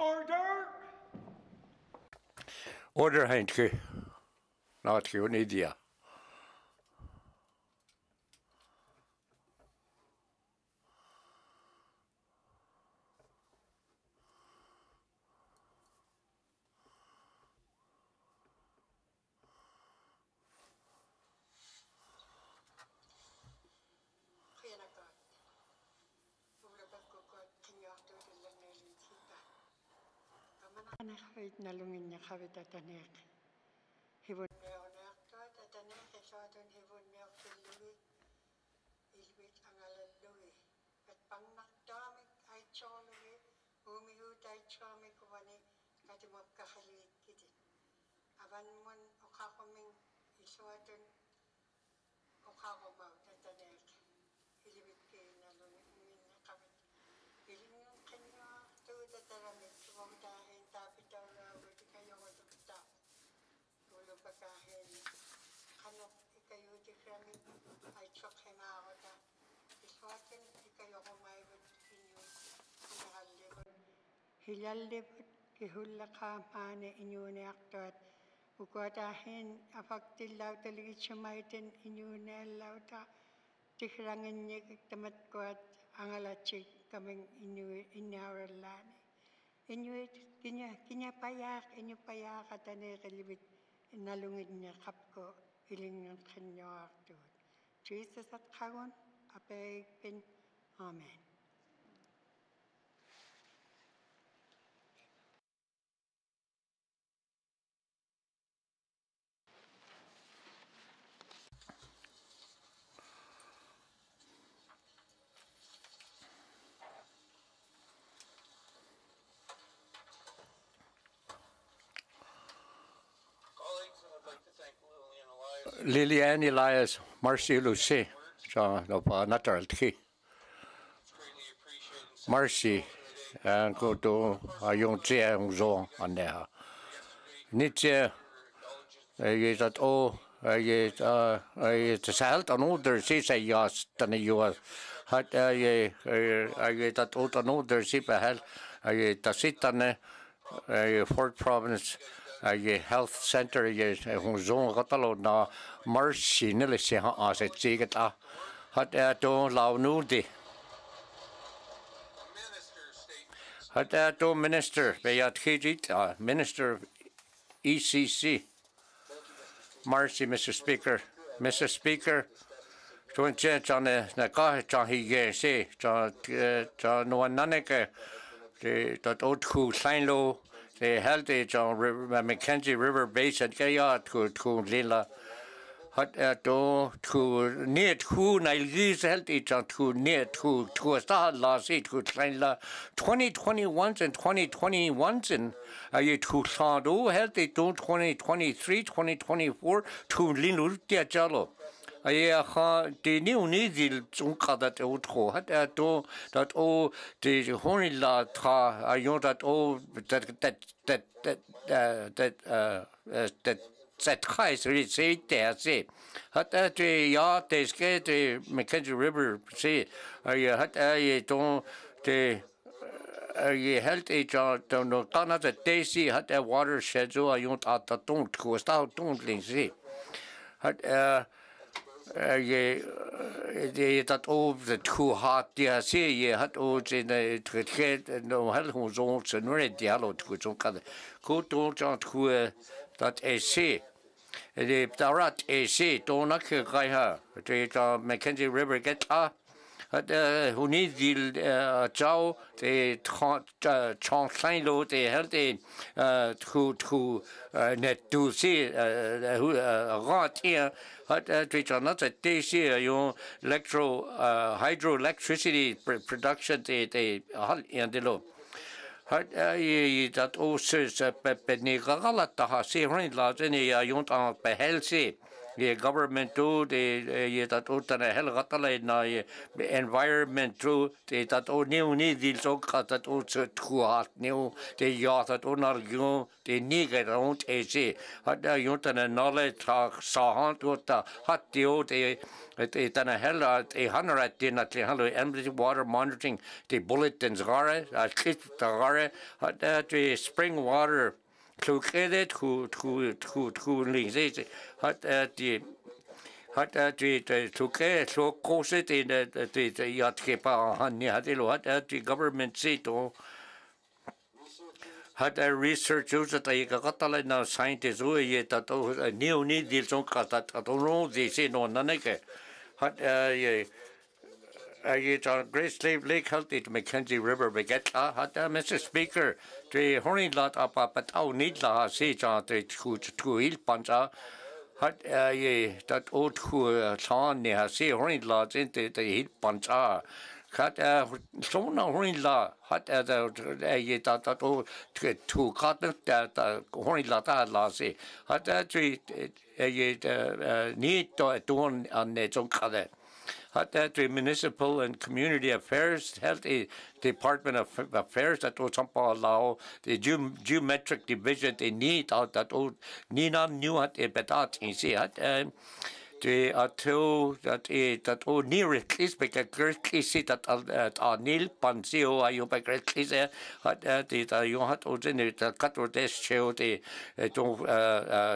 Order! Order Heinke. Not you, Nidia. Anakait na lungin niya kawit at anek. Hibon meo nakot at anek e sotun hibon meo kiliwi. Ilwit ang alalui. At pang nakdamik ay chomili, umihut ay chomik wani katimog kahaliwit kitit. Aban mun okakuming isotun okakumaw. Kenny, I took him out and he's working because of my opinion. Hilal lebut ke hulla kamane inyune aktor. Ukuata hin afaktil kaming inyue inyawar lani. Inyue kinya kinya payak inyue payak katane kelibit nalungit niya kapko iling ng kanya aktot. Jesus at kagon apay pin Amen. Liliani Lias, Marcy Lucy, sa lopa natural tki. Marcy, and go to a young tia yung zo aneha. Nitia, ye that o, ye ye to salt uh, uh, uh, on order si say yas than you are. Hat ye ye that o on order si behel, ye tasitane, ye Fort Province. Ay health center ay hong zone katalo na Marcy nila siya ha sa tigat a hat eh, ato law nu di hat eh, ato minister eh, bayat kijit minister ECC Marcy, Mr. Speaker. Mr. Speaker, Tuan chen chan ne na ka chan hi ge se chan chan no nane ke de dat ot khu sain lo de hel de chan Mackenzie River Basin ke ya tu tu lila er to tu ne tu na gis hel de chan tu ne tu tu sta la se tu sain 2021 and 2021 and ay tu sa do hel de to 2023 2024 tu lin lu tia aye kha te ni uni zil chung ka da te ut kho hat to dat o te honi la tha ayon dat o dat dat dat dat dat eh, that khais ri se te se. Hat te ya te ske te mckenzie river se aye hat aye to te ye health hr to no kana the tc hat a watershed so ayon ta ta tong ko sta tong ling se hat je je dat over de toe had die zie je had ook in het gegeven no heel gewoon zo zo nu het dialoog goed zo kan goed doen dat goed dat is zie de daarat is zie toen ik ga ha de Mackenzie River get a het hoe niet die jou de chance zijn lo de heel de goed goed net doen zie hoe raad hier hat twitch on that's a DC yung electro uh, hydroelectricity pr- production te te hal yan dilo hat i dat o se pe pe ni gala ta ha se rin la ni ya yung ta pe hel se ye government tu de ye tat o tana hel gatala na ye environment tu de tat o ni ni dil so ka tat o tsu tuat ni o de ya tat o nar gyo de ni ga ront e se hat da yon tana knowledge ta sa han tu ta hat de o de e tana hel e hanarat din at le halu embassy water monitoring de bulletins gare a kit ta gare. Hat da de spring water klukede tru tru tru tru lise hat er, die hat die kluke so große die die hat er, gepa han hat lo hat die government seat o hat a research us at ai ka katala na scientist o ye ta to ni ni dil so ka ta to no di se no na ne ke hat ye uh, Great Slave Lake Health at Mackenzie River Begeta hat uh, Mr. Speaker te horny lot up up at au nid la se cha te chu chu il pancha hat uh, ye dat o chu chan ne ha se horny la in te te il pancha hat uh, so na horny la hat uh, da ye ta ta o tu ka ta ta horny la ta la se. Hat uh, te ye ni to don an ne jong ka hat the municipal and community affairs health department of affairs that was sampa lao the geometric division they need out that nina knew at e betat in hat de ato dat e dat o near klis be ka klis dat a nil pansio a yo be klis hat de da yo hat o den de kat o des cheo de to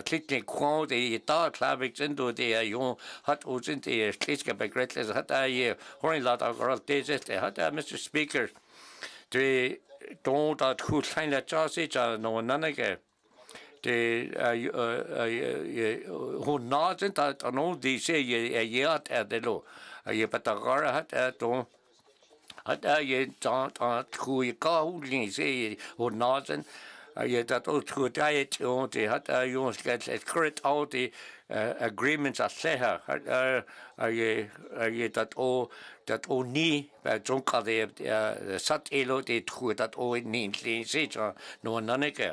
klikne kwan de ta klavik sind do de yo hat o sind de klis ke be klis hat a ye horin lat a gral de de hat mr speaker de don't dat goed zijn dat ja zit no nanake de hon náin an ó dí sé a dhéad a de lo a dhé bet a gar hat a tó hat a dhé chuí cáúlín sé ó náin a dhé dat ó chu daid ó de hat a jons ge le chuit á agreements a léthe a dhé dat ó dat ó ní jonka sat élo é tro dat ó ní lé sé nó an nanike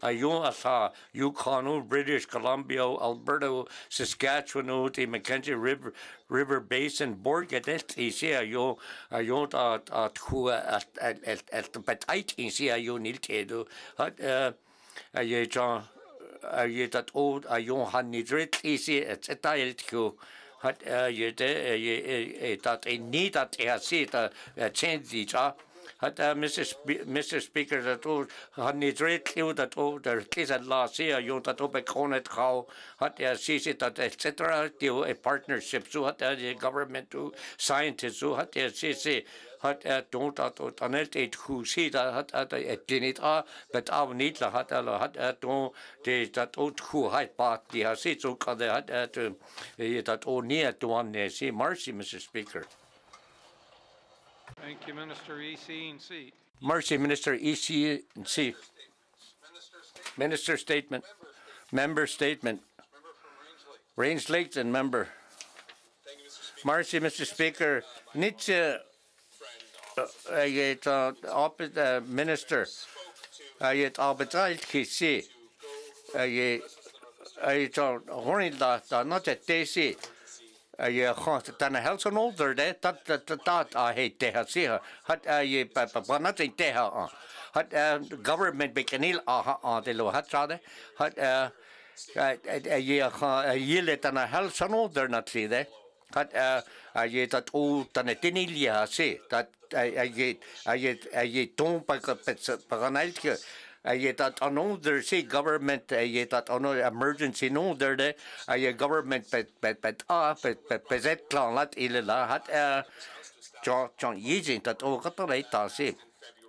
a jo a sa Yukonú British Columbia, Alberta, Saskatchewan ó é Mackenzie River River Basin Borg í sé a jo a jo a tro betit í sé a jo níltéú a dhé a dhé dat ó a jo han ní dre í sé et dailtú. hat je de dat e niet dat er ziet dat change die ja hat Mr. Mr. Speaker dat o hat niet red kliw dat o der kis het la se jo dat op ik kon het gauw hat er si sit dat et cetera die a partnership so hat er de government to scientists so hat er si si hat er don't dat o dan et hoe si dat hat er et din het a bet av niet la hat er hat er don de dat o hoe hat bat die har sit so kan hat er dat o nie to an ne si mercy Mr. Speaker Thank you, Minister EC and C. Mercy Minister EC and C. Minister Minister statement. Member statement. Range Lake. Lakes and member. Thank you, Mr. Speaker. Mercy, Mr. Speaker. Nietzsche, Friend, uh, uh, opposite uh, minister, spoke to uh, yet arbitral kisi, go uh, ye, uh, yet horny da, da, not at DC. Uh, ye, hot, dan helps an older de, dat, dat, dat, dat, I hate teha, see her. Hat, uh, ye, but, but, not say teha, uh. Hat, uh, government bekanil, uh, uh, de lo, hat, rade. Hat, uh, ye, uh, ye, let an helps an older, not see de. Hat, uh, ye, dat, oh, dan het tinilia, see, dat, je je je ton pa paganaltje je dat an onder see government je dat an emergency no der de je government pet pet pet a pet pet pet klan lat ile la hat jo jo yijin dat o gat la ta see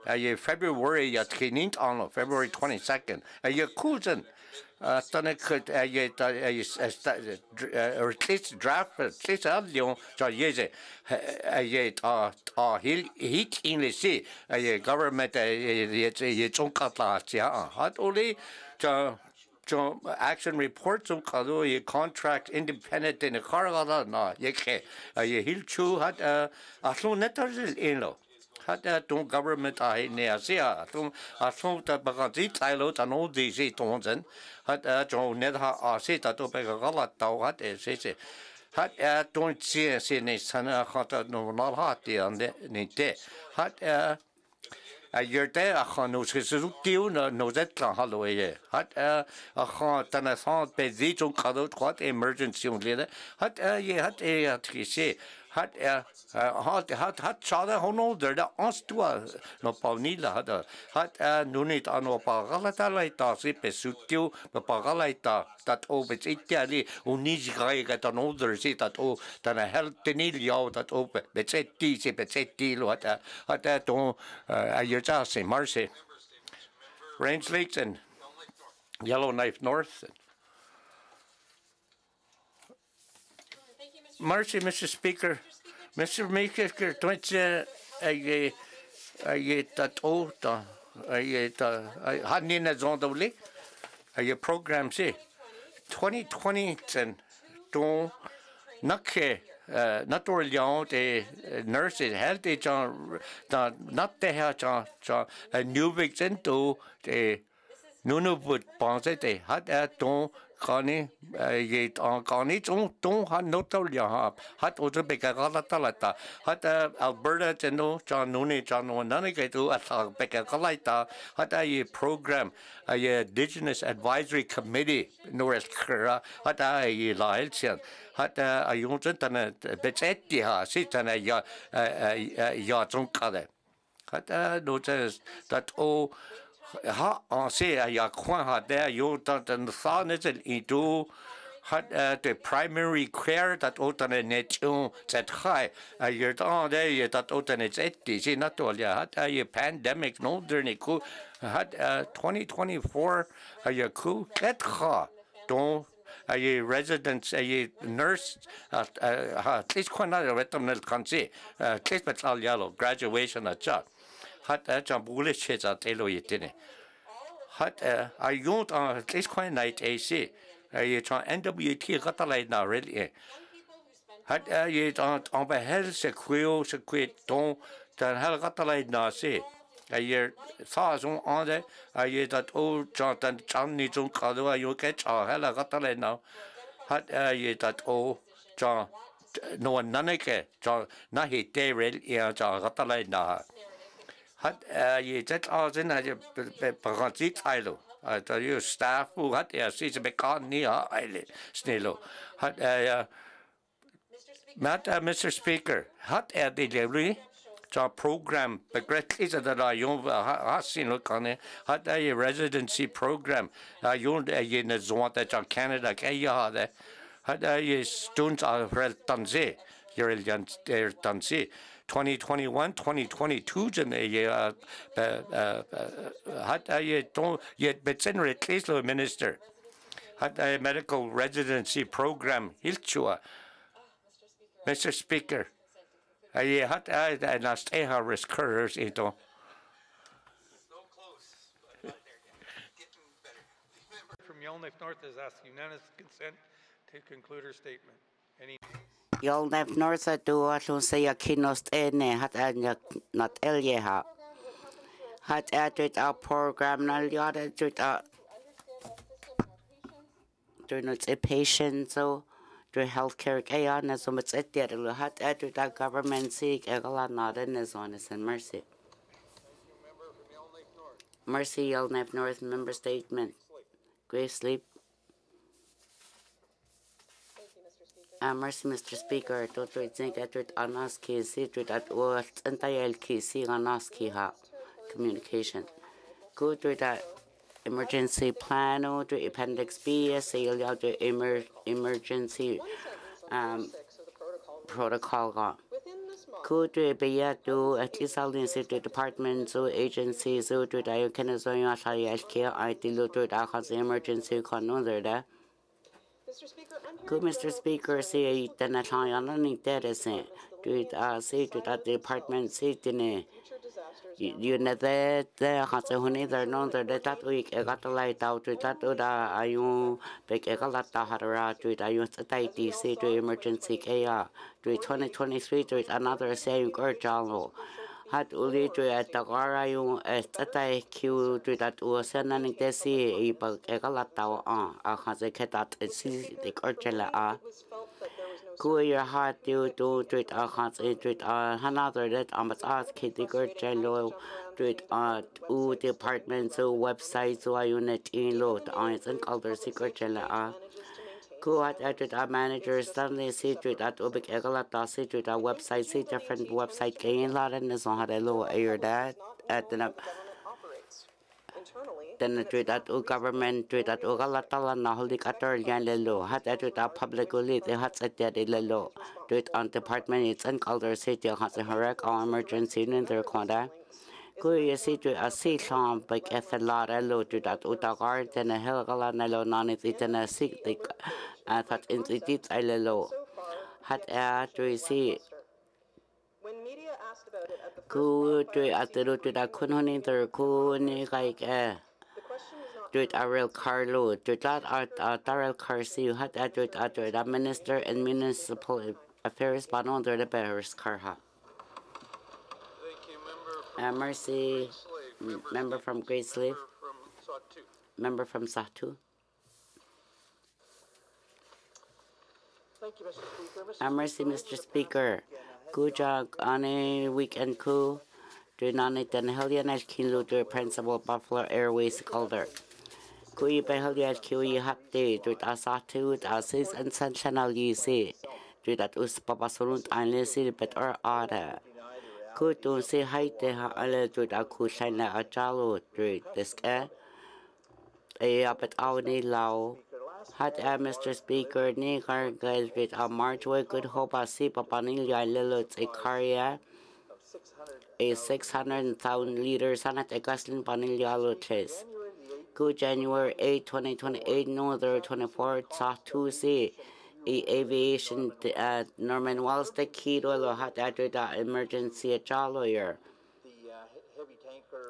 je February ja geen aan February 22nd je koelsen dan ik het je er kleeds draft kleeds al jong zo je ze je ta ta heel heat in de see je government je je zonkat laat ja had olie zo zo action report zo kado je contract independent in de kargada na je ke je heel chu had aslo net er in lo hat er ton government a ne a se a ton a son ta ba ga zi tai lo ta no di se ton zen hat er ton ne ha a se ta to be ga la ta hat e se se hat er ton se se ne sana hat no na ha ti an de ne te hat er a yer te a chan no se se tiw na no zet la halo e hat er a chan tan a san be zi ton kado kwat emergency un lede hat er ye hat e hat ki se hat er hat hat hat chada hono der da ans tua no paunila hat er hat er nu nit an opa galata laita se pe sutiu no pagalaita dat o bet itali un nis gai gat an older se dat o dan a helt tenil yo dat o bet setti se bet setti lo hat er hat er ton a yer ja se marse Range Lakes and Yellowknife North. and Mercy, Mr. Speaker. Mr. Speaker, twitse ay ay tato ta ay ta hanni na zondawli ay program si 2020 ten ton nakke nator lion te nurses health chan ta nat te ha chan chan new victim to te nunu put panse te hat ton kani ye an kani ton ton ha notor ya ha. Hat otro be ka la ta la ta. Hat alberta teno jan nuni jan no nani ke tu at be ka la ta. Hat a ye program a ye indigenous advisory committee north kra hat a ye lail chen hat a yon chen tan bechetti ha. Si tan ya ya ton ka de hat a no dat o ha on se a ya kwan ha der yo dat den farnet i do. Hat de primary care dat o tan net un zet khai a yer da de ye dat o tan net etti si na hat a ye pandemic no der ne ku hat 2024 a ye ku ket kha don a ye residents a ye nurse ha tis kwan na retam nel kan se. Tis betal yalo graduation a chat hat er jam bule cheza telo yitine hat a jont an léisskoin neit AC jeet an NWT Ratterleit na Rel e. Het er jeet an an behel se kweo se kweet ton den hel Ratterleit na se. a je faon ande a je dat óchan an Channi zon kado a jo ket a helle Ratterleit na hat er je dat ó no an nanneke na hé dérel e an Ratterleit na ha. Hat er je zet als in hat je garantie teilo hat er je staff hoe hat er? Sie ze bekan nie ha eile snelo hat er Matt, uh, Mr. Speaker, hat er die delivery? Sa program begretlis dat a yon hasin lo kane hat er je residency program? A yon er je na zon dat an Canada ke ya ha de hat er. Je stunt a rel tanze yer jan der tanze 2021, 2022 jan ye uh, uh, uh, hat ye ton ye betsenre Kleslo minister hat a medical residency program hilchua Mr. Speaker ye hat a na stay ha recurs ito North has asked unanimous consent to conclude her statement. Nef norsa llun se ya kinost ene hat anya nat elje ha. Hat er a program na dut a nuts e patient so dut healthcare kaya na so muts et der lu hat er dut a government seek e gala nada na so na sen mercy. Mercy Yol nef north member statement. Grave sleep. Mercy, Mr. Speaker, Dr. Zink, Edward Anaski, Sidrid at Walt, Antayel Kisi, Anaski, ha, communication. Good with that emergency plan, or the appendix B, SAL, the emer, emergency um, protocol. Good to be at do at least all the departments or agencies, or to the Kennedy, Ashayelke, I deal to the emergency conundrum. Good Mr. Speaker, say that na chayana ni tere se. Do uh say to that department say tine. You ne de de ha se huni der non der de tat week e gat lai tau to tat da ayu be ke gat ta harara to ayu tai ti say to emergency ya. To 2023 to another gor jalo. Hat uli tu at takara yung tatay kiu tu dat u sana ning te si i pag ekala tao a a kha se ketat si de korchela a ku your heart tu tu tu a kha se tu a hanader that amat as ke de korchelo tu a u department so website so unit in lo ta an kalder si korchela a ku at at a manager see to at ubik egala ta see to a website see different website gain la den is on had lo air that. At the then to that u government to that u gala ta la na holi kator yan le lo hat at a public uli the hat at that le lo to it on department it's an calder city hat the harak or emergency in their conda ku ye si tu a si lam pa ke fa la ra lo tu dat u ta gar a hel gala na lo na ni ti ten a si ti a uh, that in ti ti ai le lo hat a tu si ku tu a te ru tu da kun honi ter ku ni kai ke tu a real car lo tu dat a a real car si hat a tu a tu minister and municipal affairs ba no der de bears car ha Thank you, member Uh, Mercy, member from Great Slave, Member from Sawtooth. member from Sahtu. Uh, Mercy, Mr. Speaker. Kuja ane weekend ku. Do nani den helian at kilo principal Buffalo Airways calder. Kui be helian kiwi hapte do asatu asis and sanchana lisi. Do that us papasurut anlisi bet or ada. Ku tu si haite ha ale ku shaina ajalo do diska. E apet awni lao. Hat a Mr. Speaker ni guys a March good hope a si papanil ya lilo a karya a 600,000 liters sanat a gaslin panil ya January 8, 2028, Northern 24, sa 2C. A aviation uh, Norman Wells the to lo hat after the uh, emergency a lawyer.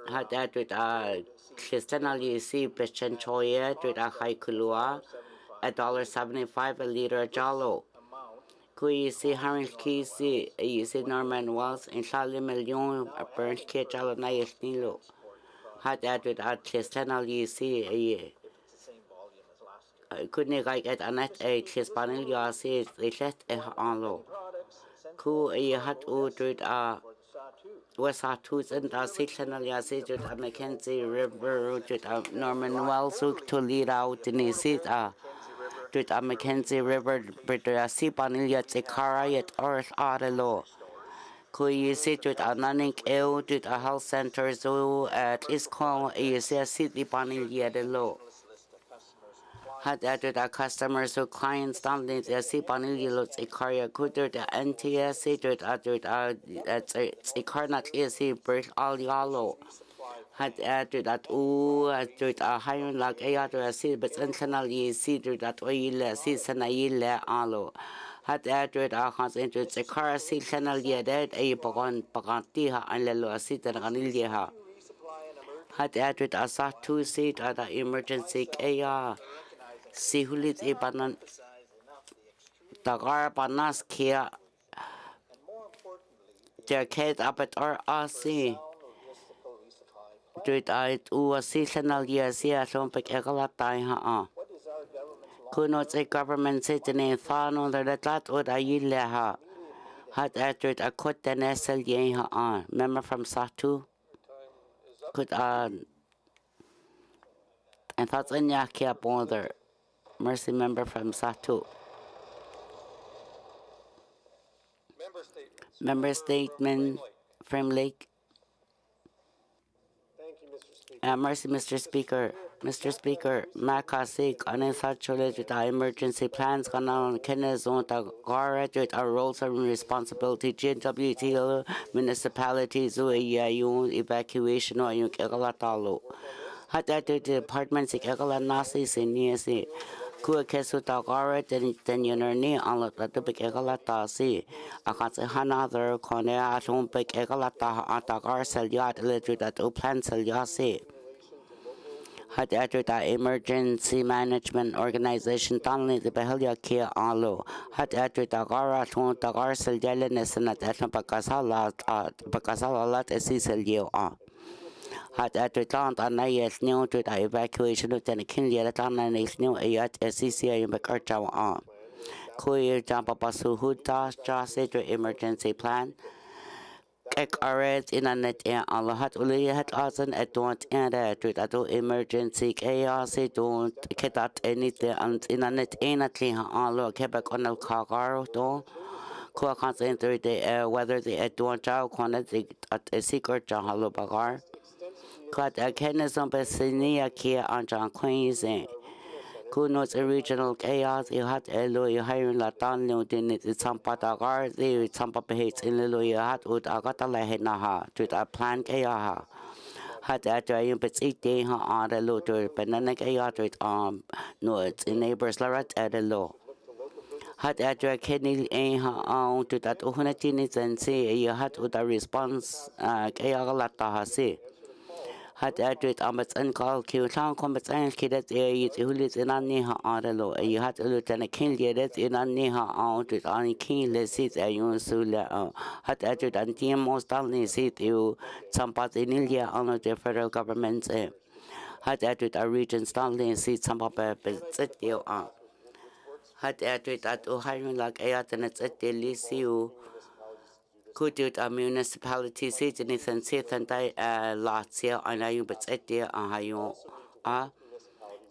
Hat after the Christian Ali si Christian Choya to the high kulua a dollar seventy five a liter jalo. Kui si harin ki si i si Norman Wells in shali million a burnt ke jalo na nilo. Hat after the uh, Christian Ali si uh, a kunne gai et anet e chispanil ya si e let e an lo. Ku e hat u drut a Wesa tus and a sectional ya si drut a Mackenzie River drut a Norman Wells uk to lead out in e sit a drut a Mackenzie River drut a si panil ya te kara yet earth a lo. Ku i si drut a nanik eo drut a health center zo at least call e si a city panil ya de lo. Had added our customers who clients down the si panililo e karya kuder the NTS did added uh e karnat is he birth all yalo had added that u added a higher like a other si but intentionally see that oil si sanaile alo had added a has into e kara si channel yedet e pagon pagantiha an lelo si tan kanilha had added a sa two seat at the emergency AR si hulit e panan tagar panas kia der ket apet or asi Dwyd aid u a si llenal i a si a llwn pek egal a dau ha a. Cwnod e government sit yn ein fan o'n dod lat o'r a i ha. Had e dwyd a cwt den esel i ein ha. Member from Sahtu. Cwt a... En thoughts yn ia kia bother. Mercy member from Sahtu. Member statements. Member statement from Lake. Uh, mercy, Mr. Speaker. Mr. Speaker, Makasik, uninfatuated our emergency plans, Kanan the guard our roles and responsibility, GWT municipalities, UAU evacuation or that the departments, Kagalanasi, Siniasi. Kua kesu ta gara ten ten yener ni an la ta pe ke la ta si a ka se hana der kone a thon pe ke la ta a ta gar sel ya le tu ta tu plan sel ya si. Hat etur ta emergency management organization tanli de behelya kia alo. Hat etur ta gara tun ta gar sel jale nesanat etna pakasala pakasala lat esisel yeo a hat etur tant anayes new to ta evacuation of ten kinlia tan anayes new ayat esisia yung bakarchaw a kuya jampa pasu huta ja setur emergency plan Kek aret inanet e alahat ulihat asan etuant ere tuit atu emergency chaos etuant ketat enite ant inanet enat liha alo kebek onel kakaro to kua concentrate de e whether the etuant chao kwana at e secret cha halo bagar Kat e kenesan besinia kia anjan queens kunos original chaos? I hat elo i hairun la tan leo din i tampa ta gar i tampa pehit in lelo i hat ut agata le he na ha tut a plan ke ya ha hat at i un pets it day ha a de lo tur banana ke ya tut um no it's in neighbors la rat at lo hat at i kidney e ha on tut at ohuna tini zen se i hat ut a response ke ya la ta hat adrit amats an kal ki tan komats an kidet e yit hulit in an ni ha arelo e hat ulut an kin yedet in an ni ha outrit an kin le sit e yun sula hat adrit an tiem mostal ni sit you sampat in ilya on the federal government hat adrit a region stanley sit sampa pe tsit yo a hat adrit at o hayrun lak e at an tsit siu a uh, municipality seat in ithan seat and dai latia an ayu betsetti a hayu a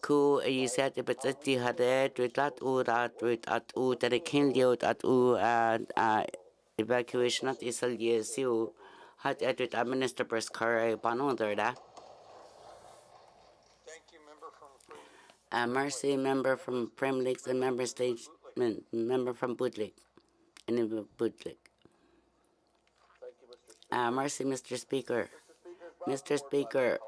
ku e set betsetti hade twit lat u ra twit at u tere kin liot at u a evacuation at isal yesiu hat etwit a minister pers kare banu der da Thank you, member from Free. a uh, mercy member from Prim Lakes and member statement member from Budlik and in Budlik Uh, mercy, Mr. Speaker. Mr. Speaker,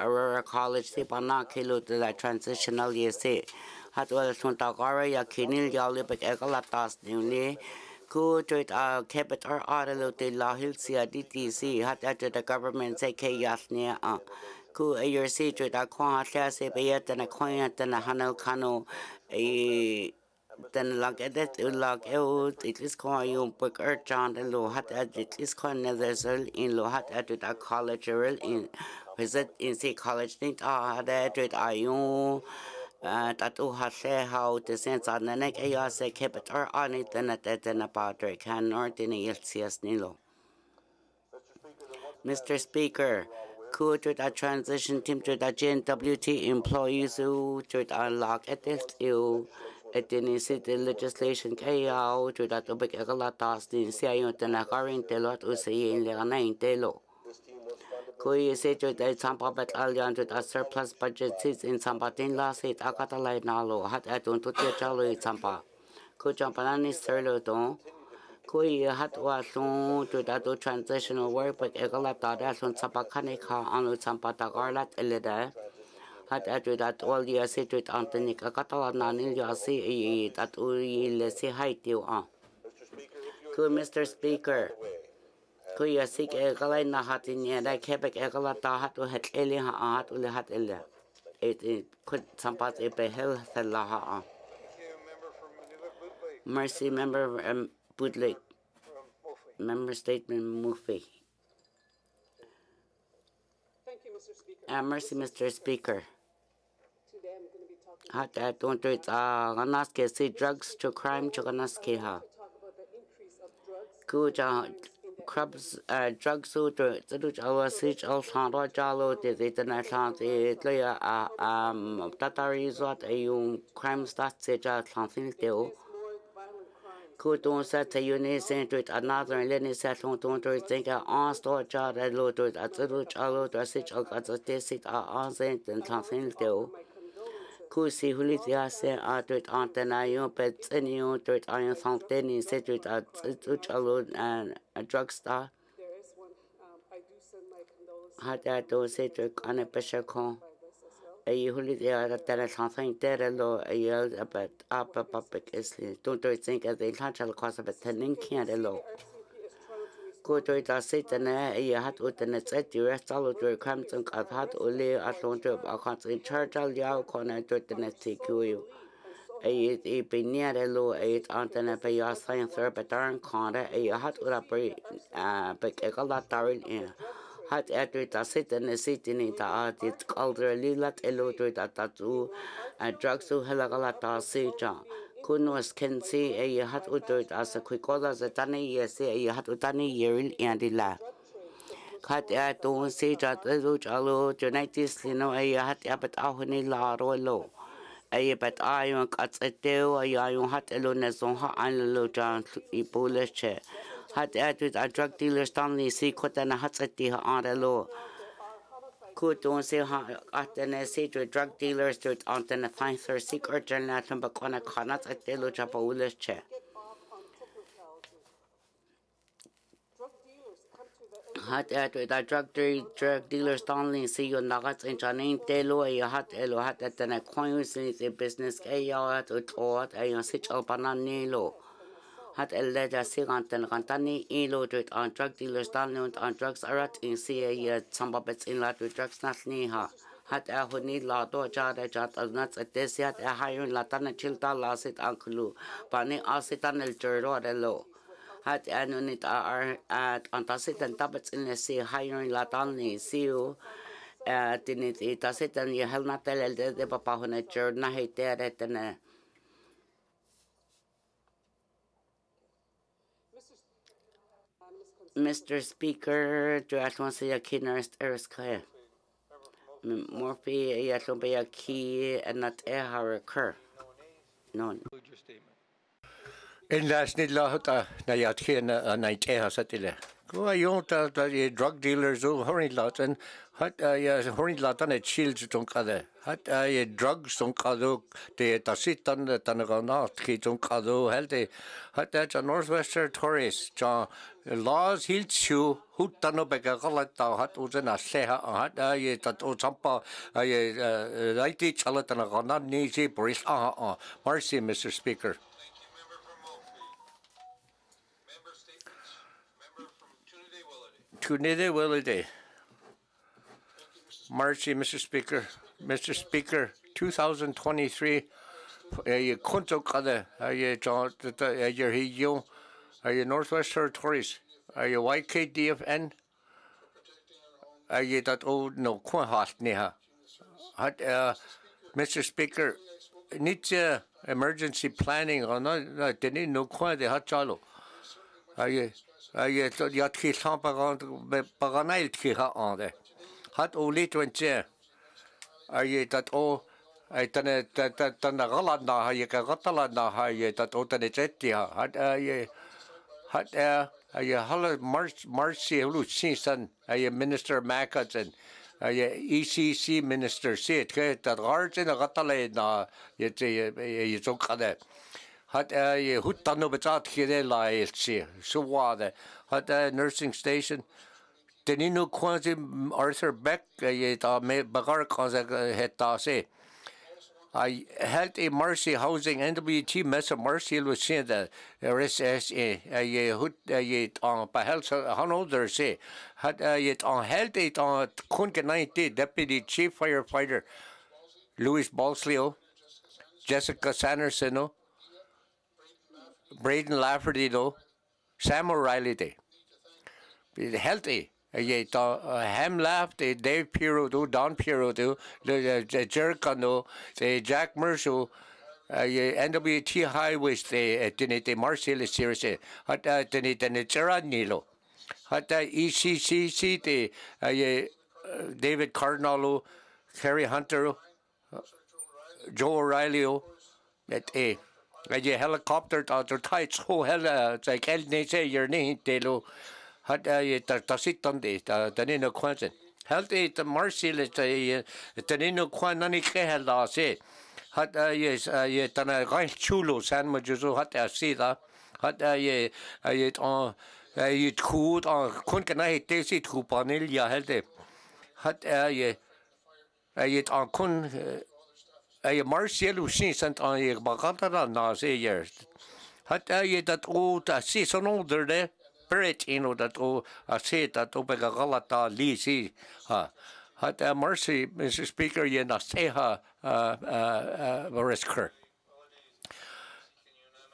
Aurora College transitional ye si. Hat wala sun ta gara ya kinil ya lipik ekalatas ni ku uh, tu ta kebet ar si aditi si hat atu the government say ke yas ni uh. a. Ku ayer si tu ta kwa ha se yet na kwa hanel kano e eh, den lag edet u lag eut it is ko yung pek er chan den lo hat at it is ko nether in lo hat at a college rel in visit in college nit a hat at it a yung dat u hat se how the sense an nek e ya se kebet er an it den at den about can nor in il cs nilo Mr. Speaker, could to that transition team to that JNWT employees who to unlock at this you at the city legislation kaya to that ubik ekalatas din siya yung tanakarin telo at usayin lang na yung telo. Kuya si to that sampa bat alyan to that surplus budget seats in sampatin la seat akatalay nalo hat atun tutya chalo it sampa. Kuya panani serlo to kuya hat wa sun to that transitional work but ekalata that sun sampa kanika anu sampa elida. hat atu dat all dia se tu antenik akatala nanil ya se i dat u se hai tiu a ku mr speaker. Ku ya sik e eh, galai na hat ni da kebek e gala ta hat oh, u het ele ha ah, hat u le hat ele. Et ku sampat e eh, pe hel la ha a Thank you, member from Manila Blue Lake, mercy member um, Budlik member statement Mufi. Thank you, Mr. Speaker. uh, mercy mr speaker I'm going to be talking hat atu tu a ganas ke si drugs to crime to ganas ke ha to the drugs ku cha crabs uh, drug su tu tu tu cha wa si cha sa ro cha lo te te te na sa te le ya um tatari e crime stat se sa sin te crimes. ku tu sa te yu ne sen tu another le ne sa tu tu tu think a on sto re lo tu a tu tu cha lo tu si cha ka te si a on sen sin te My condolences. ku si huli te a se a tu an te na yu pe tsin yu tu a yu sang te ni se tu a tu cha lo a drug star There is one. Um, I do send my condolences hata to se to ane pesha ko by this as well. e huli te ara tera sansain tera lo e yel apat apa papik isli to think as they can't tell cause of tenin kia de lo kotoy ta setene e hat utene tsetti restalot welcoming at hat ole atlonte a khatrin chartal ya kona totene tikuyu e e pinere lo e antene pe ya sain therpetarn kona e hat ura pe pe kala tarin e hat er durch das Sitten es Sitten in der Art jetzt kaldere Lilat elo durch das Tatu, ein Drug so hellagala da Seja kunos ken se e hat utoit asa kuikola za tane ye se e hat utane yerin andila khat ya to se jat ro chalo jonaitis lino e hat ya bat ahuni la ro lo. E bat ayon kat eteo ayon hat elo ne son ha an lo jan i boleche hat er tut a drug dealer stanley se kotana hat se ti ha an lo. Ku to se ha at ne se to drug dealers to on the fine for secret journal na ba kona kana tse te lo cha pa u le get off on technicalities. Drug dealers come to the hat er da drug drug dealer stanley si yo na gat in chanin te lo e hat e lo hat at na coin si se business ke ya at o to at e yo si chal pana ni lo hat el le da si gan ten gan tani i lo to on drug dealer stanley und on drugs arat in si e ya samba bets in la to drugs nat ni ha hat er ho ni la to cha da cha ta na tse te si hat e ha yo la tan chil ta la sit anklu pa ni a sit an el jero de lo hat er nun nicht ar at an das sit an tabets in le si hiring la tan ni si u at in it das sit an ye hel na tel el de de papa ho na jor na he te re te ne Mr. Speaker, do I want to say a kinner eris kaya? Morphe, ya lo be a key and not e har occur. No. Conclude your statement. In last nid lahota na yat kena na teha satile. Go a yon ta ta ye drug dealers o horin lot and hat ya horin lot an et shields ton kade. Hat ye drugs ton kado de ta sitan tan ga na ki ton kado helte. Hat ja Northwest Territories ja laws hilt shu hut tan no bega galat ta hat uzen a seha hat ye ta o champa ye righty chalatan ga na ni si boris ah. Mercy Mr. Speaker. You. Tunide Willide. Marcy, Mr. Speaker. Mr. Speaker, 2023, a kunto kada, a John, a your hiyo, a Northwest Territories, a YKDFN, a that old no kwa hat neha. Uh, Mr. Speaker, needs emergency planning on no, didn't no kwa de hat jalo. Ai ai to ya tki sam pagan paganail tki ha ande. Hat o lit wentje. Ai dat o ai tane tane galad na ha ye ka gatala na ha ye dat o tane chetti ha. Hat ai hat ai hala march marchi lu sinsan ai minister Mackinson ai ECC minister sit ke dat garden gatala na ye ye zo kade. hat je goed dan op het uit gerela heeft ze zo waarde hat nursing station den in nu kwanzi Arthur Beck je da me bagar kan het da se I held a Mercy Housing NWT Mesa Mercy was saying that RSSA je goed je aan beheld han onder se had je aan held het aan kon genaid deputy chief firefighter Louis Balsleo Jessica Sanderson Braden Lafferty Sam O'Reilly healthy. Ye ta Ham laughed, Dave Piro do, Don Piro do, the Jericho no, the Jack Mercer, ye NWT highways the dinit the Marcel series hat dinit the Gerard Nilo. Hat ECCC the ye David Cardinalo, Harry Hunter, Joe O'Reilly, that eh. je helikopter dat er tijd zo helle zij geld niet zei je niet delo had je daar daar zit dan dit dan in een kwansen held het de marcel is je dan in een kwan dan ik gehel daar ze had je je dan een rein chulo zijn maar je zo had er zie dat had je je het aan je het goed aan kon kan hij deze het goed panel ja helde had je je het aan kon je Marcelo sindsent aan je bagantara na se years. Hat je dat o ta si son onder de spirit ino dat o a se dat o bega galata li si ha hat uh, mercy Mr. Speaker ye na seha uh, uh, uh, Morris Kerr.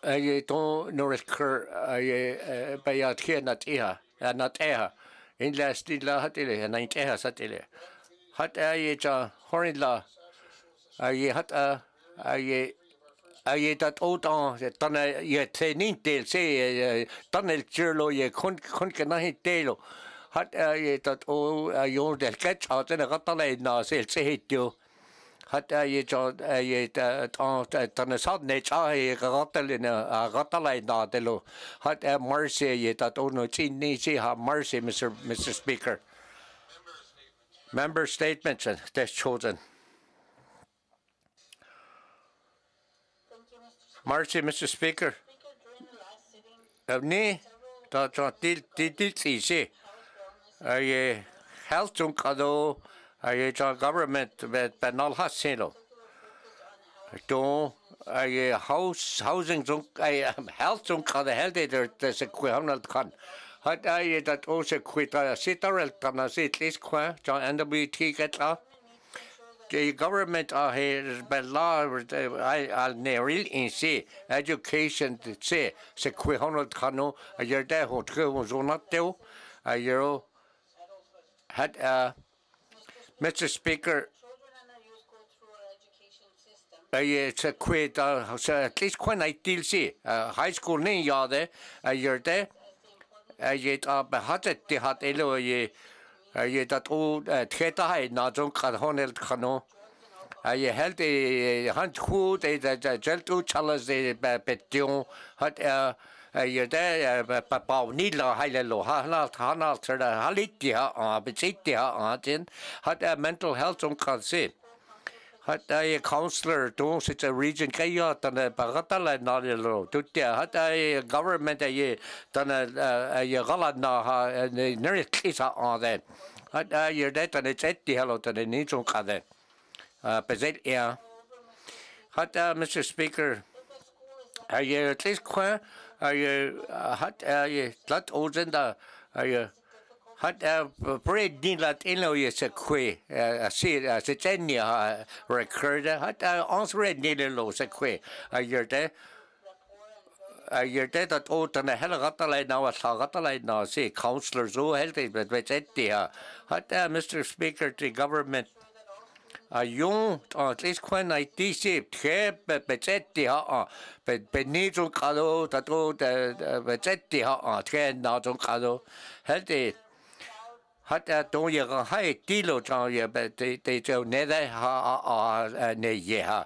Ai to Norris Kerr ai bai at hier nat iha nat eha in la stila hat ile na in eha sat ile hat ai ja horin la ai hat a ai dat o dan dan ye te nin del se dan el chirlo ye kun kun ke na delo hat ai dat o yo del catch hat en gatale na se se hitjo hat ai jo ai dan sad ne cha ye gatale na gatale na delo hat mercy ye dat o no chin ni si ha mercy mr mr speaker. Member statements that's chosen Marcy, Mr. Speaker. Ni, ta ta til til til si si. Ai health junk kado ai ta government bet penal hasilo. Do ai house housing junk ai health junk kado health der des equivalent kan. Hat ai dat o se kwita sitarel kana sit lis kwa ja NWT get la. The government uh, by law al neril in se education se se kwehonol kano. A yer de ho tre ho zona teo. A yer had uh Mr. Speaker a se kwe da se at least kwen ai til si high school ni ya de a yer de a yer a behatet de hat elo ye je dat o treta hai na jong kan honel kano je held e hand goed e dat geld o chalas e betion hat er je de papa ni la heile lo ha na ha ter halit ja a bezit ja a den hat er mental health om kan se hat ai counselor do sit a region kai ya tan bagata la na lo tutia hat ai government ai tan ai gala na ha ne klisa on den hat ai det tan et ti hello tan ni chung ka den uh, bezet ja hat mr speaker ai at least kwa ai hat ai lat ozen da ai hat breed ni lat ino ye se kwe a si a se teni ha recorda hat ons red ni lo se kwe a yer de a yer de dat o tan hel gata lai na wa sa gata lai na se counselors o hel de bet bet etti ha hat mr speaker the government a jong at least kwen ai di si tre be bezetti ha be be ni zo kado dat o bezetti ha tre na zo kado hel de hat er don je gan hai dilo jan je be de de jo ne de ha a ne ye ha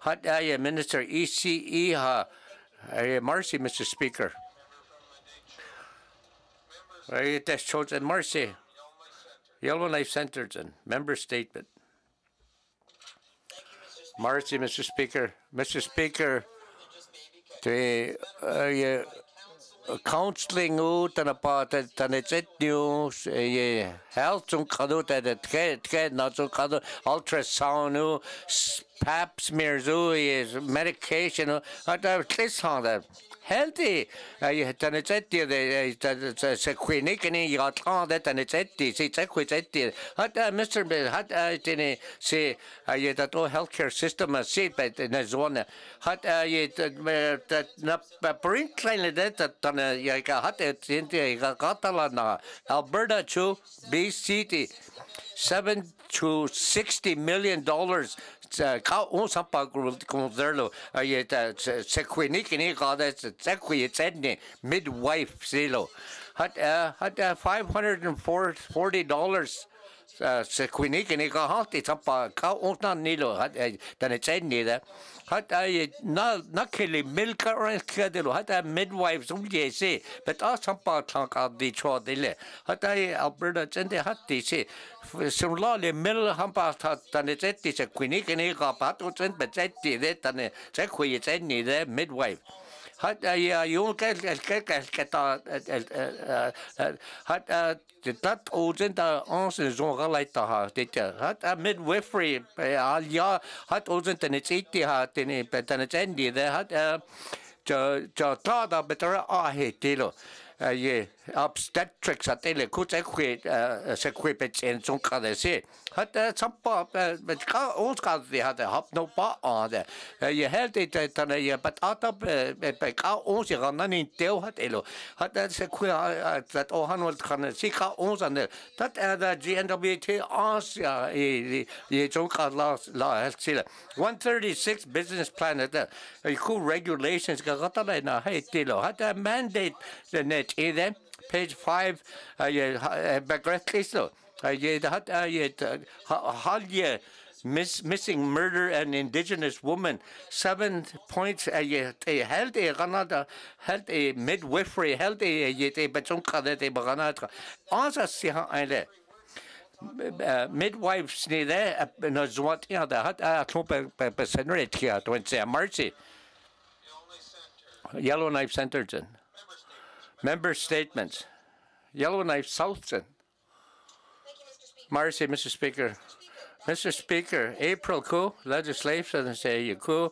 hat er je minister ECE ha mercy mr speaker that's chosen mercy. Yellowknife Centers and member statement. Mercy, Mr. Speaker. Mr. Speaker, the uh, counseling ut and about that and it's it news health zum kadu that it get get not kadu ultrasound pap smears is medication uh that cliss on that healthy tan et de se clinic ni ya tan de tan se quit et de hat mr hat tene se ye that all healthcare system se bet na zone hat ye dat na print kleine de tan ya ka hat et de ga katala na alberta chu bct 7 to 60 million dollars ka on sampa conserlo ay se kwini kini ka da se kwi tsedne midwife silo hat hat 540 dollars Så klinikken ikke har haft det, så bare gav ungdom nilo, den er tænd i det. Hat er nok nakkeli milka ranskadelo, hat er midwives um je se, but a sampa tank av de chwa dile. Hat er Alberta tende hat de se, som lale mil hampa ta tan et etti se kwinik ne ga patu tend bet etti de tan se kwi et ni de midwife. Hat ay yo ke ke ke ke ta hat dat ozen da ons zon galait ta ha dit hat a midwifery al ja hat ozen tane zetti ha tane tane chen di de hat ja ja ta da betra a he tilo ye obstetrics at ele kut ekwe se kwepet en son kade se hat sampa met ka ons ka de hat hap no pa aan de je helt dit dan je pat atap be ka ons je gaan niet deel hat elo hat se kwe dat o han wat kan si ka ons de dat er de GNWT ons ja je son ka la la helt sile 136 business plan dat cool regulations ga gata na hey tilo hat mandate net eden page 5 je begretlist je had je had je miss, missing murder and indigenous woman. Seven points uh, je held e Canada held e midwifery held uh, e je te beton kade te Canada asa si ha eile uh, midwives ni de na zwat ja da hat a klop be be senret kia to se mercy Yellowknife Centerton Member statements. Yellowknife Southton. Marcy, Mr. Speaker. Mr. Speaker, April ku legislation say you ku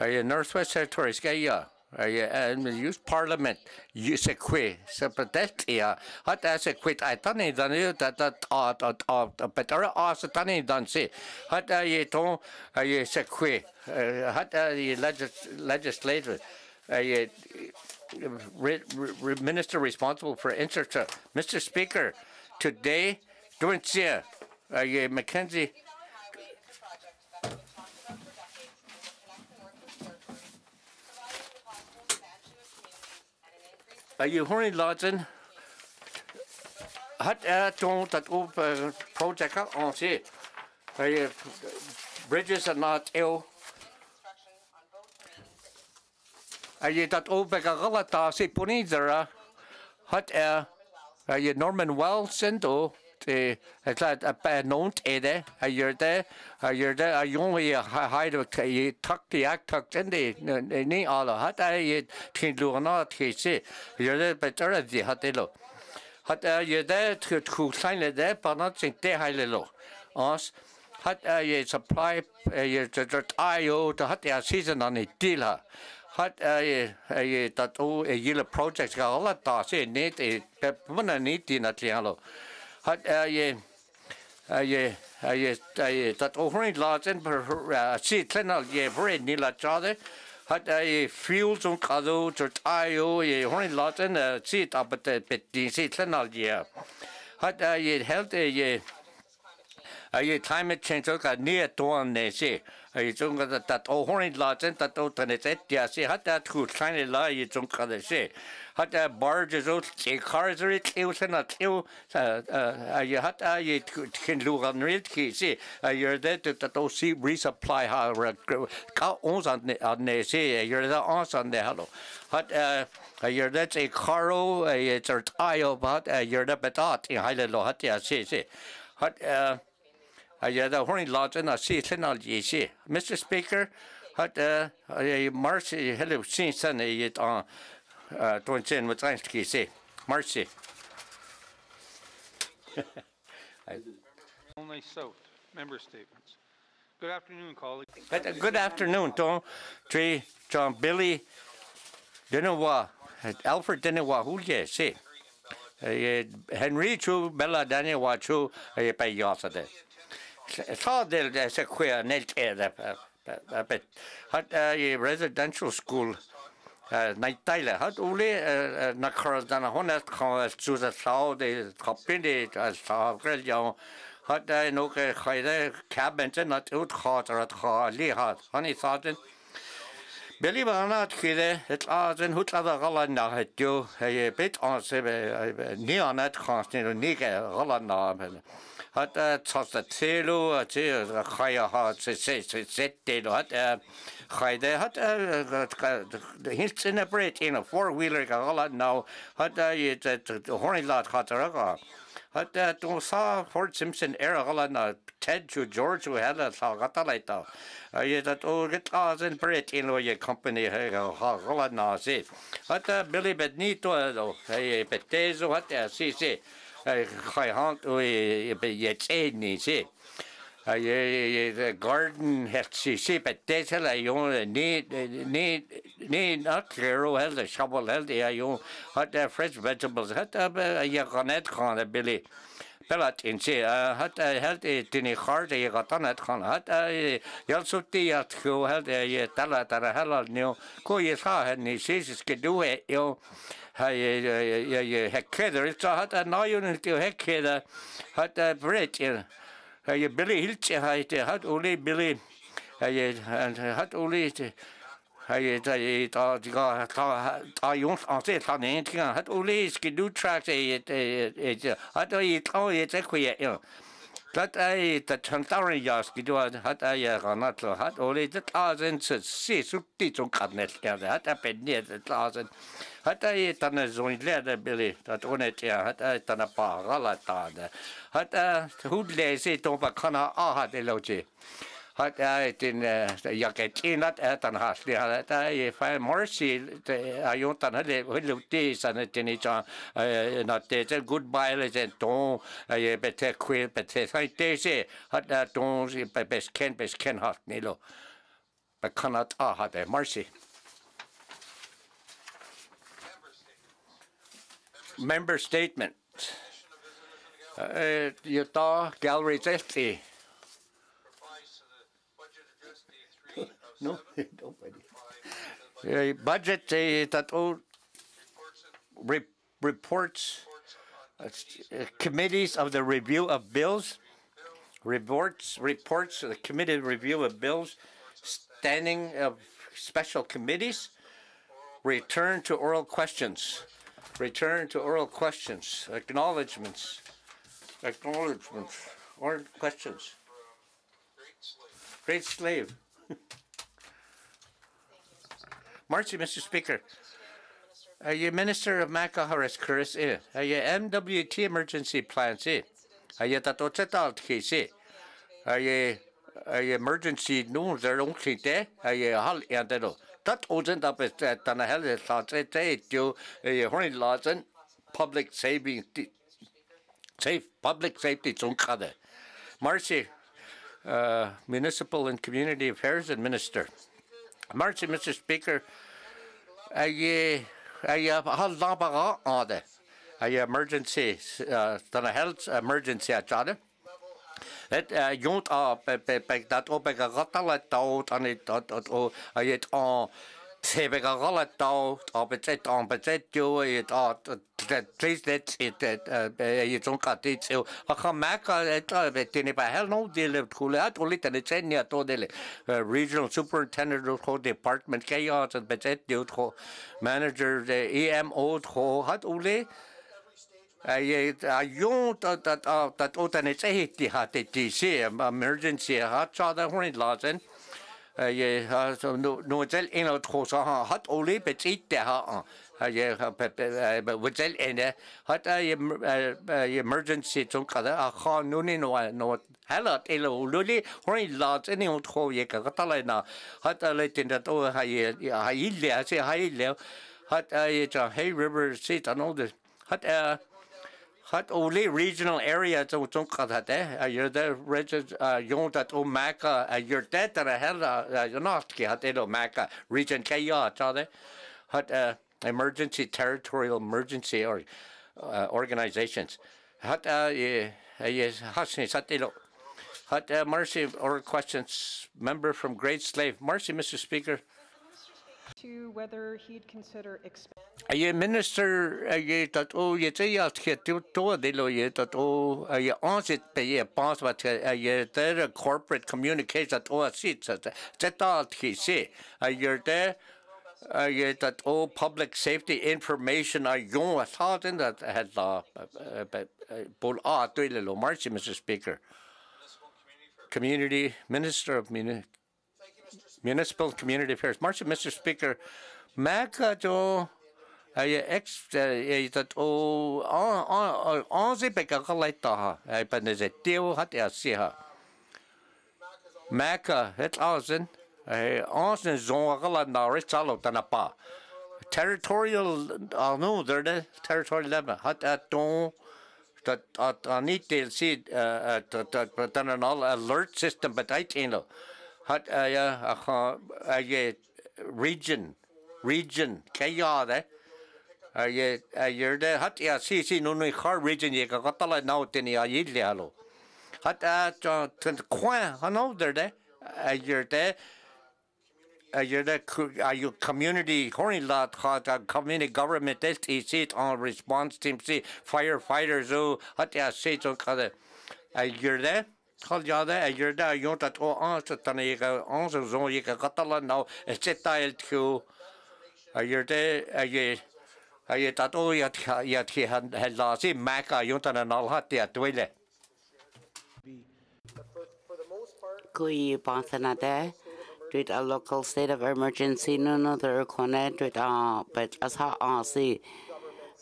are you Northwest Territories gaya are you um, and Parliament use a qui so but that yeah hot as a quit I it done it that that thought of but there are done it done see hot are you don't are you say qui hot uh, are you legislator are you re, re, minister responsible for infrastructure. Mr. Speaker, today, doing uh, Mackenzie. Are you horny Lodgen? Hat er don't that op project? Are you bridges are not ill? je dat overga galata se ponidera hat er je Norman Wells en do te het laat a pa nont ede a jerde a jerde a jong je haide je tak die ak tak en de ni alle hat er je tin luna te se jerde beter die hat elo. Hat er je de te ku kleine de panat sing te heile lo as hat er je supply je te ayo te hat er season aan die deal ha hat ai ai dat o äh, e yila project ga ala ta se net e pe mana net ti na ti halo hat ai ai ai ai dat o hrin la ten per si tlenal ye bre ni la chade hat ai fuels on kado tot ai o ye hrin la ten si ta bet bet di si tlenal ye hat ai health ye ai climate change ka ne to ne se i tsung ka tat o hornid la tsen tat o tanet et ya se hat ta tru kleine la i tsung ka de se. Hat a barge zo tse cars er it u sen at u a ye hat a ye ken lu ran rit ki se a yer de tat o si resupply ha ka 11 an an se yer da 11 an de hallo hat a a yer de tse caro a ye tsert ayo bat a yer da betat i haile lo hat ya se se. Hat a Uh, Mr Speaker hat uh Marcy hello sin san it uh, uh, on don sin wat einski si Marcy Only South, member statements. Good afternoon, colleagues. Good afternoon, Don. Tree, John, Billy, Dinawa, Alfred Dinawa, who ye see? Henry Chu, Bella Daniel Wachu, a pay yosade. Fadel se queer nelt ede bet hat i residential school na teile hat ule na kar dan honnet kan zu sa de kapinde as grell ja hat no chaide cabin net uitgaat er het ga le hat han saten Billy Barnard chuide het áin hút a galan nach het jo bit an se ní an net chaní ní galan ná. Hat tas a telo a te a chaya ha se se se se telo hat chayde hat hint in a bret in a four wheeler ga ala now hat ye horny lot hat a hat to sa Fort Simpson era ala na Ted to George who had a sa gata laita ye dat o get as in bret in lo ye company he ga ala na se hat Billy Benito he betezo hat si si chai hant o e be ye tsedni se Uh, yeah, yeah, yeah, the garden has to see, but that's how I own need, need, need not clear, has the shovel, has the I own hot uh, fresh vegetables, hot uh, yeah, canet con a billy. Pellet in see, uh, hot uh, held it in a heart, a got on it con hot, uh, you'll so tea at go held a yeah, tala tara hella new, go ye saw, and he says it's good do it, you know. Hij je hekkeder, het had een nieuwe te hekkeder, had een breed in. Hij Billy Hiltje, hij had olie Billy, hij had olie. Hij hij ta ta ta ta jongens aan zit aan een ding, had olie is gedoe tracks, hij hij had hij ta je te kwijt ja. Dat hij dat chantarin jas gedoe had hij gaan het had olie dat azen se se zoek die zo'n kan net ja, had hij ben niet het azen. Had hij dan een zo'n leder Billy, Dat ei er dat Chantarin jaski du hat er eier natlo hat oli dat lasen se se sutti zum kannet gerne. Hat er beniert et lasen hat ei tanne zoin lerde billi dat onet er hat ei tanne paar ralatade hat er hudle se tomba kana a hat er eloji het dan haast die had hij van mercy hij jont dan had hij hoe die zijn het niet aan dat het goodbye les en ton hij bete kwel bete hij deze had dat ton best ken best ken had nilo. Maar kan het ah had hij mercy. Member statement. Uh, Utah Gallery 50. Replies to the budget address day three of No, nobody. Uh, budget uh, that all reports re- reports reports uh, committees uh, of the review of bills, reports reports of the committee review of bills, standing of special committees, return to oral questions, return to oral questions, acknowledgements, acknowledgements, oral questions. Great Slave. Marcy, Mr. Speaker. Are you Minister of Macaharis Curtis? Eh? Are you NWT emergency plans? Eh? Are you that Ochetal case? Eh? Are you are you emergency no there don't there? Are you hal and that wasn't up at that and a hell is thought it it you you horny laws and public saving safe public safety so Marcy uh, Municipal and Community Affairs Administrator. Marcy, Mr. Speaker, I I hal labaga on the emergency uh the health emergency other. Het pe pe dat op taut aan het dat dat o I het on se be gala taut op het het on het het jo het at dat please that it dat je zo'n kat dit zo a gaan maken het het in bij hel no deel koele at o lit het zijn ja to deel regional superintendent of ho department ke ja het bet het jo ho manager de EMO ho hat ole Ai a yon dat dat dat o tan het het die hat het die se emergency hat sa da horn nuzel ena trosa ha hat ole bezit der ha ye nuzel ene hat emergency zum kada a kha nuni no no halat ele ululi horin lat ene tro ye ka talena hat ale tin dat o ha ye ha ile ha se ha ile hat ye cha hey river sit and all this. Hat hat ole regional area to to kata te you're the regis uh, yon that o maka uh, you're dead that a hell uh, you're not ki hat edo maka region ke ya ta de hat emergency territorial emergency or uh, organizations. Hat ye yes hasni satelo hat mercy or questions member from great slave. Mercy mr speaker to whether he'd consider expanding. Ai minister ai dat o ye te ya ke tu to de lo ye dat o ai onsit pe ye pas wat ai der corporate communication ai dat public safety information ai yon a thought in that had la eh, eh, eh, bol a to le lo march mr speaker. Community minister of muni- municipal and community affairs. March mr speaker dat o on on se pe ka ka lai ta ai pa ne se teo hat ya si ha Maca het ausen ai se zon ka la na ri chalo ta na pa. Territorial oh no there the territorial level hat at don dat at deel zie dat dat dan een al alert system but uit een lo hat uh, ya uh, ha uh, ye region region kya de. Ye yer de hat ya si si no no har region ye ka ta la na te ni ya yil ya lo hat a to ten coin han over de. Yer de yer de are you community horny lot hat a community government test is it on response team see firefighters who hat ya say to ka de yer de ja da you're there you that oh on so tan ye ka on so zo ye ka katala now it's a oh ya ya han maka a local state of emergency no no uh but as uh see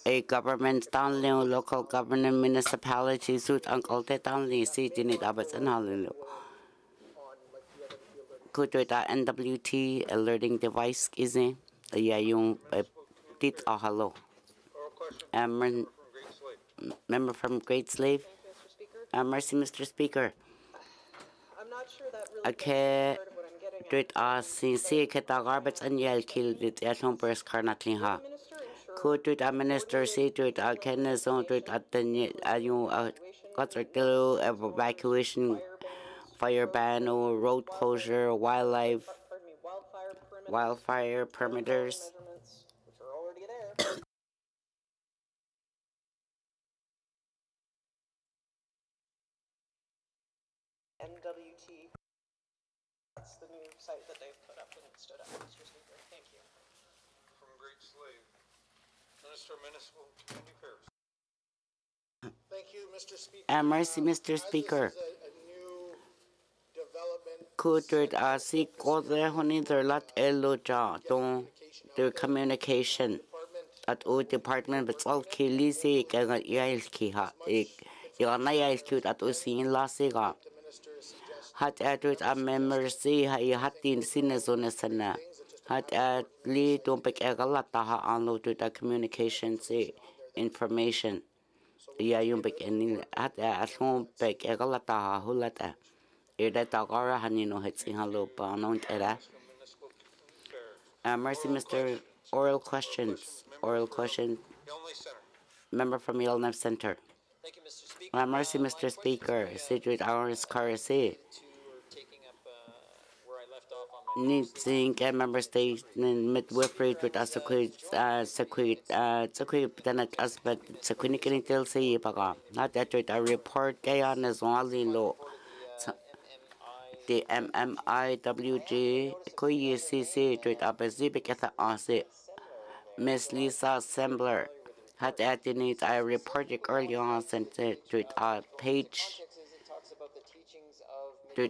a government down local government municipalities with uncle li see it abats and with a NWT alerting device is it yeah yung tit a hello um, member from Great Slave uh, mercy Mr. Speaker that Okay. Drit a si si ke ta garbets an yel kil dit ya thong pers karna ha. Minister, ensure Ku drit a minister si drit a kenne zon drit a ten a yung a kotsar tilu evacuation uh, fire ban or road closure wildlife wildfire permits, wildfire permitters measurements, which are already there. NWT. That's the new site that they've put up and it stood up, Mr. Speaker. Thank you. From Great Slave, Minister of Municipal Community Affairs. Thank you, Mr. Speaker. Uh, mercy, Um, Mr. as this Speaker. is a- a new development, Ku drit a si ko de honi der lat elo ja don their communication at o department but all kili si ka ga yail ki ha ik ya na at o sin la si ga. The minister's suggestion hat at with a member si ha i hat din sin zone sana. hat at li don pek e ga la ta ha an lo to the communication information ya yung pek en hat a hon pek e ga la ta ha hu la ta e da ta ga ra han ni no het si ha lo pa no te ra Uh, mercy, Mr. Oral questions. Oral question. Member from Yellowknife Center. Thank you, Mr. Speaker. Uh, mercy, Mr. Speaker. Situate hours Karasi. Sequit then at us but sequit can tell say paga. Not that with a report kaya na zonali lo. The MMIWG kuyi CC with a specific at the ase. Miss Lisa Sembler had need I reported early on sent it to a page context is it talks about the teachings to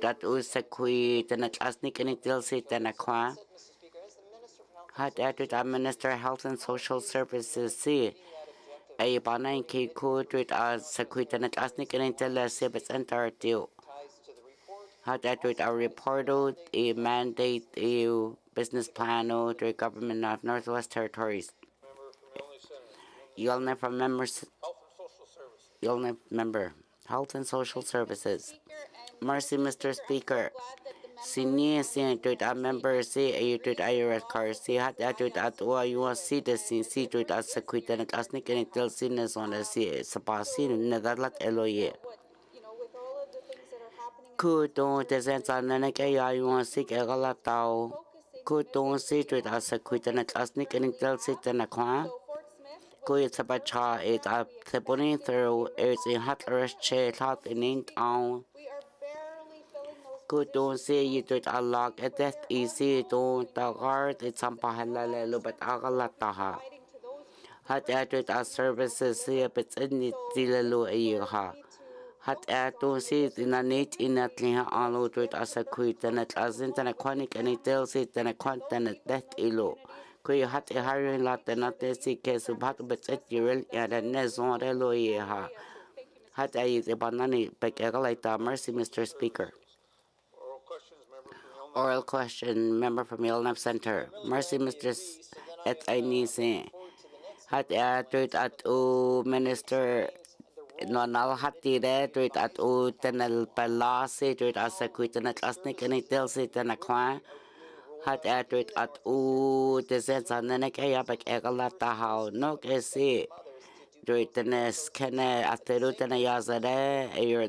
asnik ni tilsi tena kwa Mr. Speaker, as the Minister a of Health and Social Services si ay banay ki ku to a sakui tena asnik ni tilsi but enter deal ties to the report. a report a mandate a business plan to the government of Northwest Territories Member you'll never Services. you'll never member Health and Social Services Mercy, Mr. Speaker. Sini sin tuit a member si ayu tuit ayurat kar si hat atut at wa yu si de sin si tuit as sequit and as nik and tel sin is on a si sapasi nagalat eloye. What, you know, with all of the things that are happening in Ku don de sen sa nana ke ya yu si ke gala tao. Ku don si tuit as sequit and as nik and tel si tena kwa. so Fort Smith, Ku it sa cha it a seponi through it's in hot che hot in. We are barely filling those Ku don si you tuit a lock at that easy don ta guard it sampa halala lo but agalata ha. fighting to those Hat atut a services si apit in dilalo ayo ha. Hat atun si tinanit inat liha alo tuit asa kui tanat azin tana kwanik and it tells it tana kwant tana death ilo. Kui hat e harin la tana te si ke subhat but it yiril ya da nezon relo ha. Hat ayit e banani pek egalaita mercy Mr. Speaker. Oral questions, member from Yonley. Oral question, member from Yellowknife Center. Mercy, Mr. Et Ainisi. Hat atut at u minister no nalhatire tuit at u tenel palasi tuit asa kuitana tlasnik ani telsi tena kwa hat at tuit at u tesen sanene ke ya bek egala ta hao no ke si tuit tenes kene ateru tena yazare ayur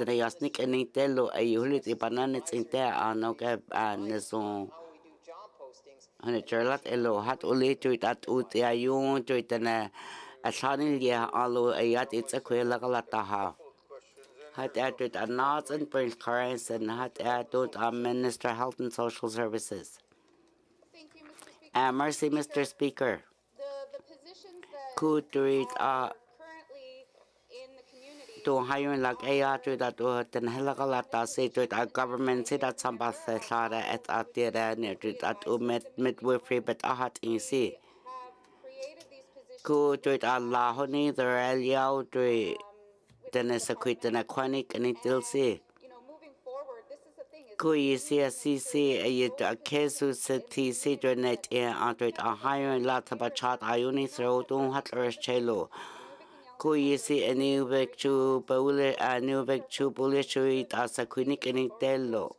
ti tena yasnik ani telo ayulit ipanan tsinte ano ke aneson Hana jarlat elo hat uli tuit at ut ayun tuit tena Ashani lia alu ayat it's a quilla galataha. Hat added a nods and Prince currents and hat a Minister Health and Social Services. Thank you, Mr. Speaker. Uh, mercy, Mr. Speaker. The, the positions that Could read uh are currently in the community to hire like aya to that to ten helagalata say to a government say that some bas sara at at the near to that mid midwifery but a hat in see. have created these positions Ku to it Allah honi the real to with ten is a quit and a quanic and it will see. you know, moving forward, this is the thing is Kui CSCC ayit a kesu seti sidro net e antwit a hayon la tabachat ayuni thro tung hat ers chelo. Kui si a new vec chu bole a new vec chu bole chui ta sa kunik ini tello.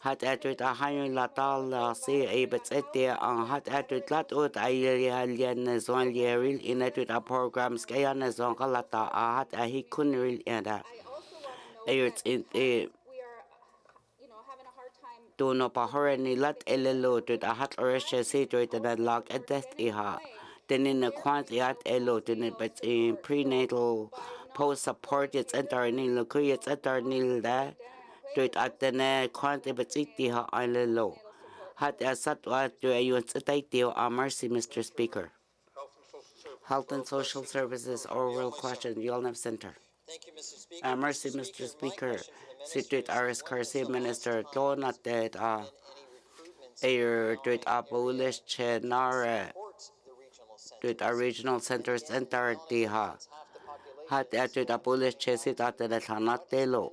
Hat atwit a hayon la tal la si a bet ete an hat atwit lat ut a yalian na zon yeril in atwit a programs kaya na zon kalata a hat a hi kunril enda. I also want to Ayut note that in e we are, you know, having a hard time tu no pahore ni lat elelo tu da hat oreshe si tu ita na lag edet iha. Tini na kwant iat elo tini bet in prenatal post support yits entar ni lo ku yits entar ni da. Tu it at tene kwant ibet iti ha ailelo. Hat asat wa tu ayun sitai tiyo a mercy Mr. Speaker. Health and Social Services. Oral question, Yolnef Center. Thank you, Mr. Speaker. Uh, mercy, Mr. Speaker. question to the Situit minister is, Aris Karsi Minister to not that uh and any recruitments air allowing tuit abulis chenare support the regional centers? a enter diha. Half the population Hat atuit chesit at the hanat telo.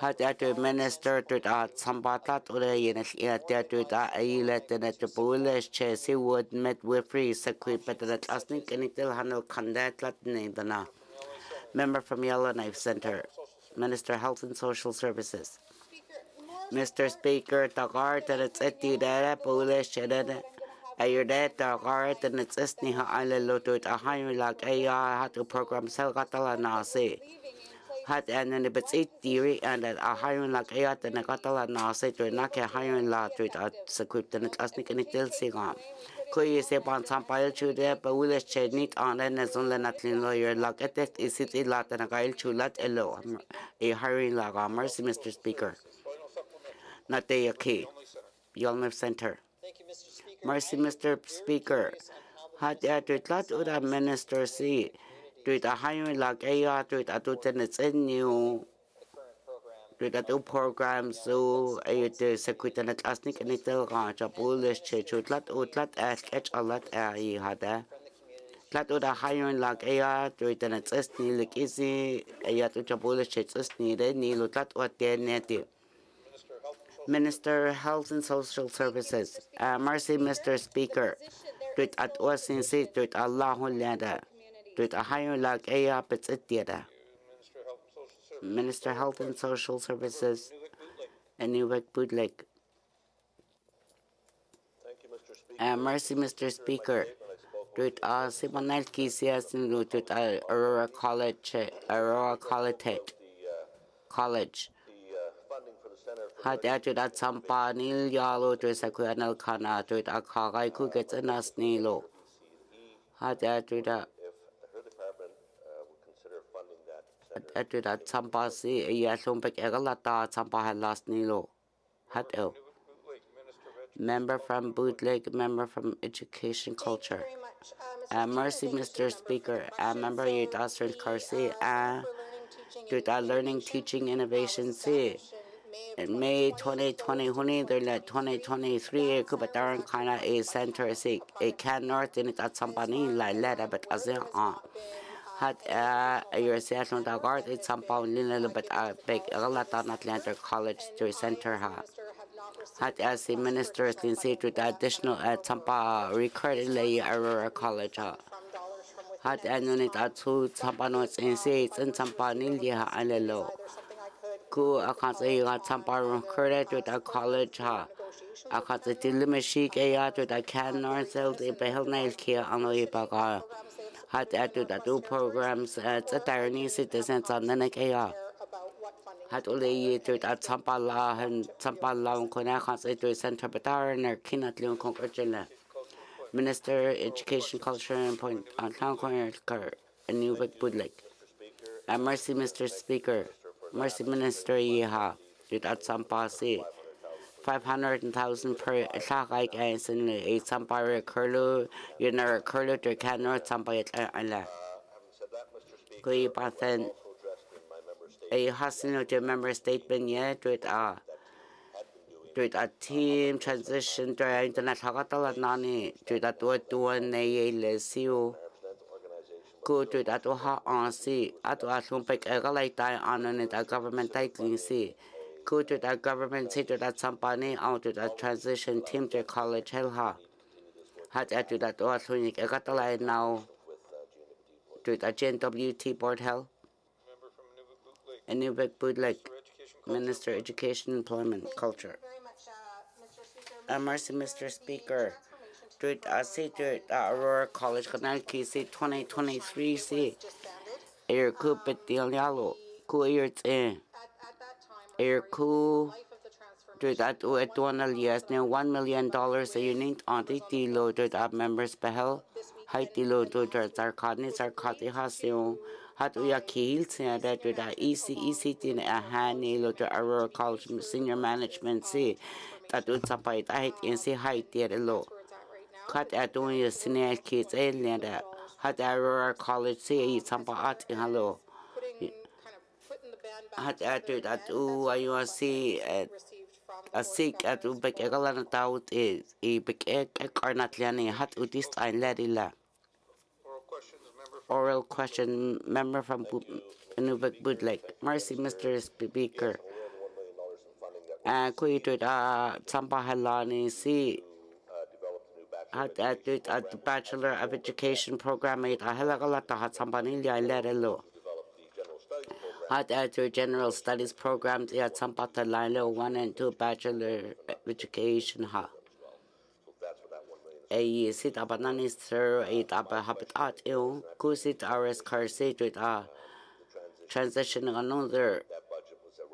Hat atuit minister tuit at sambatat ure yenis iat atuit a ailet and at the bulis chesi would met with free sequi but that asnik anitil hano kandat lat name Member from Yellowknife Center, Minister Health and Social Services. Mr. Speaker, tagar tan its eti dara polish chedana. Ayer dat tagar tan its esni ha ala loto it a hayu lag aya hatu program sel katala nasi. Hat an an ibits it theory and a hayu lag aya tan a katala nasi to nak a hayu la to it at sequip tan it asnik and it til singam. Kui se pan sampayel chude polish chenit on an as on natlin lawyer lag etet is it lat and a gail. A mercy Mr. Speaker. Not the key. Center. Thank you, Mr. Speaker. Mercy, I'm Mr. very Speaker. curious on how the Hat ya tuit lat ura minister si. Tuit a hayu lag aya tuit a tuiten it's in new. the current program Tuit a tu program so ay te sequitan at asnik and itel ga cha pulish che chut lat ut lat as catch a lat a i hada. from the community. Minister Health and Social Services. Uh, mercy, Mr. Speaker. Tuit at osin si tuit Allahu lada. Tuit a hayu lag aya pits itiada. Minister Health and Social Services. And. And Newbeck Budlik. Uh, mercy, Mr. Speaker. Tuit a simanal kisias nu tuit a Aurora College, Aurora College, College. The uh, funding for the Center for Hat er tuit at sampa nil yalo tuit sa kuyanal kana tuit a kakay kugets anas nilo. Hat er tuit a if her department uh, would consider funding that center. at at sampa si iya sumpek egalata halas nilo. Hat el. Wait, Minister of Education. Member from Bootleg, member from Education Culture. Uh, mercy, Mr. Speaker. Uh, member Yut Asrin Karsi. Uh, learning, teaching, innovation. Si. In May 2020, huni let 2023 kubataran kana a center a can north in it at sampani la leda but as a hat uh your session da guard it sampa lina but a big galatan Atlanta College to center ha hat as the minister in say to the additional at sampa recorded lay Aurora College ha hat uh, ano ni tatu tampa no tsin si tsin tampa ha ale lo ku akan sa iga tampa ron kurde to da college ha akan sa dilime shi ke ya to da can nor sel de behel nail kia ano i ba ga hat atu da do programs tsa tar ni si de sen sa nana ke ya hat ule yi to da tampa la han tampa la ko na kan sa to center batar ner kinat leon kon Minister Education, Culture and Point on Town Corner Nubik Budlik. Uh, mercy, Mr. Speaker. Mercy, Minister Yeha. At Sampasi. 500,000 per Shakak and Sin a Kurlu, you know, Kurlu to Canor Sampayat Allah. Kui Pathan a Hasino to member statement yet with uh dwi a team transition dwi internet hakatala nani dwi a tua tua nei le siu ku dwi a tua ha on si a tua lumpek e ka lai tai anu ni da government tai kling si ku dwi government si dwi a sampani au dwi a transition team to college hel ha hat a dwi a tua lunik e ka talai now dwi a GNWT board hel and Nubek Budlek, Minister Education, Employment, Culture. Uh, mercy, Mr. Speaker. Duit a si duit a Aurora College Kanaki si 2023 si. Air ku betil yalo. Ku air tse. Air ku. Duit at u et one alias ne one million dollars a unit on the tilo duit a members behel. Hai tilo duit a zarkadni zarkati hasio. Hat u ya kihil tse da duit a EC EC tin a hani lo duit Aurora College Senior Management si. tatu tsapai ta hit in si hai tier lo kat atu ye senior kids e lenda hat aurora college si i tsampa at in halo hat atu atu ayu si a sik atu bek egalan taut is i bek ek karnat liani hat utist ein ladila oral question member from Nubek Budlek. Mercy, Mr. Speaker. kui tu da tsamba halani si at at at the Bachelor of Education program. At halagala ta hat tsamba ni at at General Studies programs at tsamba ta lilo one and two Bachelor Education ha a sit up anani sir it up habit at eu ku sit rs car sit with a transition another.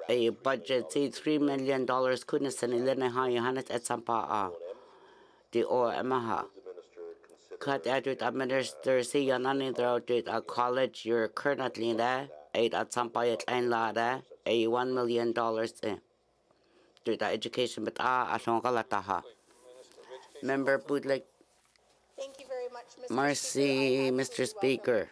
A budget say three million dollars. Couldn't send ilene ha yohanet at sampa a the o emaha cut at it administer say yanani through it a college you're currently there eight at sampa at ein la a one million dollars in to the education but a a ha member Budlik Thank you very much, Mr. Mercy, Mr. Speaker.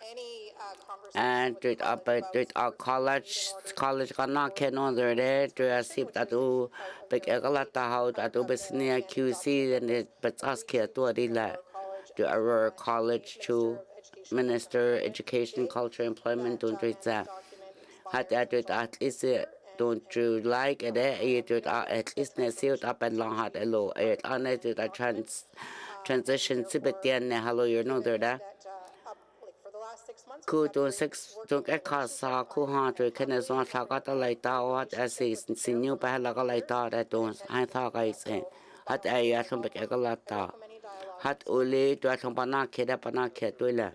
And to up to our college college kana keno there to asip tatu bek egalata how tatu besnia QC and it but ask here to adila to our college to minister education culture employment don't do that. Had that at least don't you like it eh? it uh, at least ne see up and long had hello it on it trans transition Tibetan ne hello you know there. da ku to six to get ka sa ku ha to ken zo sa ka ta lai ta wa as is sin new pa la ka lai ta da to ai tha ka is hat ai ya thum ke ka la ta hat ule to thum pa na ke da pa na ke to la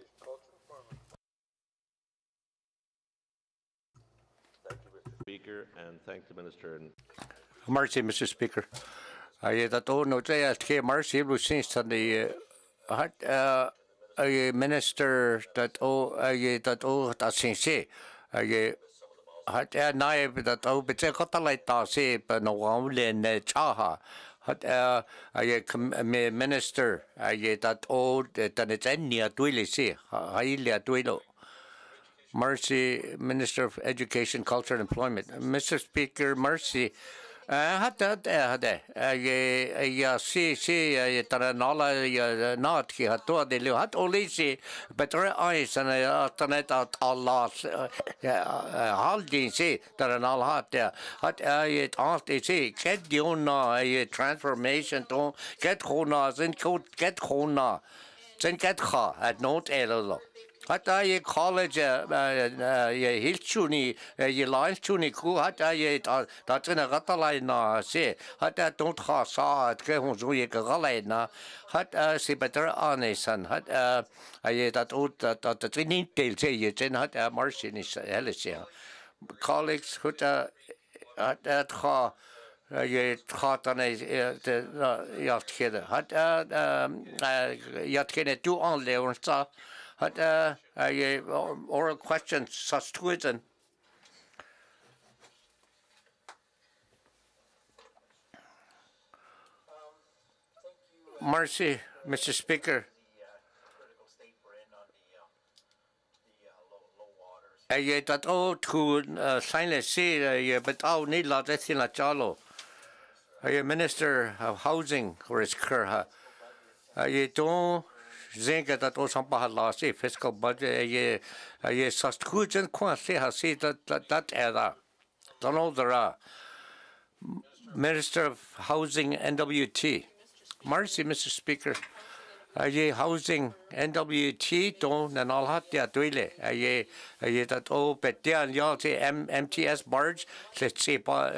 Speaker, and thank the Minister. Mercy, Mr. Speaker. I that oh no, they Mercy since the hat a minister that oh a that oh that since a hat er a naib that oh but they got like that say but no one len chaha eh, hat er, a a minister a oh that it's any a duile see hai le duilo Mercy, Minister of Education, Culture and Employment. Mr. Speaker, Mercy, hata hada ya si si tara nala ya not ki hato de le hat oli si betra ai sana tanet at Allah hal din si tara nal hat hat ay art si ket diona ay transformation to ket khona zen ko ket khona zen ket kha at not elo Հատա է քոլեջը է հիլչունի է լայլչունի քու հատա է դածնա գտալայնա սե հատա տոնտ խասա դե հունջու է գալայնա հատա սիպետր անեսան հատա է դատուտ դածնին տելցե է ցեն հատա մարսինի հելեսիա հա, colleagues հատա հատա թա յատքան յատքերը հատա յատքենը դու անլեոնցա is helisia colleagues hata hata ha je gaat dan ja had ja het toe aanleveren sta had je oral questions zoals toezen Mercy, Mr. Speaker. je dat toen zijn ze je betaalt niet laten zien dat jalo. Uh, je minister of housing or is kurha. Je don't think dat ons amper last fiscal budget eh, je je eh, sast goed en kon se ha se dat dat dat era. Dan odera. Minister of Housing NWT. Mercy, Mr. Speaker. Eh, ye housing NWT to na nal hat ya tuile ye ye that o petian ya te MTS barge let's see pa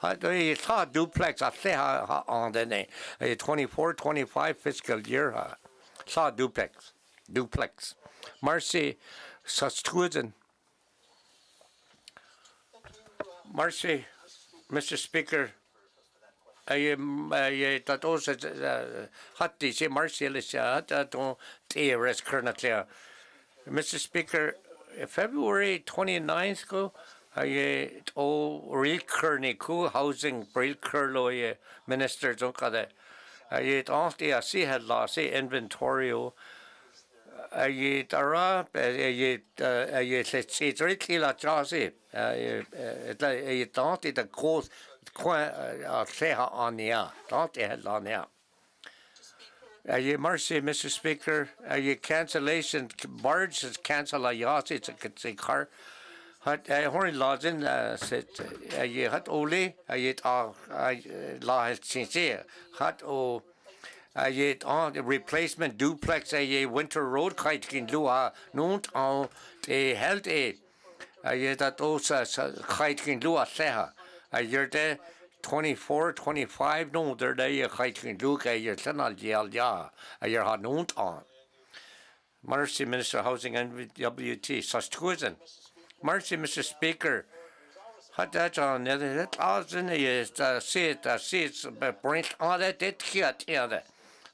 ha ye tha duplex a se ha on the ne 24 25 fiscal year ha sa duplex duplex Marcy Sastuzen Marcy Mr. Speaker je dat ons eh, had die ze Marcellus dat on TRS currently. Mr. Speaker, February 29th go je o real kerni ku housing real je eh, minister zo kada. Je ofte a si had la si inventorio. Je dara je je se se dritli la jasi. Je dante de growth léthe ania, dátathe lánia. A ye mercy, Mr. Speaker, a ye cancellation, barge is cancel a it's a car. Hat a horn lodging, sit a ye hat ole, äh, ye a äh, la since hat o äh, ye on the replacement duplex ye winter road kite kin lua, nunt on te held a ye that osa kite kin lua seha. Year de 24, 25 no der de je gait geen look a year ten al jail ja a year had on. Mercy Minister Housing and WT tourism. Mercy Mr. Speaker. Had that on the that all in is the seat the seats but bring all that it kit here.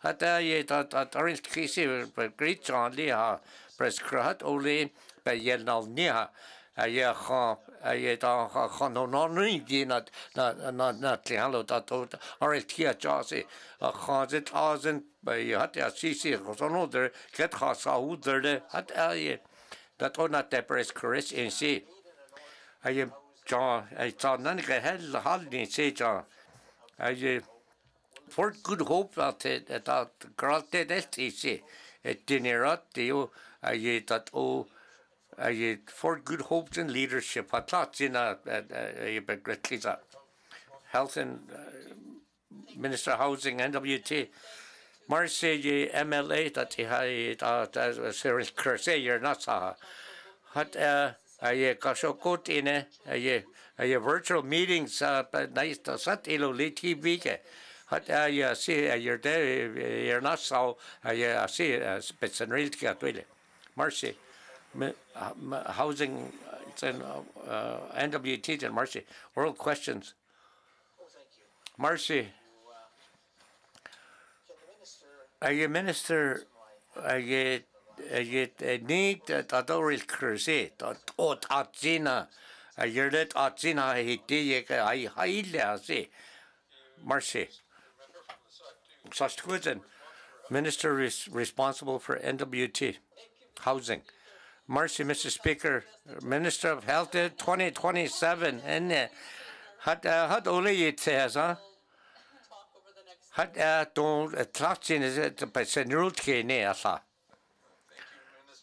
Had that ye that that orange kisi but great on li ha press krat only by yell now near a ye ha ye ta ha no no ni di na na na na ti halo ta to or it kia ja se a ha ze thousand by hat ya si si so no der get ha sa Da tror jeg at det er skrøs i en si. Jeg tar den ikke hele halden i en si, jeg folk kunne håpe at det er galt det delt i si. Et dinerat, det er jo, jeg tatt og jeg får good hope and leadership har tatt sina jeg begrettelig health and minister housing NWT Marcy ye MLA that he had that as serious curse you're not saw. Hat uh ye kashokot in a ye a virtual meetings nice to sat ilo li TV ke. Hat ye see you're there you're not so uh yeah see uh spits and real ke Marcy. Uh, housing, it's in uh, NWT and Marcy. World questions. Marcy. Are you minister? Are you you need uh, tadoril kursi to oh, tatsina. Are you let tatsina hiti ai haile asi. Marcy. Such Minister is responsible for NWT housing. Mercy, Mr. Speaker, Minister of Health, eh, 2027, and eh, uh, had had only it says, huh? Had uh, don't attraction is it by senurul kene asa.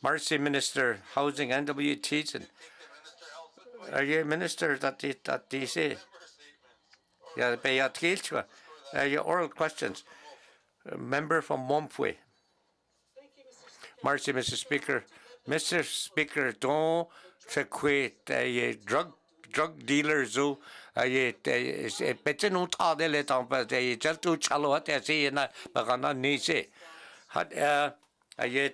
Mercy, Minister, Housing NWT, and are you minister that that DC? Yeah, be at Gilchwa. Uh, your oral questions. Member from Monfwi. Mercy, Mr. Speaker. Mr. Speaker, don't sequate a drug drug dealers zo ye pete nu ta de le tam pa de chal tu chalo te se na ba kana ni se hat er ye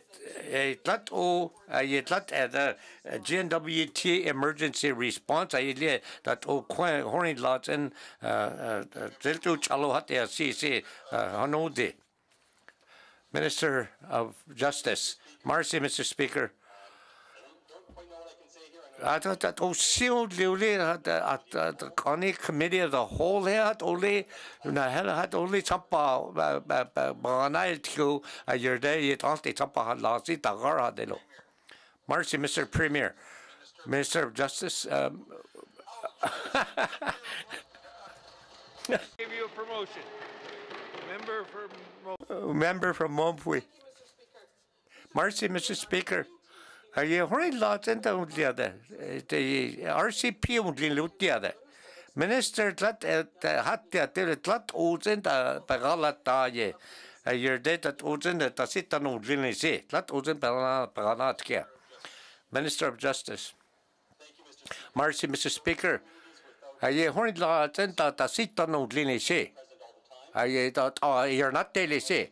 tlat o ye tlat at the GNWT emergency response ay le that o kwen horin lot and chal tu chalo hat te se se hanu de Minister of Justice. Marcy Mr Speaker. O liwli at at at coni committee of the whole only na hela hat only champa a your day it all the champa hat lasi tagar hat delo Marcy Mr Premier Minister of Justice um, Give you a promotion. Member from member from Marcy Mr Speaker je har inte låtit utliade. Det RCP utliade. Minister tlat et hatte til tlat usen da pagala taje. Je det at usen da sitta no drilni se. Tlat usen pagala pagala tkia. Minister of Justice. Marcy, Mr. Speaker. Je har inte låtit da sitta no drilni se. Je dat you're not daily se.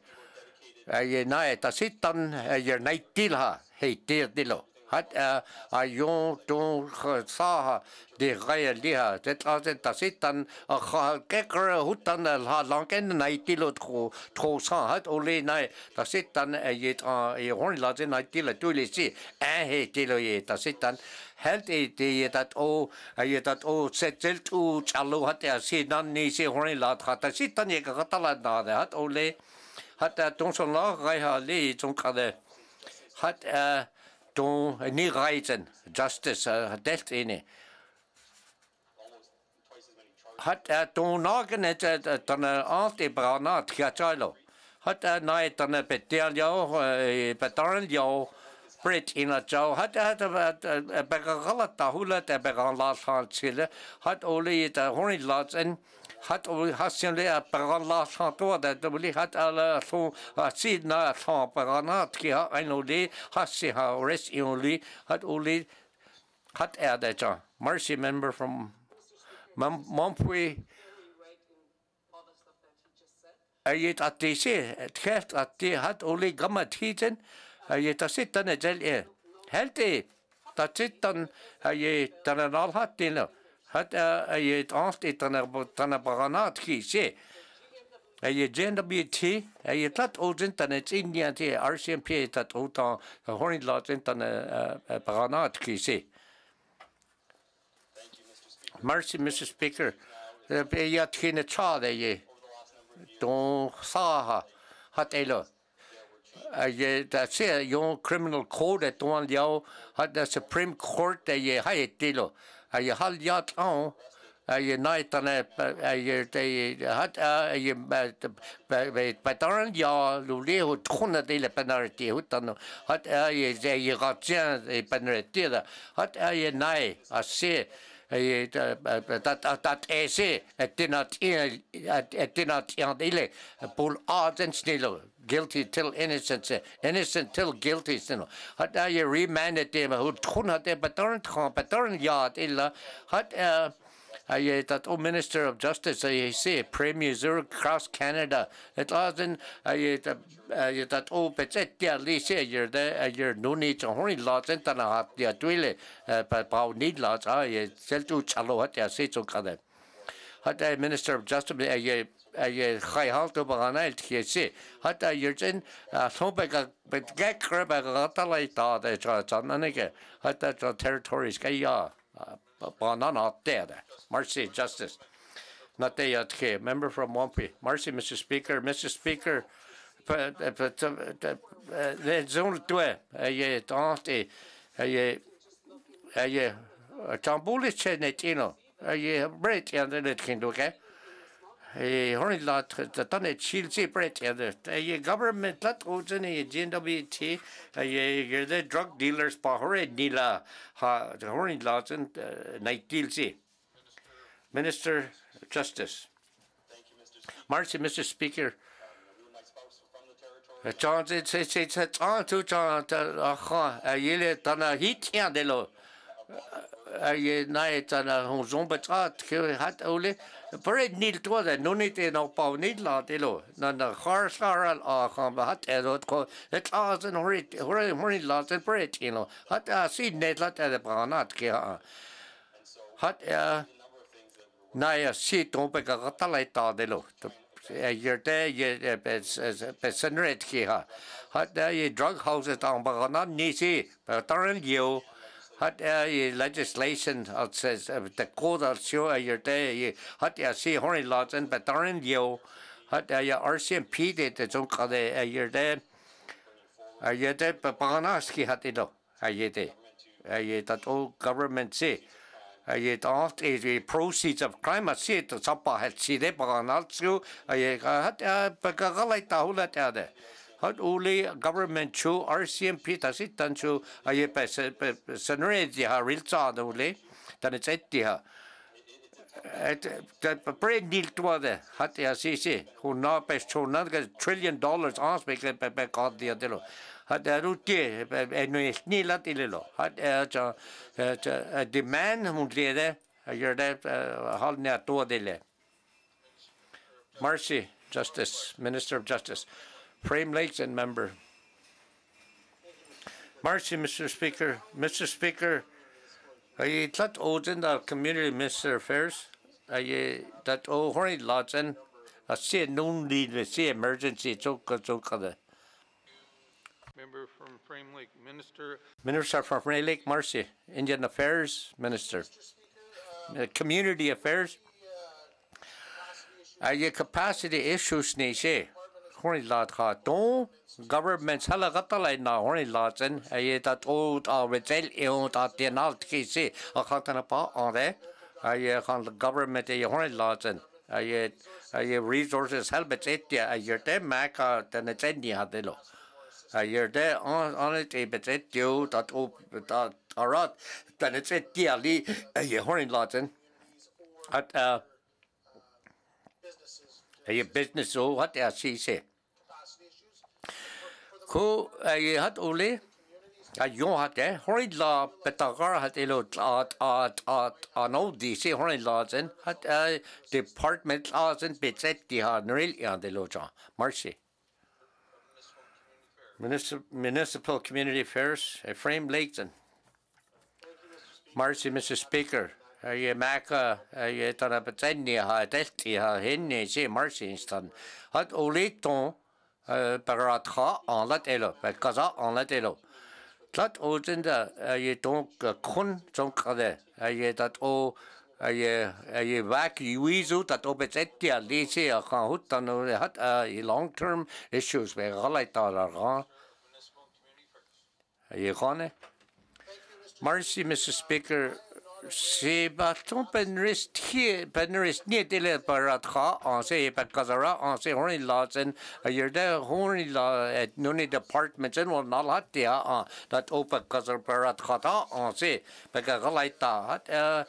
Je nej da sittan you're night dilha hei heiter dilo. Hat er a Jon don saha de Reihe leha. Dat as da si an a cha gekere hut an ha lang en nei dilo tro tro san hat o le nei da si an er jeet an e hon la nei dilo to le si en he dilo je da si an helt e de dat o je dat o setelt u chalo hat er si nan ni si hon la hat da si an je ka tala na hat o le hat er don son la rei ha le zum kade. Hat er don ni reiten. Justice har delt inde hat er don nagen et dan alt i brana tjalo hat er nei dan betel jo betarn jo Brit in a jo hat hat be galata hulat be gan las han chile hat oli it horny lots and hat hasin le paran la chanto da dubli hat ala so sid na so paranat ki ha ein oli hasi ha res oli hat oli hat er da ja. Mercy member from Monfwi ayet at de se tkheft at de hat oli gamat hiten ayet asitan ejel e helte tatsitan ayet tanal hat dino hat je het aansteed dan er dan er baganaat kies je gender BT je dat ozen dan het India te RCMP dat ook dan hoorn laat zijn dan baganaat kies Mercy Mr Speaker. Je had geen chade je? Don saha. Hat elo je dat ze jong criminal code dat dan jou had de Supreme Court dat je hij dilo je hal jat aan je night dan je de hat je bij bij dan ja lule hoe tronne dele penalty hoe dan hat je ze je gaat zien penalty hat je nee als ze dat dat is het dit not het dit not ja dele pol aden snelo guilty till innocent innocent till guilty snelo hat je remanded dem hoe tron hat de betorn tron betorn ja illa hat je dat o minister of justice uh, je se premier Zurich cross Canada. Het laten je dat je dat o bezet ja lise je de je no niet zo hoor laten dan had ja tuile pa niet laten je zelf tu chalo hat ja se zo kan hat de minister of justice je je khai halt op gaan uit je se hat je jen so be bet gek krab ga talai ta de cha chan ne hat dat territories ga ja banana. Mercy, Justice. They at. Member from Wampi. Mercy, Mr. Speaker. Mr. Speaker, le uh, uh, uh, zone dwe, ye tante, ye, ye, tambuli chenet, you know, ye, bread, and then it can do, okay? Horny lot tan et chil si bret ye government lat ozen ye GNWT ye the drug dealers pa hore nila ha the horny lot and night deal si Minister Justice Marcy Mr. Speaker uh, John c'est c'est c'est c'est en tout John a kha a yele tana hit ya de lo. A ye na e tana hon zon betrat ke hat ole parade nil to da no ni te no pa ni la te lo. Na na khar sar al e a kham ba hat e rot ko et a zen hori hori hori la te parade you know hat a si net la te ba na ke ha hat a na ya si to pe ka ta la ta de lo. E Yer te ye e pe pe senret ki ha. Hat da ye drug houses ta ba na ni si pa taran yo hat ye legislation out says the code of show your day hat ya si hori lots and ba taran you hat ya RCMP de de jong ka de your day a ye de ba ba na ski hat ido a ye de a ye that all government say ye daft is the proceeds of crime a sit to sapa het si de na chu ye hat pa ka ga lai ta hula ta de hat uli government chu RCMP ta sit tan chu ye pa senre di ha ril cha de uli tan et et di ha et the pre deal to de hat ya si si hu na pe chu na trillion dollars ons pe pe pe ka di de lo. Hat er uti e no es ni la tilelo hat er cha cha demand mun lede yer det hal ne to dele Mercy, Justice, Minister of Justice, Frame Lakes and member. Mercy, Mr. Speaker. Mr. Speaker, I tlat odin the Community Minister Affairs. I that o hori lodgen. I see noon need see emergency choka choka the. Member from Frame Lake, Minister. Minister from Frame Lake, Marcy, Indian Affairs Minister, uh, Community Affairs. Uh, your capacity issues ni she. Horny lot ha don government hala gatalai na horny that old uh retail ion that the ki se a khatana pa on there. Ay kan government ay horny lot and ay ay resources help it it ya ay your dem mak den it ni. Ayir de on on it e bet et dio dat op dat arat dan het et diali je horin laten. Hat uh je business zo hat er si se. Ko je hat ole a jo hat e horin la betagar hat elo at at at an o di se horin laten hat department laten bet di ha nril an de lo ja. Merci. Municipal, Municipal Community Affairs, Ephraim Laketon. Marcy, Mr. Speaker, je maka je tana beteni ha delti ha hinne je Marcy instan. Hat oliton parat ha en lat elo, kaza en lat elo. Tlat ozenda je donc kun zonk ade, je dat o je je wak yuizu dat op het etje alisi a gaan goed dan hat long term issues bij galai ta ra je gaan Mercy Mr. Speaker si baton penris ti penris ni tele paratha on se pat kazara on se horni lots and you're there horni la at no need departments and will not hat e, dia on that open kazar paratha ta on se peka galaita hat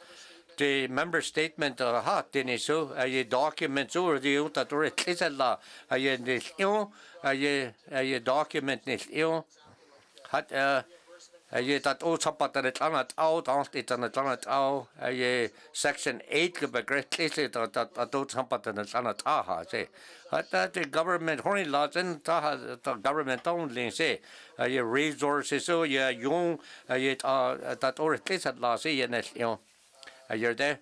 the member statement uh, ha tini so a document so the uta to la a ye ni yo a ye a ye document ni yo hat uh, a ye dat o chapa ta it anat out on it anat anat au a ye section 8 ke begret lise dat dat dat o chapa ta it anat a ha se hat that the government horny laws and ta ha the government only se a ye resources so ye young a ye dat o it lise la se ye nis yo ayer de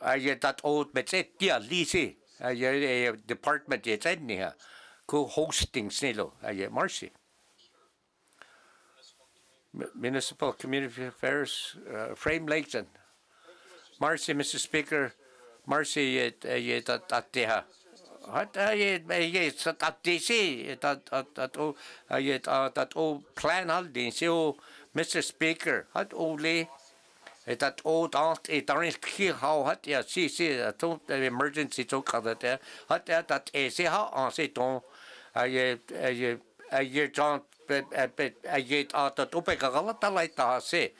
ayer dat old met zet dia lisi ayer department je zet ni ha ko hosting snelo ayer marcy municipal community affairs uh, frame lakes marcy mr speaker marcy ye eh, dat dat ha hat eh, ye eh, ye dat dc ye plan mr speaker hat ole et dat old et daar is hier hou hat ja si si to emergency to kada te hat ja dat e se ha an se ton a je a je a je jan a je at dat op ek gala ta lai ta se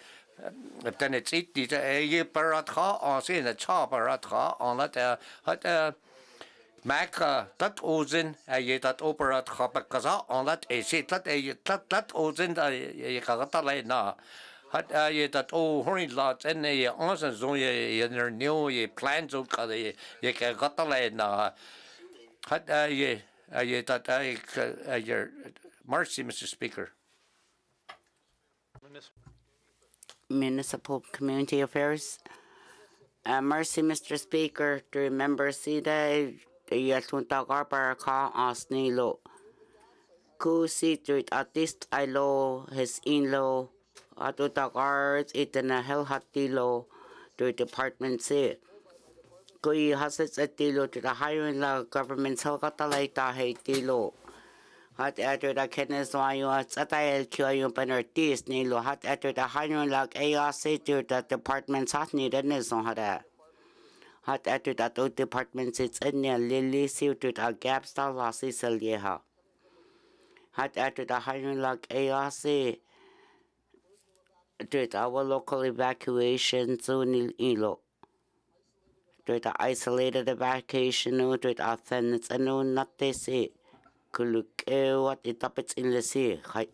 dan het zit die e je parat ga an se na cha parat ga an dat hat Mac dat ozen a ye dat opera khapakaza on dat e se dat e dat dat ozen da ye kagata lai na. Hat a ye dat o horny lot en ye onsen zon ye ye ner new ye plan zo ka ye ye kagata lai na. Hat a ye a ye dat a ye mercy Mr. Speaker. Municipal Community Affairs. Uh, mercy, Mr. Speaker, to remember Sida, the Yatunta Garbar Ka Asnilo. Ku si tuit artist ilo, his in lo, atuta guards, itana hel hatilo, to department si. Kui hasits atilo to the hiring la government's helgatalay tahe tilo. hat etter da kennes ayo atael kyo paner tis ni lo hat etter da hanyon lag ARC to da department hat ni den is on hada hat etter da to department sits in ne lily siu to da gap star la si sel ye ha hat etter da hanyon lag ARC da our local evacuation zone da isolated evacuation no to da then it's a no not they say kuluk e wat i tapets in le si khai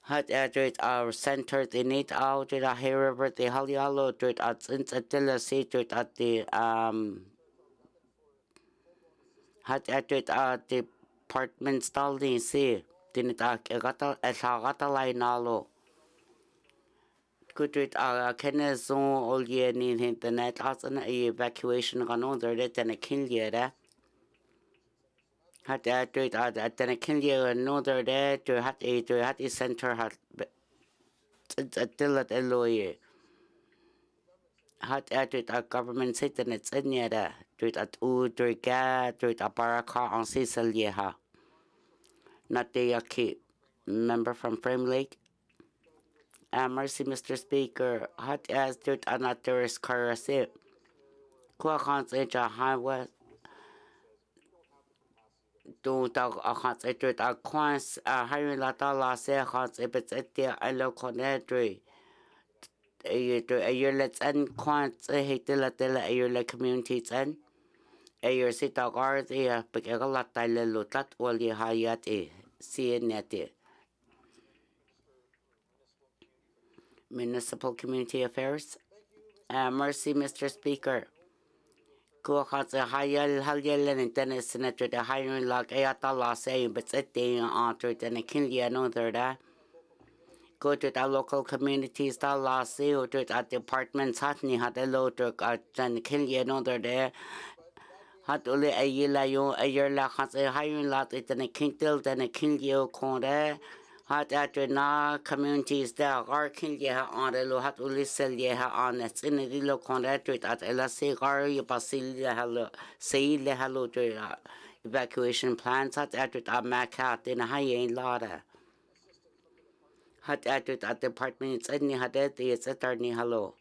hat er dweud ar center di nid aw dweud a herifer di halialo dweud at int a dila si dweud at di um hat er dweud a department stal di si di nid a e gata e sa gata lai nalo kudwyd a kenne zo ol ye ni internet as an evacuation ganon der det en kinliere hat er dweud a dyna cyndio yn nod o'r de, dwi hat i, dwi hat i center hat a dilad e lwy. Hat er dweud a government sydd yn y tyniad e, dweud at w, dweud ga, dweud a baraka an sisal ye ha. Na de a ki, member from Frame Lake. Uh, mercy, Mr. Speaker. Hat as dweud a na tourist car a se. Kwa chans e ja highway tu ta a a hayu la ta la se khat e bet e te a lo kone tri e tu e yer let's en kwans e he te la te la e yer la community e yer si ta gar e a la ta le lo tat o li ha ya te si ne te Municipal Community Affairs. Uh, mercy, Mr. Speaker ko kha tsa hayal hal yel len ten senator de hayun lag e ata la say but it they after ten kin ya no there. Da go to the local communities da la say or to the departments hat ni hat lo to ka ten kin ya no there. De hat ole e yela yo yer la kha tsa hayun la ten kin tel ten kin yo ko de hat at na communities da gar kin ye ha on lo hat uli sel ye ha on it's in the lo at ela se gar ye pasil ye ha lo se le ha lo to uh, evacuation plans hat at at ma cat in ha ye la da hat at at department it's in hat at it's at ni hello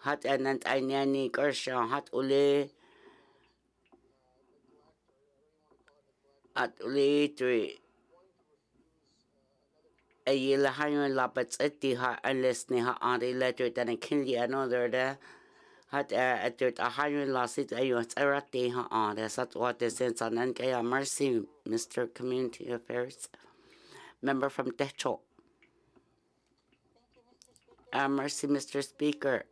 hat anant anyani gersha hat uli at uli three a yela hayon lapats ati ha unless ni ha andi letter dan a kinli another da hat a atut a hayon lasit ayo tsarati ha andi sat what the sense an kaya mercy Mr. Community Affairs member from Techo uh, mercy Mr. Speaker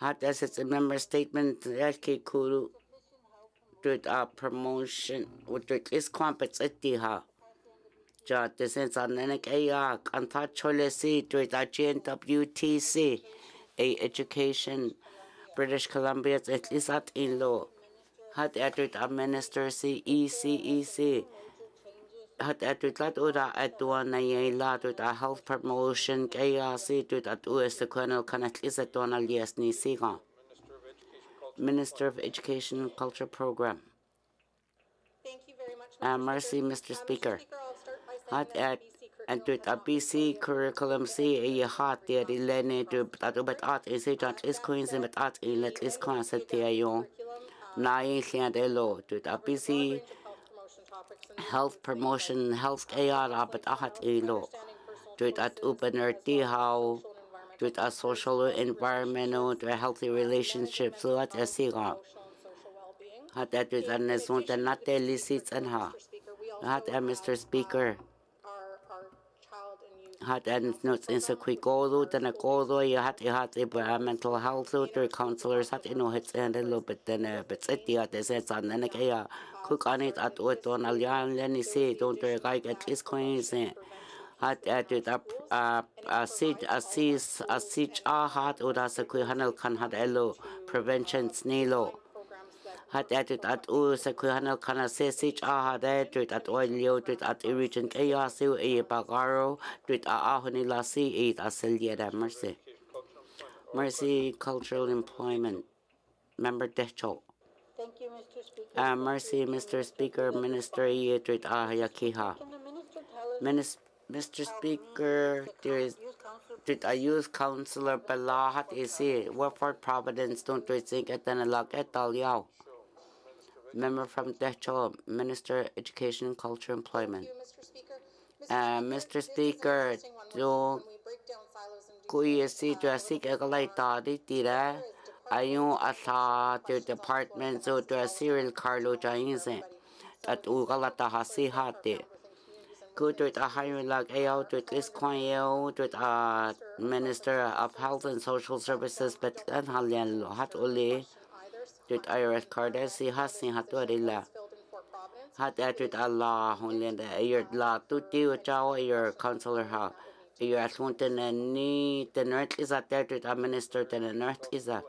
hat as it's a member statement that ke kuru to a promotion with is compets ati ha ja desen san nenek aya kanta chole si to da GNWTC a education British Columbia at least at in law hat er dort am minister si ECEC hat er dort lat oder at na ye la dort a health promotion kaya si dort at US the colonel kan at least at na lies ni siga Minister of Education and Culture Program. Thank you very much. Uh, mercy, Mr. Speaker. hat at and to a BC curriculum C a hat there the lene to at but at is it at is coins but at in let is at the yo na in de lo to a BC health promotion health AR but at a lo to at open earth how to a social environmental to a healthy relationship so at a siga Hat er dit an ne zon te nat te lisits en ha. Mr. Speaker, we also Hat er Mr. Speaker. Our, our child and youth Hat er nuts in sa kui kodo te na kodo i hat i hat i ba mental health or counselors hat i no hits en lo bit te ne bit seti hat e se san ne ke ya kuk anit at o ton al yan le ni se don't te kai at least coin se hat er dit a a a sit a sis a sit a hat oder sa kui hanel kan hat elo prevention snelo programs that hat er dit at u sa kui hanel kana se sich a er dit at oil leo at ke ya se e bagaro a a honi la si e a selje da mercy mercy cultural employment member Deh Cho Thank you, Mr. Speaker. uh, mercy mr speaker minister ye dit a yakiha Can the minister tell us Minis- mr speaker there is did a youth counselor Bala hat isi Warford Providence don't do think at then lag. Member from Deh Cho, Minister Education, Culture, Employment. Mr. Speaker. Uh, Mr. Speaker, do When we break down silos and do kui isi do asik egalai ta di tira ayun asa the department so do a serial carlo jainse at ugalata hasi hati. Good higher lag AO to this coin a Minister of Health and Social Services but an halyan lo hat to IRS Cardesi hasi hatorilla filled in Fort Providence. hat at Allah hunlen the air la tu tiu chao your counselor ha your asunten ni the north is at there to administer the north is a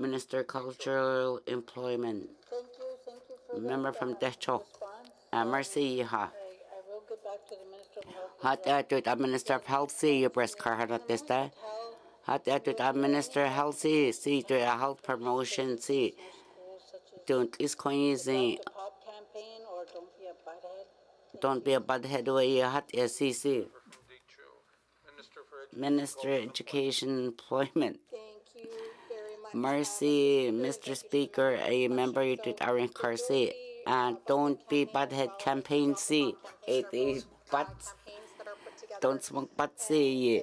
Minister Cultural Employment Thank you, thank you for member from response. uh, Mercy ha I, I will get back to the Minister of Health. Hat Minister see your breast car hat this. Hat attitude of Minister of Health see see to health promotion see. Don't is coin the POP Don't Be a Butthead. head away hat SCC. From Deh Cho. Minister Education. Employment. Thank you. Mercy, Mr. Speaker, a member you did Aaron Carsey. And don't be butthead campaign C. It is but Campaigns that are put together. don't smoke but see.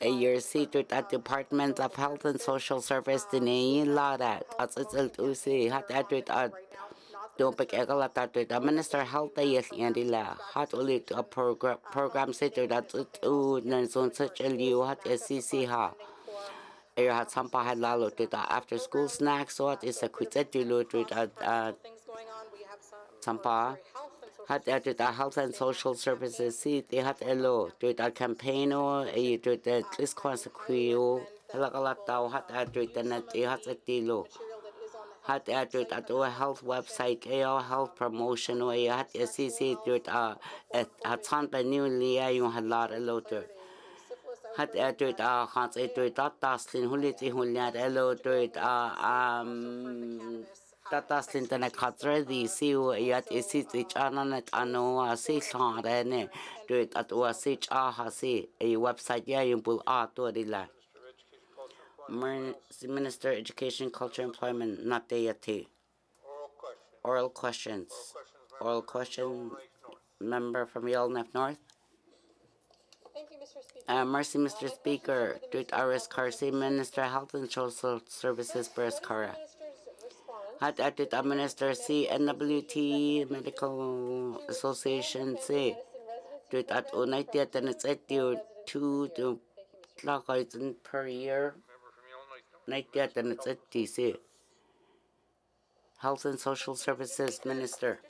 A year seated at Department of Health and Social Service dinay la that at its usi hat at it at don't pick egala that the Minister Health yes and la hat only a program program seated at u nan zone such a liu hat SCC ha. Air hat sampa had lalo to the after school snacks it is a quitet to lo to at Things going on. We have some. sampa Health and social hat er the health and social services. See they had a law to the campaign or a to the this consequio la la tau hat er net had a tilo material that is on the hat er the to health website a health promotion or hat a cc to the hat san by newly you had lot a lot to. Hat er to the hat er to the taslin huliti hulnat a lot to it um tataslin tana Minister Education Culture Employment not de yati Oral question. oral questions oral question member from Yellowknife North Thank you, Mr. Speaker. uh, Mercy Mr. Speaker to Aris Karsi Minister Health and Social Services Beres Had acted administer C NWT Medical Association C. to at united and it's at you two to thousand per year. Night and it's at DC Health and Social Services Minister.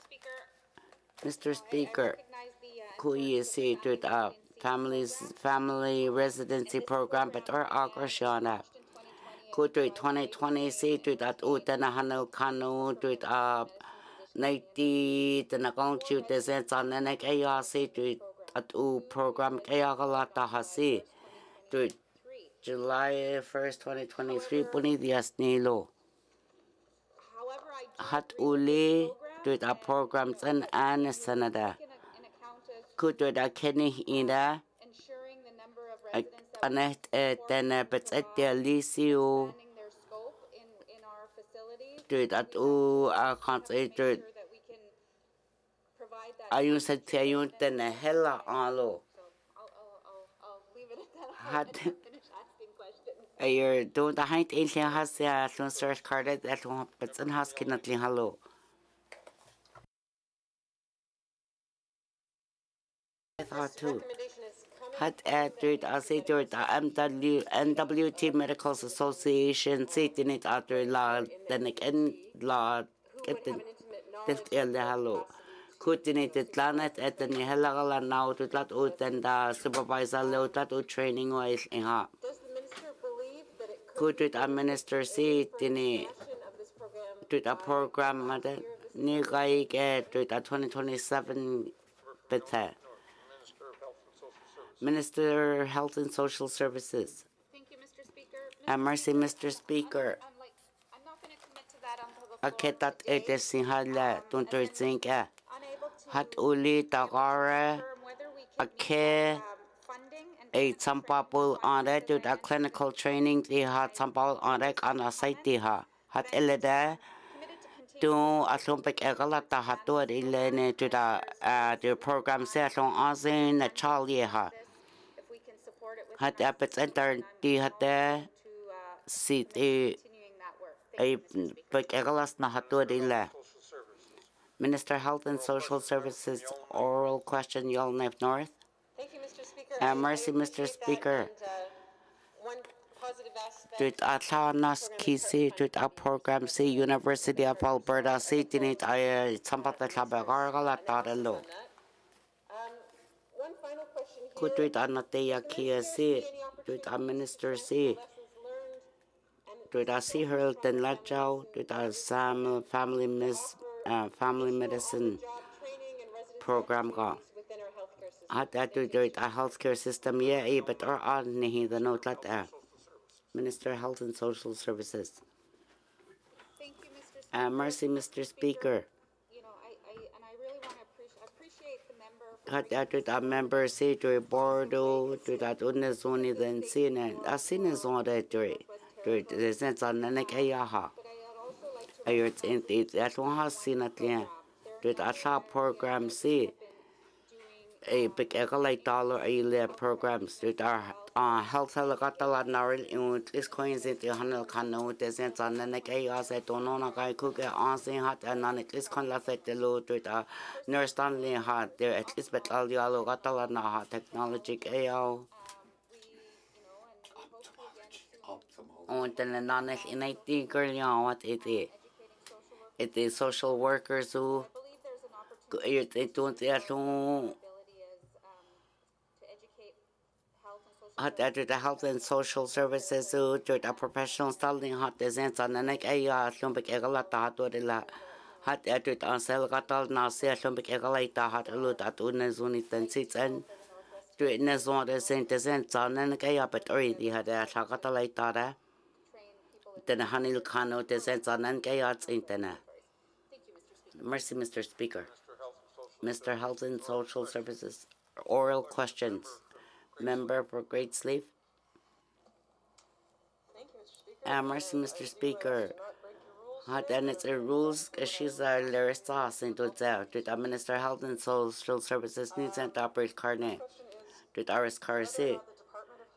Mr. Speaker the, Kui C the families family residency program but or agrashana Kutui 2020 C to that utana hanu kanu to uh naiti tana kong chu te sen san nene kaya C to at u program kaya galata hasi to July 1st 2023 puni dias nilo However, I do hat uli the to program. and an sanada Taken an account of kutu da keni ida ensuring the number of residents that uh, anet tene bet et de lisiu expanding their in, in our facilities. Uh, to that u a kant to Sure can provide that. ayun sa hela alo at finish asking questions. Ayer do da haint ein lle has uh, ya llun sir cardet at llun bits yn has cyn at llun halo. I thought too. Recommendation uh, is coming. Had edrych uh, as edrych a MW, NWT Medicals Association sitting it after la denig en la dilt elde halo. Kutinit it lanet etten i helagala now to lat ut and da supervisor lo lat ut training wise eh, in ha. Does the minister believe that it could Kutrit administer sitting it of this program to the program mother ni gai ke to the 2027 bete. Minister of Health and Social Services. Thank you, Mr. Speaker. And mercy, Mr. Speaker. I'm like, I'm not gonna commit to that until the floor today. ete sinhala tuntur zinka. Hat uli tagare confirm whether we can meet, ake a sampapul requirements ane to the the clinical training di hat sampal ane ana site di ha. Hat elede tu continue asumpik egalata hatu ilene to the uh the program se asong azin na chali ha. Work. Thank a you, Mr. Speaker. pek egalas na hatu ile. Minister Health and Social Services oral question Yellowknife North. Thank you, Mr. Speaker. Uh, I- I mercy, Mr. appreciate that, Speaker. and, uh, One positive aspect. Tuit atlanas kisi tuit a program si University of Alberta si tinit ay sampat na sabi gargala tarelo. on that. Um, One final Ku tuit anateya kia si tuit a minister si Lessons learned and tuit a si Hurlton Lachau tuit a Sam family miss uh, family medicine job training and residency program ga. within our healthcare system. Hat atu tuit a healthcare system ye e but or on nihi the note lat a. Minister Health and Social Services. Thank you, Mr. Uh, mercy, Mr. Speaker. You know, I, I, and I really want to appreciate, appreciate the member si tu bordo tu ta unne zoni den sine a sine zone tu tu de sen san ne ke ya ha but I'd also like to ayo in it at one ha sine tlien tu ta sa program si a big egalite dollar a le programs tu ta uh, health helicopter naril in is coins in the hanel kan no de sen san ne ke ya se to no na kai ku ke an sin hat an an it is kon la se te lo tu ta nurse stanley hat there at least bet all ya lo gatala na ha technology and to see on the nanas in I think girl ya what it is. It is social workers who it it don't ya so ability is um, to educate health and social hat health and social services who to the professional hat the sense an nek ay ya so big egala ta to de la hat at the ansel gatal na se so ah, big egala ta hat lu ta tu ne zoni ten sit and to it ne zon de sen de sen ta ne nek ya but already had a ta gatal ta da den hanil kano de sen ta ne ke ya tsintena Thank you, Mr. Speaker. Mercy, Mr. Speaker. Mr. Health and Social Services. Oral questions. Member for Great Slave. Thank you, Mr. Speaker. Uh, mercy, Mr. Speaker. Hat and it's a rules she's a Larissa Saint Jose to administer health and social services needs and to operate carne. To the RS car C.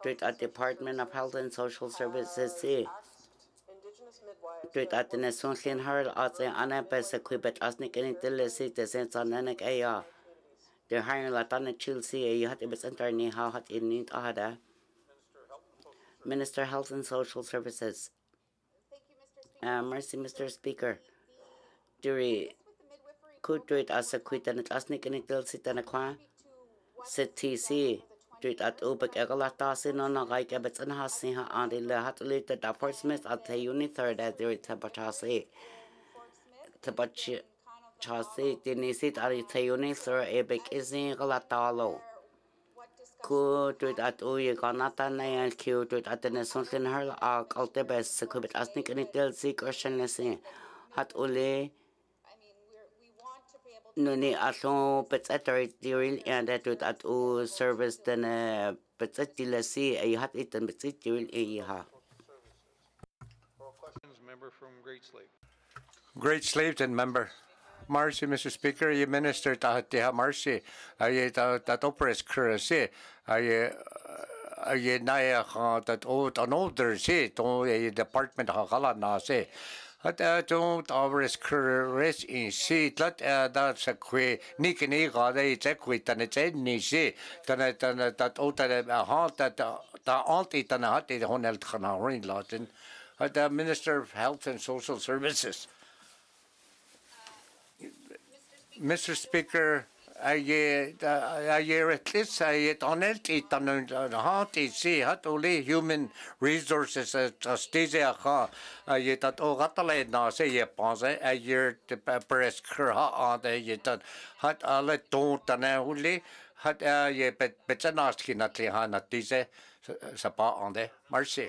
The Department of Health the of and Social Services C. asked Indigenous midwives. To the Nason Sin Hurl at the Anapes equipped as Nick and the sense on Nanek Aya. To be center ni how hat in need Ada. Minister Health and Social Services. Uh, mercy, Mr. Speaker. Duri With the midwifery could do it as a quit and as Nick and Tilly sit. Sit TC. Do it at Ubek Egalata sin on a guy gabbets and Hassi ha and the hat later the Fort Smith at the uni third at. Fort Smith Tabachi Chasi dinisit at the uni ebek is in Galatalo. what discussion Ku do at Uy Ganata Nayan Q do it at the Nasunkin Hurl Ark Altebes Secubit as Nick and Tilly Zik or Hat Ule. Mean, we're, we want to be able to Nuni aso petsetter diril and that with at u service den petsetila si ay hat itan petset diril ay ha. Oral questions, member from Great Slave. Great Slave and member. Marcy, Mr. Speaker, you minister ta te ha Marcy. Ay ta ta operas kurasi. Ay ye na ya ha that o an older se to ye department ha kala na se hat eh, a to avres kres in se tat eh, da sa kwe ni ke ni ga de che kwe tan che ni se tan tan dat o ta ha ta ta anti tan hat de honel khana rin latin hat the minister of health and social services Mr. Speaker, aye aye at least aye tonelt it on hat it see hat only human resources justice a Uh, uh, ha aye that o gatale na se ye pense aye the press cur ha on the ye that hat only hat aye bet betanaski na te ha na tise sa pa on the eh, uh, eh, merci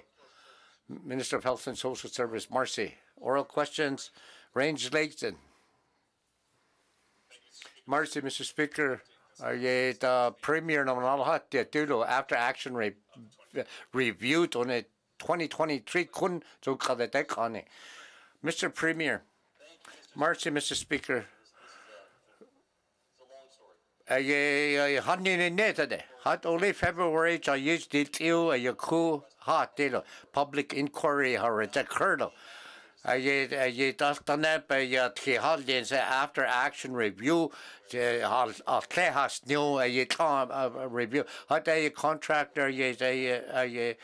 Minister of Health and Social Service Marcy oral questions Range Lakes Marcy, Mr. Speaker, uh, ye the premier na malahat te tulo after action re, reviewed on it 2023 kun so kada te kane. Mr. Premier, Marcy, Mr. Speaker, uh, ye hanni ne neta de hat only February cha yis dil tiu a yaku hat dilo public inquiry har occurred ye dastanep ye tchihaldin se after action review hal klehas new eh, ye time eh, review. Hat ye contractor ye eh, ye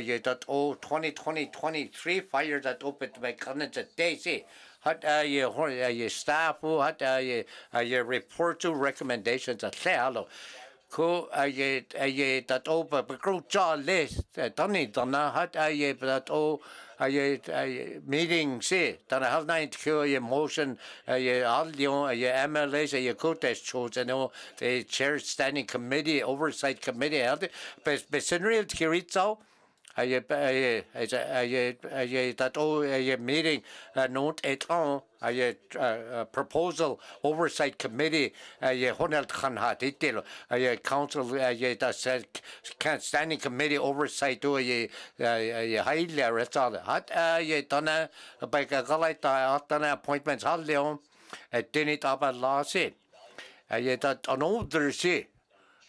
ye dat o 2020 23 fire that open to make connect a day hat ye ye staff oh, hat ye ye report to recommendations at halo ko ye ye dat oh, open but grow jaw list dani dana. Hat ye dat o a ye meeting se tan a hal nine ko ye motion a ye al lion a ye MLS a ye cotes chosen no the chair standing committee oversight committee had but but in real kiritzo a ye a ye a ye that oh a ye meeting a note et on a ye proposal oversight committee a ye honel khan hat itil a ye council a ye that said standing committee oversight do ye ye haile retal hat a ye dana by ka galai ta atana appointments hal leon a dinit aba law se a ye that an older se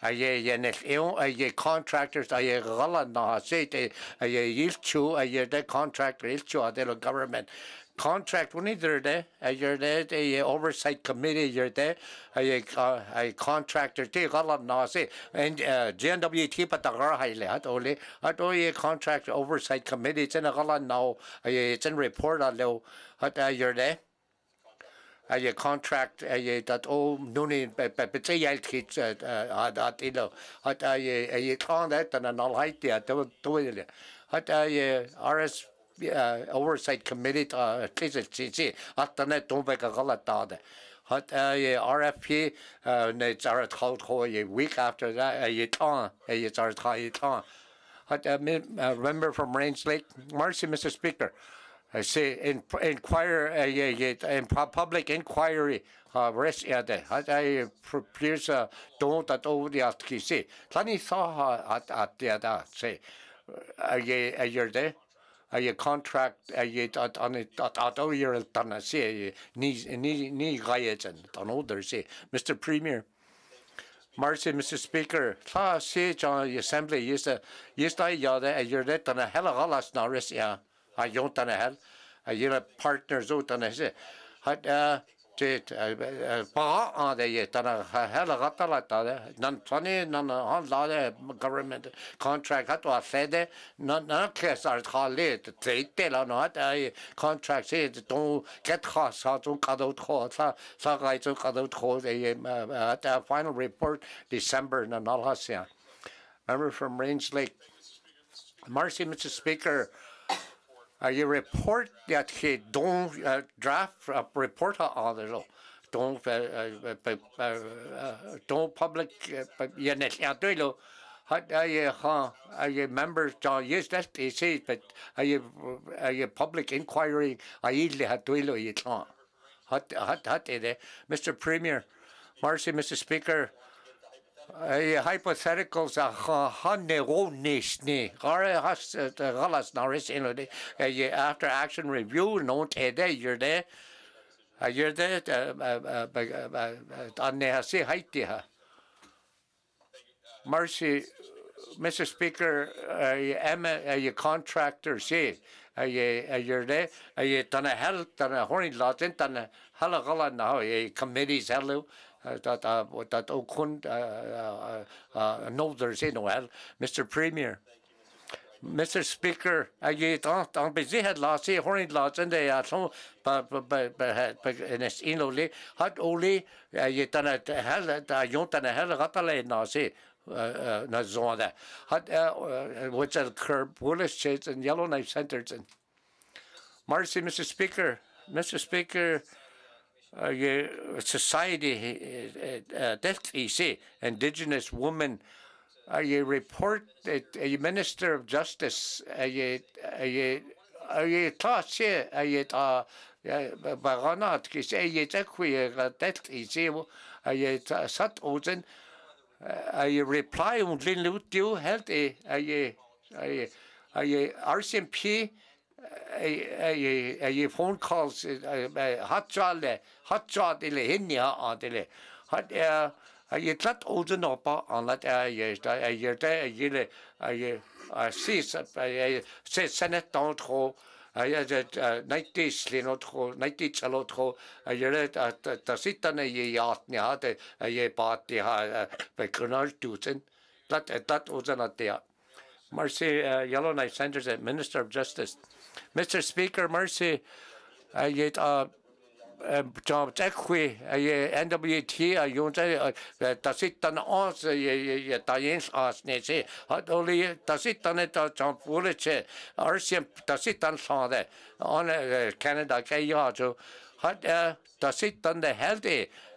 a ye ye ne eon a ye contractors a ye gala na se te a ye ilchu a ye de contractor ilchu a de government contract when either there uh, a year there the uh, oversight committee you're there uh, a a contractor te gala na se and GNWT pa ta gar haile hat ole at ye contract oversight committee gala na a ye chen report a lo hat a year there. A contract a ye dat o nuni be be be yel kit a dat ilo hat a ye a ye con that and an all height to to ile hat a RS oversight committee uh tisi tisi atane tombe ka gala tade hat a ye RFP ne zarat halt ho ye week after that a ye a ye zarat ha ye ton hat a member from Range Lake Marcy Mr Speaker I say in inquire uh, yeah, yeah, in public inquiry uh, rest yeah de hat I propose uh, don't at over the at ki say tani saw at at the da say a ye a year de a ye contract a ye at on it at at o year tan say ni ni ni gaeten tan older say Mr Premier Marcy, Mr. Speaker, Tla say John Assembly used to used to yada a year de tan a hell of a lot now yeah a jont an hel a dhéle partners út an eh, se eh, hat pa an é tan helle gatal nan fanni nan han lá government contract hat eh. a féde na kles ar chalé tréte an hat a contract sé don get chas hat ún cadó cho sa gaitú cadó cho é a final report December na nalhasia. Member from Range Lake. Marcy, Mr. Speaker, you report that he don't uh, draft uh, report on it don't uh, uh, uh, don't public yeah net. Yeah do lo hat ay ha members John? Yes that they say but ay ay public inquiry? Ay le hat do lo it hat hat hat Mr Premier Marcy Mr Speaker I hypotheticals a honey ronishni. Gare has galas naris in the after action review no tede you're there. You're there on the hasi haiti ha. Mercy Mr. Speaker, uh, you contractor see you're there. You done a help, done a horny lot, done a hella. Committees hello. Uh, uh, Okun uh, uh, uh, no there's no hell, Mr. Premier. Mr. Speaker, uh, you don't don't be had last year horny lots and they are so but but but but in this in only hot only uh, you done a hell uh, you done a hell gatale na see na zone hat which are curb Willis Chase and Yellowknife Centers and Marcy, Mr. Speaker, Mr. Speaker, uh, society, uh, uh, DFEC, Indigenous Women, uh, you report that a Minister of Justice, you, you, uh, you thought, uh, you, uh, baganat, ki se ye ga tet i se a sat ozen a reply un lin lu tiu helt e a a a ye RCMP a ye phone calls hot job le hot job ile hinni ha ile hat a ye tlat ozen opa an lat a ye a ye te a ye a ye a sis a ye se senet d'entre a ia naiti slino tro naiti chalo tro a yere ta ta sitana ye yacht ni ha te a ye party ha pe kunal tusen that that uzana te Mercy Yellowknife Centers at Minister of Justice Mr. Speaker Mercy uh tekwi a ye NWT a yon te ta uh, ye ye ta yens as ne se hat oli ta sitan ta wole che RCM ta sitan sa de. On uh, Canada ke ya jo hat uh, ta sitan de healthy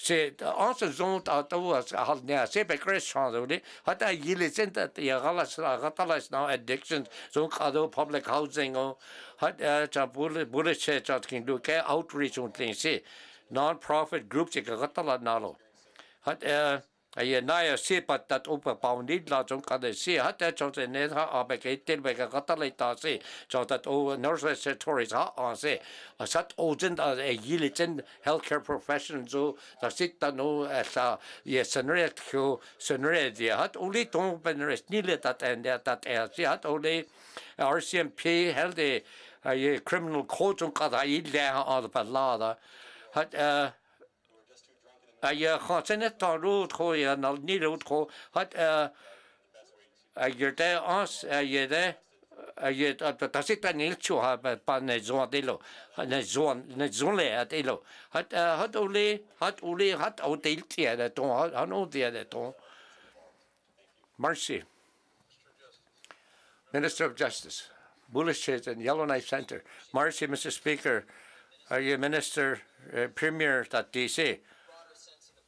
se onsa zon ta ta wa hal ne se pe kres chan zo de hata yile sen ta ya gala sra gatala sna addiction zon khado public housing o. Hata eh, cha bul bul che cha kin do ke outreach on thing se non profit group che gatala nalo hata eh, a ye na se pat dat op paundid la zo kade se hat cha se ne ha abe ke tel be gatala ta se cha dat o northwest territories ha on se a sat o jin da e yile chen healthcare professionals zo da sit da no sa ye senre ko senre dia hat only ton ben rest ni le dat en dat e se hat only RCMP held a a criminal code on kada i le ha da la hat a ye eh, khatsene ta ru tho ya na ru tho hat eh, eh, a ye de ans a ye de a ye ta ta sit ta nil chu ha pa ne zo de lo ne zo ne zo le at elo hat hat ole hat ole hat au de tie de ton ha no de de ton mercy Minister of Justice, Bullish and Yellowknife Center. Marcy, Mr. Speaker, are you Minister, uh, Premier that DC?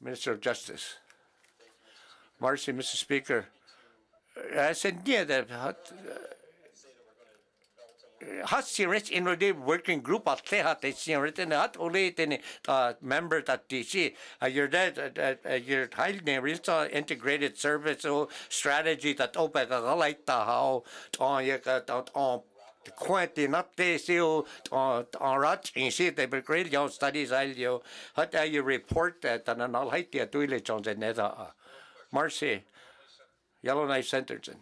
Minister of Justice. Marcy, Mr. Speaker. I said, yeah, that hot. Hot sirit in the working group at the hot sirit and hot only in uh member that DC. Uh, you're that uh, you're highly real integrated service strategy that open a the how on you got on quite up there still on on rat in see the great young studies I you how do you report that and I'll hate the toilet Jones and that Marcy Yellowknife Centerton.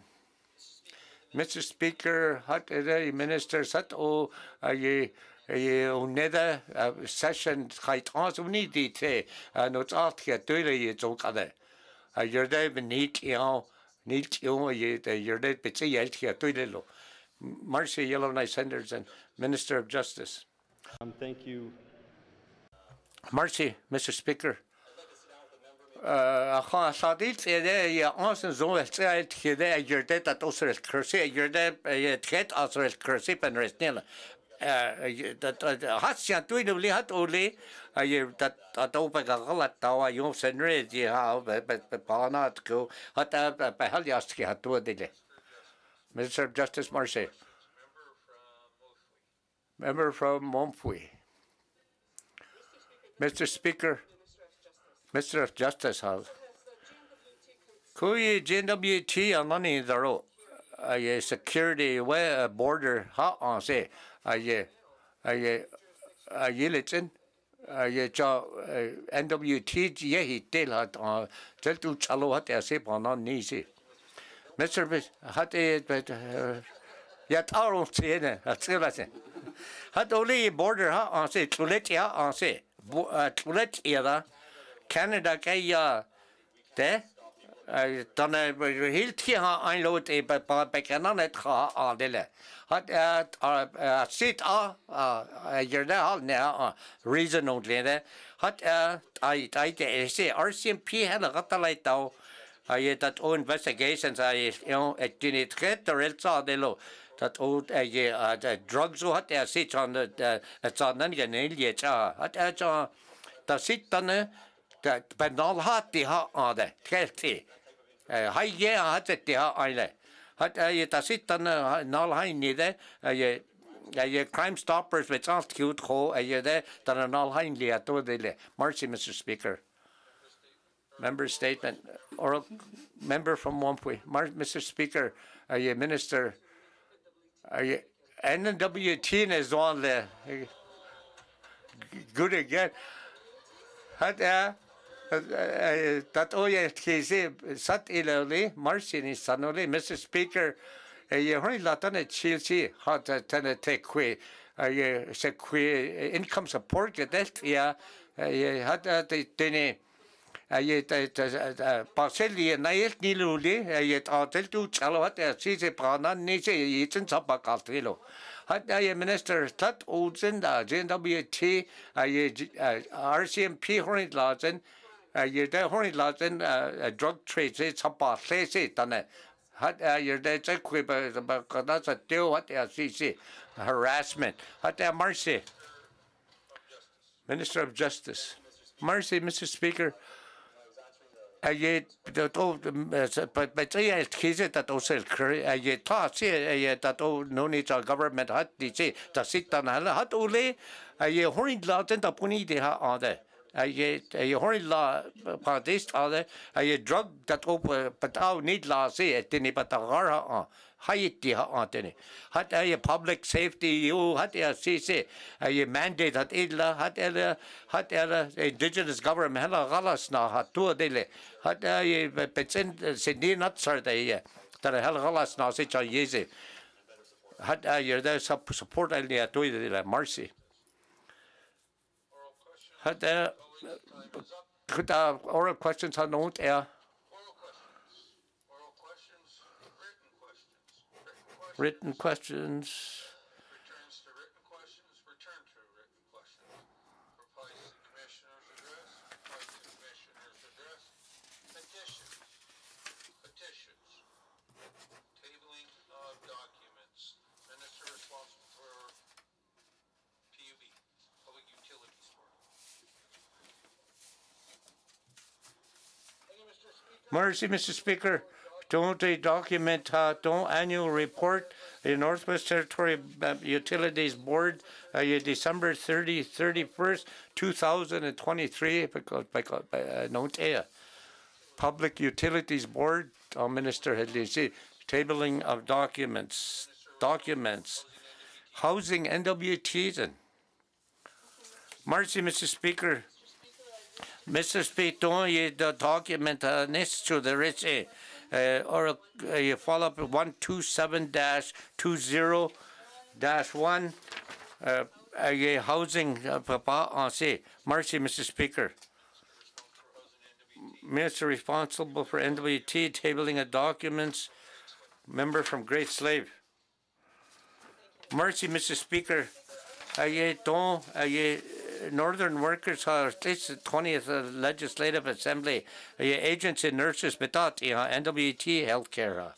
Mr. Speaker hot the minister sat o ye ye uneda session height ons nie die te no art ge toilet ye zo kade. A you're there beneath you niet jongen je you're there bitse ye toilet lo Marcia Yellowknife Centers and Minister of Justice. Um, thank you. Marcy, Mr. Speaker. cha sadit é an zo chédé a dúirde dat os cursi a dúirde tréit as cursi pen resnele. hat sé túine lí hat ólí a dat ópa a galatá a jo san rédí ha bepána go hat be helljaski hat túile. Minister of Justice Marcy. Member from Monfwi. Mr. Speaker, Mr. of Justice House. Kui JWT an nani daro a ye security we a border ha on se a ye a ye a ye litin a ye cha NWT ye hi tel hat tel tu chalo hat ya se pana ni se Mr. hat e bet ya taro se ne hat se la se hat oli border ha on se tulet ya on se tulet ya Canada ke ya de dan hield je een lood e be kennen net ga aan dille. Hat sit a je de hal ne reason ontlede hat de sé RCMP helle gat lei da a aie dat o investigations aie et dini tretter el sa de lo dat o aie at drugs o hat er sit on at sa nan gen el ye cha hat er cha da sit dann eh, da benal eh, e, hat di ha ade tretti hai ye hat di ha aile hat aie da sit dann eh, nal hai ni de aie aie crime stoppers with alt cute ho aie de dan an al hain li at o de le mercy mr speaker. Member statement. Oral member from Monfwi. Mr. Speaker, a je minister. je NWT is on the good again. Hat er dat óé chéé sat ilelí mar sin is sanolí Mr. Speaker je hoi la anna chiilsí hat uh, tenne te kwe se kwe income support get uh, uh, ye parcel ye na ye ni lu le ye ta tel tu chalo hat ye si se pa na ni se ye chen sa pa ka te lo hat ye minister tat o chen da jen da bi te ye rcmp horin la chen ye da horin la chen drug trade se sa pa se se ta na hat ye da che khu ba ka da sa te hat ye si si harassment. hat ye mercy minister of justice. mercy mr speaker. Je bij twee kiezen dat ook zelf je taat je dat ook nog niet al government had die zei dat zit dan hele had ole je hoort laten dat pony die ha aan de. Je je hoor la paradis ale je drug dat op betouw niet la se het in batagara aan haiti ha antene hat je public safety you hat je cc je mandate hat illa hat er hat er indigenous government hela galas na hat tu dele hat betsen se ni nat sar de je dat hela galas na se cha yeze hat je there support al tu de mercy. Hat er Could uh, oral questions are note er? Written questions. Returns to written questions, return to written questions. Replies to commissioner's address, replies to commissioner's address. Petitions, petitions. Tabling of documents. Minister responsible for PUB, Public Utilities questions. Mercy, Mr. Speaker. Don't they document, uh, don't annual report, the Northwest Territory Utilities Board, uh, December 30, 31st, 2023, because, because, uh, note A. Public Utilities Board, uh, Minister Hedley, tabling of documents, documents, housing NWTs and Mercy, Mr. Speaker. Mr. Speaker, don't you document uh, next to the rich uh, or uh, you follow up 127 20 1 uh, uh, housing uh, papa on say mercy mr speaker. Minister responsible for nwt tabling of documents member from great slave. Mercy mr speaker. Uh, don uh, Northern Workers States 20th uh, Legislative Assembly uh, agency nurses bitat uh, NWT healthcare.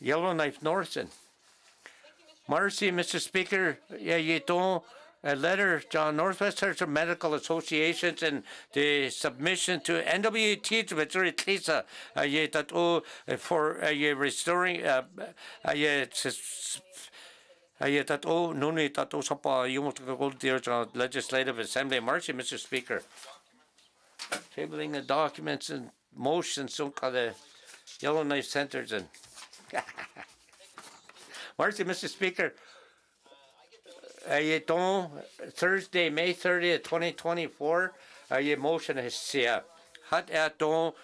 Yellowknife Northern. Marcy, Mr. Speaker, you don't a letter to Northwest Medical Associations and the submission to NWT to Missouri Lisa yeah, that oh, for uh, restoring uh, uh, uh, yeah, that oh, no need that oh, sapa you to go to the Legislative Assembly. Marcy, Mr. Speaker, tabling the documents and motions, so called the Yellowknife Centers and. Marcy, Mr. Speaker, uh, don't Thursday, May 30th, 2024, uh, your motion is here. Hat er don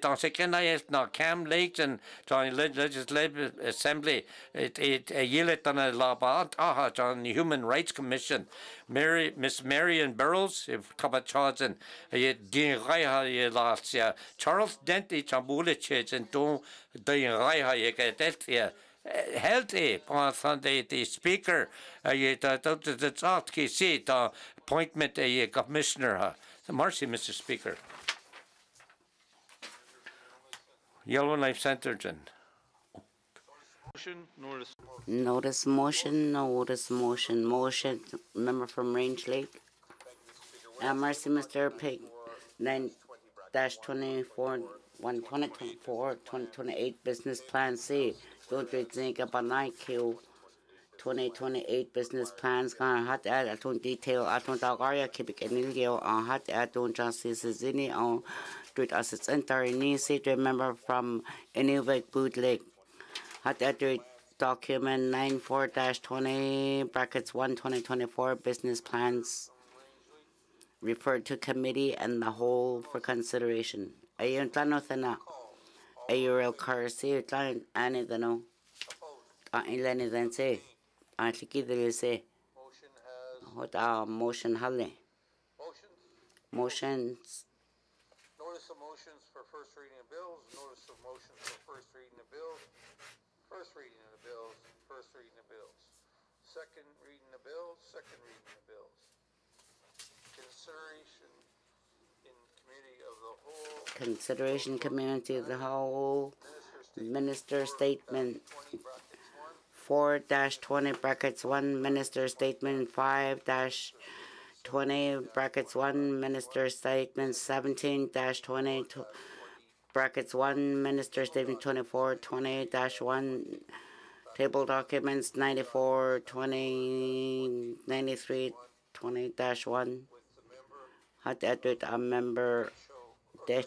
dans ce canal dans Kam Lakes and dans Legislative Assembly it it yilet on a labat aha on the Human Rights Commission Mary Miss Marion Burrows if Kabachazan ye din raiha ye last ya Charles Dent ich am Bullechich and don din raiha ye get here healthy on the, the speaker uh, the the talk ki see the appointment a commissioner uh, Marcy Mr. Speaker Yellowknife Centerton Motion, notice. Notice motion, notice motion, motion, member from Range Lake. Uh, Mercy, Mr. Pig, nine dash twenty-four, one twenty twenty-four, twenty twenty-eight business plan C. Don't to think about nine Q. Twenty twenty-eight business plans gan hat at atun detail atun dagaria kibik enilio on hat atun justice zini on street assistant ni seat member from Inuvik Boot Lake. Hat at document nine four dash twenty brackets one twenty twenty-four business plans referred to committee and the whole for consideration. Ayun tlano thana. Ayurel Karsi tlan ani dano. Ah ilani dan se. Ah tiki dili has, What ah motion halle. motions, Motions notice of motions for first reading of bills, notice of motions for first reading of bills, first reading of the bills, first reading of bills, second reading of bills, second reading of bills. Consideration in committee of the whole, consideration community of the whole. Minister statement uh, twenty four dash twenty brackets one. Minister statement five dash twenty brackets one minister statement seventeen dash twenty brackets one minister statement twenty four twenty dash one table documents ninety four twenty ninety three twenty dash one. Had added a member de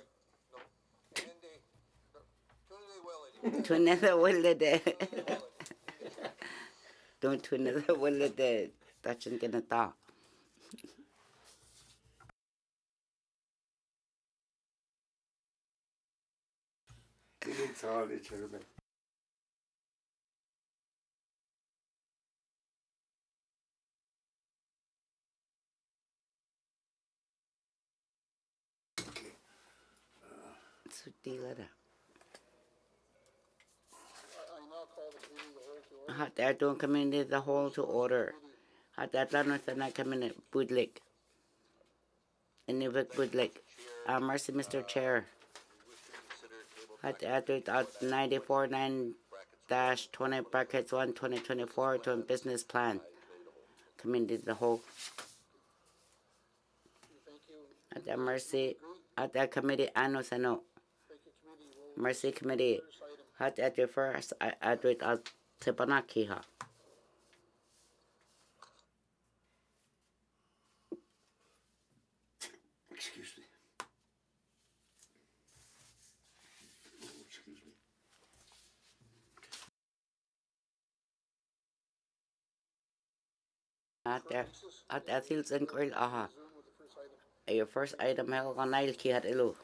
to another will de. Don't to another will de touching gonna talk so deal it Hat that don't come into the whole to order. Hat that lano sa na come in budlik. Inuvik Boot Lake. Uh, mercy, Mr. Chair. At uh, ninety-four nine dash twenty brackets one twenty twenty-four to a business plan. Come into the whole. At the mercy, at that committee, ano sa no. Mercy Committee. At your first, I, I do uh, it at Tipanaki ha. Excuse me. Excuse me. At that, at and girl uh-huh. aha. Your first item hell on Nile ki hat ilu.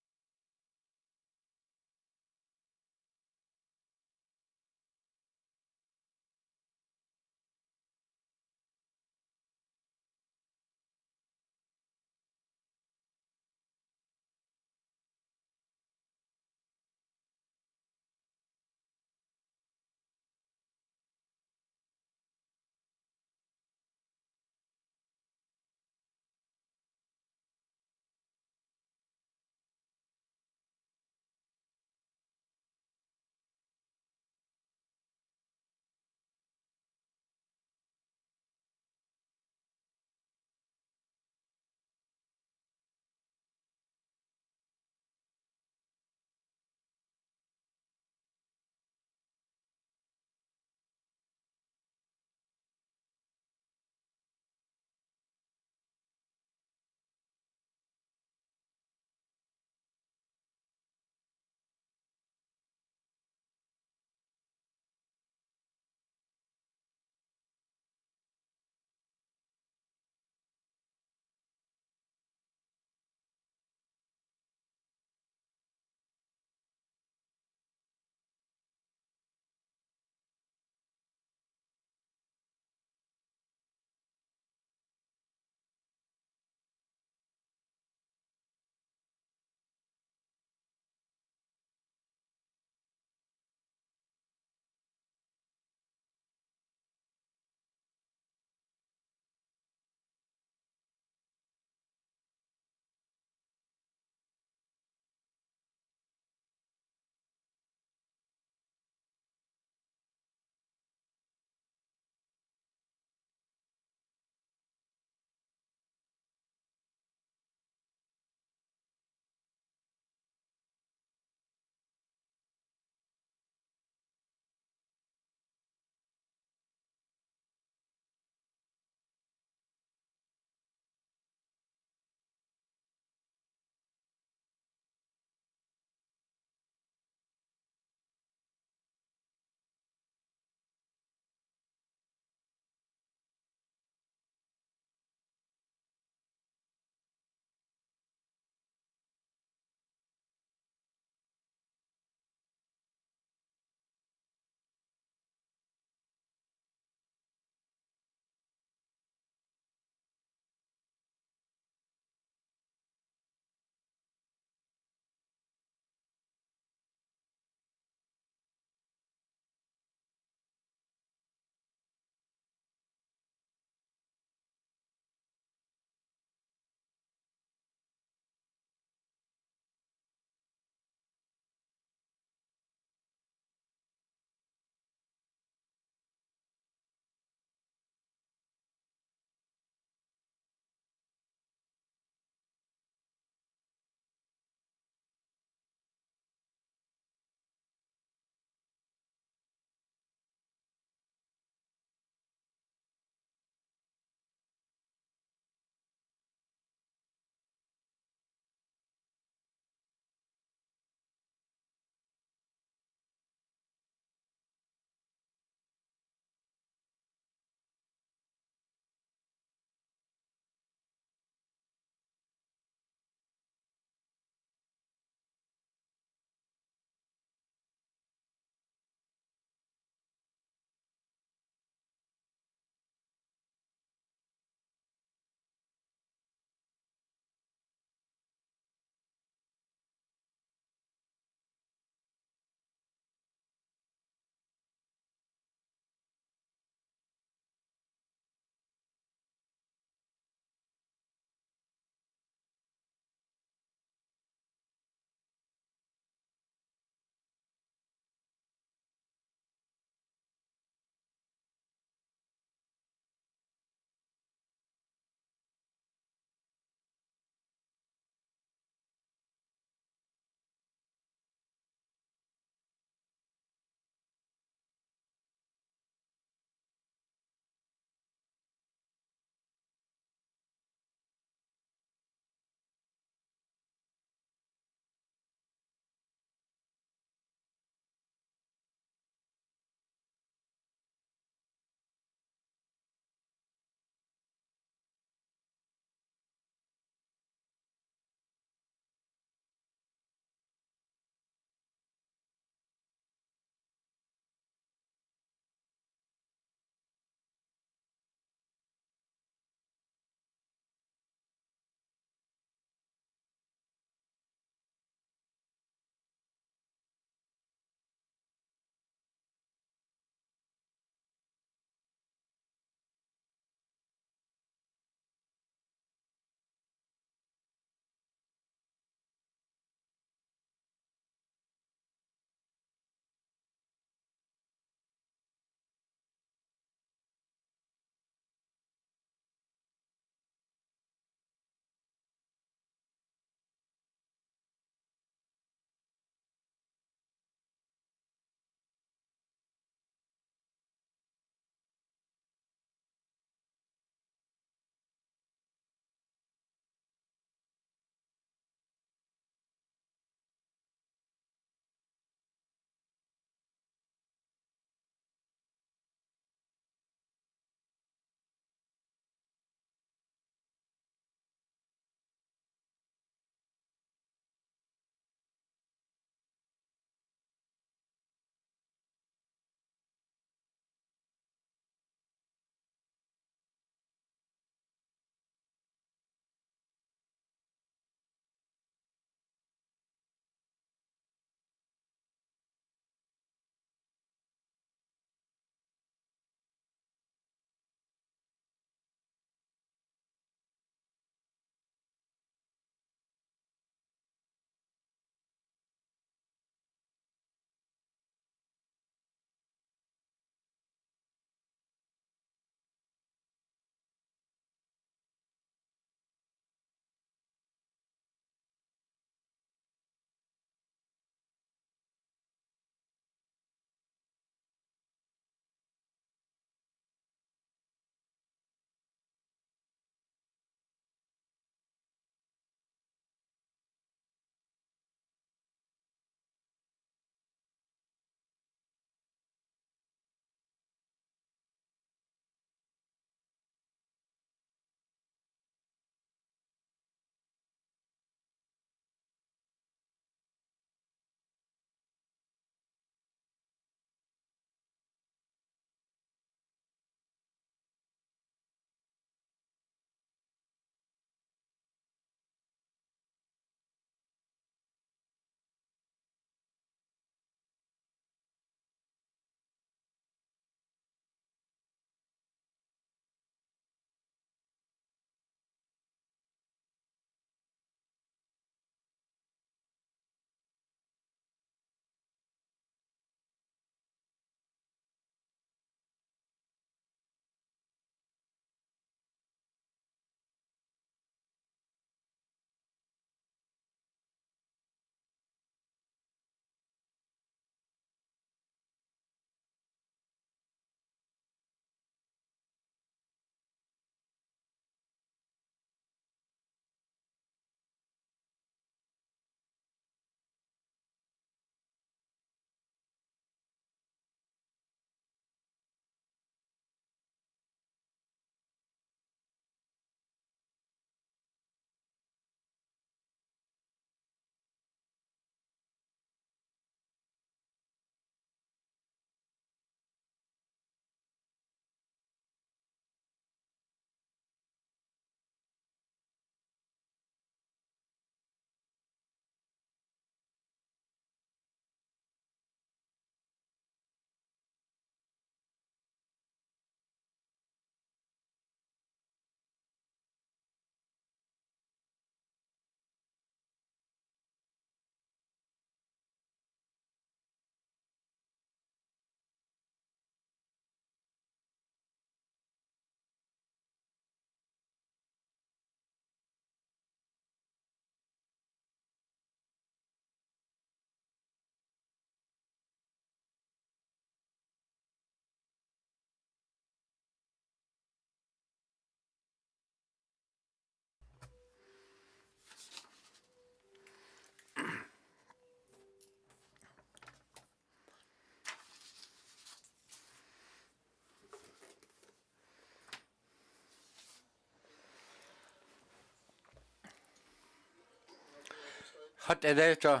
Hat er så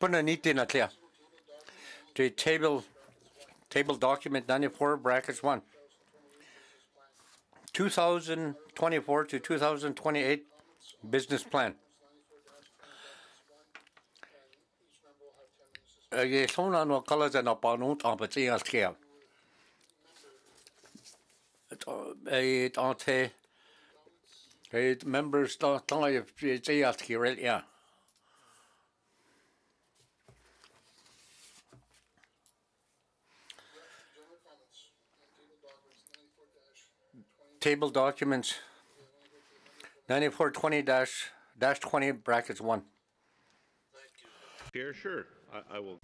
puna niti na clear. The table table document 94 brackets 1. 2024 to 2028 business plan. Ye sona no kala na pa no ta pa ti as kia. Et ante et members ta ta ye ti as kia yeah. Table documents 9420 dash dash 20 brackets 1. Chair, sure, I, I will.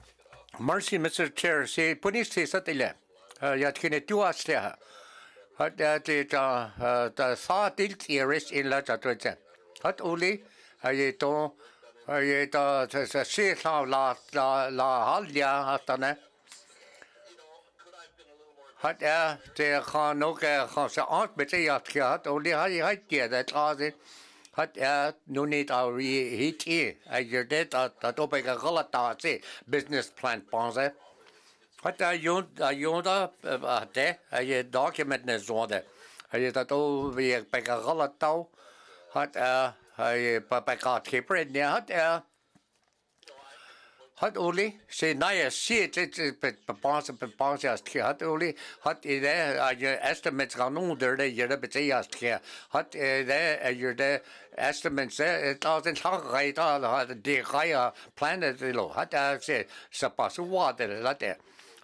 Mercy, Mr. Chair, si punis ti sa tile. Uh, ya kine tua stea. Hat uh, ya ti ta uh, ta sa til ti res in la tuja. Hat uli ay to ay ta si sa la la la hal ya hatane. Hat ja te gaan nog gaan se aand met die hat gehad. Uli hy hy die dat laat hat er nu niet al hit i ai yer det dat dat op ek galata se business plan panze hat er yon da yon da de ai document ne zonde ai dat o wie ek pe galata hat er ai pa pa ka keeper ne hat er hat oli? Se naja siet et pet pans pet pans as ki hat oli? Hat i de a je estimates ran onder de je bet as ki hat i de a je de estimates et as en har reit al hat de gaia planet lo. Hat a se se pas wa de la de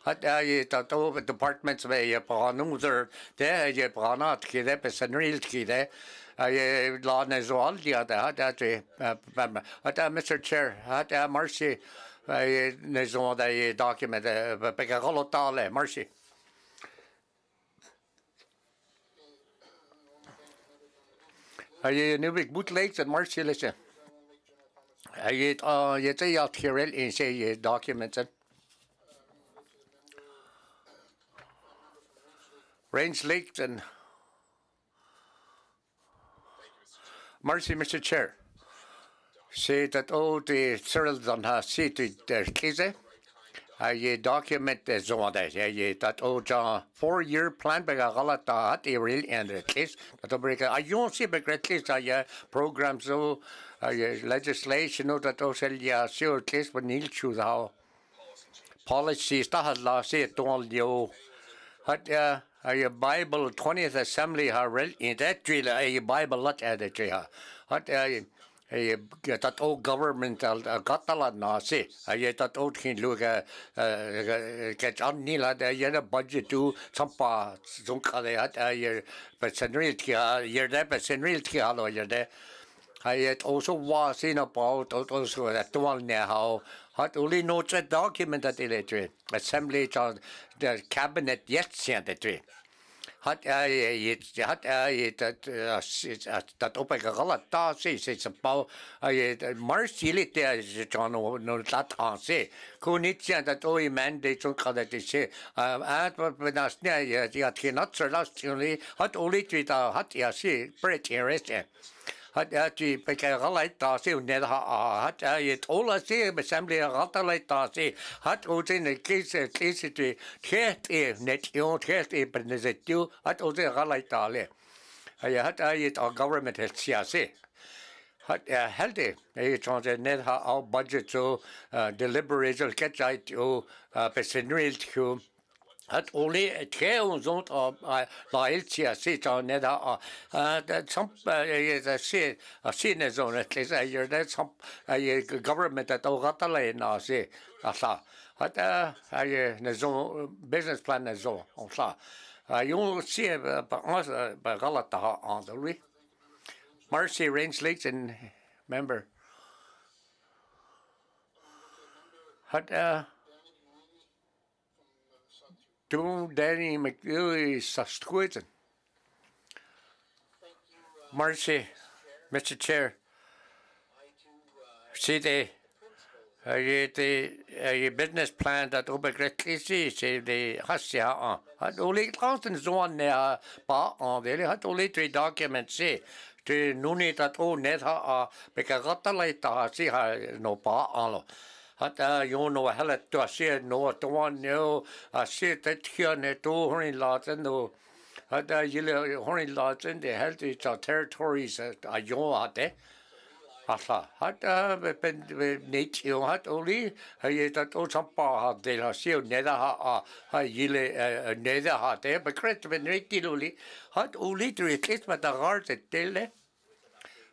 hat a je dat over departments ve je pran onder de je pranat ki de pet senrilt ki de la nezoal dia da da te. Mr Chair hat mercy. Ne zo da je document pe ka golotale marshi Ai nu big bootlegs and marshi lese Ai je te ja kirel in se je documents Range Lakes and Mercy, Mr. Chair. All the Cyril on her city der kise. I ye document the zone that ye that uh, all John four year plan by a galata hat a real and the case break I don't see but great case uh, I program so uh, I legislation no that all sell ya sure case but nil choose how policies that has last say don't you. Hat ya a Bible 20th Assembly ha real in that drill a Bible lot at the tree hat ya e tat o governmental gatala na se a ye tat o kin lu ga ke an ni la de ye na budget tu champa zong ka de hat a ye pe senril ti a ye de pe senril ti a lo ye de a ye also wa se na pa to to so da tual ne ha hat uli no document that ele assembly the cabinet yet sent it hat er jetzt hat er dat dat op ek galat ta se se se pa mar sile te John no lat an se ko nit ja dat o man de so kada te se at wat nas ne ja hat geen hat last hat oli twita hat ja se bret here hat er die bekeraleit da se und net hat er jet ola se assembly rataleit da se hat o in de kise kise de ket e net jo ket e ben ze tu hat o de raleit da le hij hat er jet our government het sia se hat er helde? E chance net ha our budget so deliberation ketchait o pesenril tu hat oli tre und so la eltia sit on net a that some is see a seen zone at least a year that some a government at ogatale na se a sa hat a ne zo business plan ne zo on sa a you see ba ba galata ha on the we Marcy Range Lakes and member. Hat uh Toen Danny McNeely Sastquitten. Marcy, Mr. Chair. See the uh, the uh, business plan dat op greatly see say the hasja on. Had only constant zone there ba on there had only three documents say te nuni tat o netha a pe ka gata lai ta si ha no pa alo hata yo no hala to se no to one no a se te tia ne to honi la ten no hata yile honi la ten de health is territories a yo ate Alla, hata be pen be neit yo hat oli, ha ye tat o sampa ha de la sio neda ha a ha yile neda ha te, be kret be neit oli, hat oli tu klis ma da gar te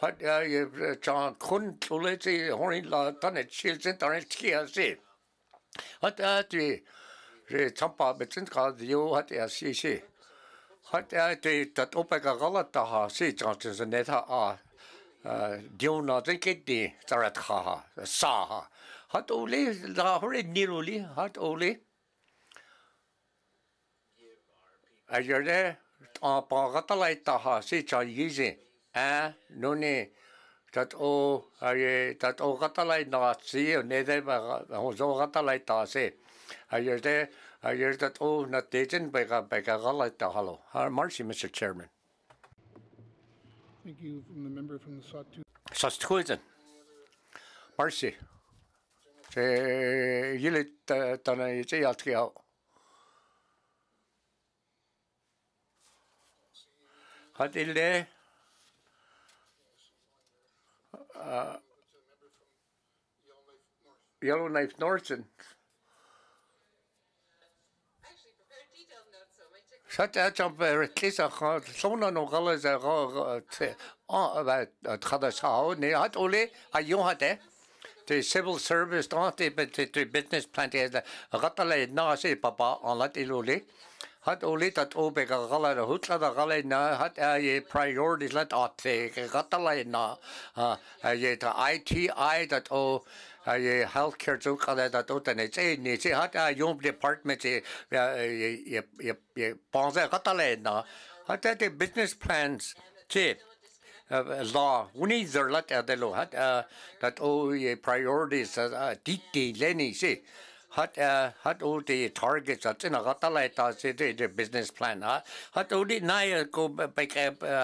hat er grund se hat er Zampa bezin radio hat er si se hat er dat op galat ha se net ha a Diona ke de zarat haha sa ha. Hat ole la hore niroli hat ole. A je an pa gatalaita ha se cha yese. Hore niruli hat ole a yerde a pa gatalai ta ha si cha yize a no ne tat o a ye tat o gatalai na si ne de ba ho zo gatalai ta se a yerde a yerde o na tejen ba ga ba ga galai ta halo marcy mr chairman Thank you from the member from the Sahtu. Sasthuizen. Marcy. Se yilit tana i te atki au. Hat uh, Yellowknife Norton. No galas a te a trada sa ne hat ole a hat e te civil service da te te business plan uh, te a gatale na se papa an lat ilole hat ole dat o be ga gala a hutla da gala na hat a ye priorities let at te gatale na a ye ta ITI dat o a ye healthcare zo kada da to tane che ni che hat a yom department che ye ye ye panza katale na hat te business plans? Che law uni zer lat a de lo hat that o ye priorities a dite leni se hat uh, hat o de targets at in a katale ta se de business plan ha hat o di na ko be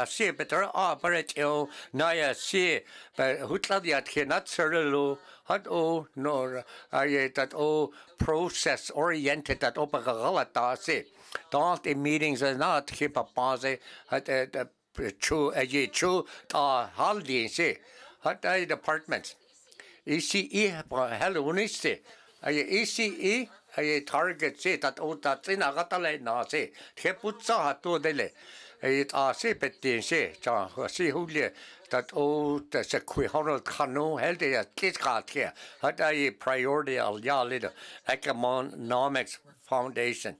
se better a paret o na se hutla di at kenat serlo hat o nor a ye dat o process oriented dat op a galata se dat in meetings is not keep a pause hat a ye chu ta haldi se hat departments. ECE hello uniste a je ECE a je target se dat o dat sinna ratale na se he putsa hatu dele. Et a se petin se ta si hulje dat o se kui Harold kanu helde ja kitkat ke hat a je priority al ja lid economics foundation.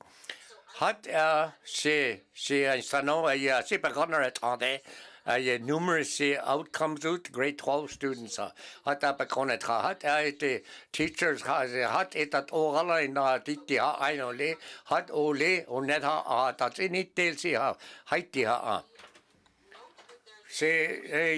Hat er se se ein sano ja se begonner et ade a ye numerous se outcomes out grade 12 students hat a pe konet hat a te teachers hat et at o gala na titi ha aino le hat o le o net ha a tat in tel si ha haiti ha a se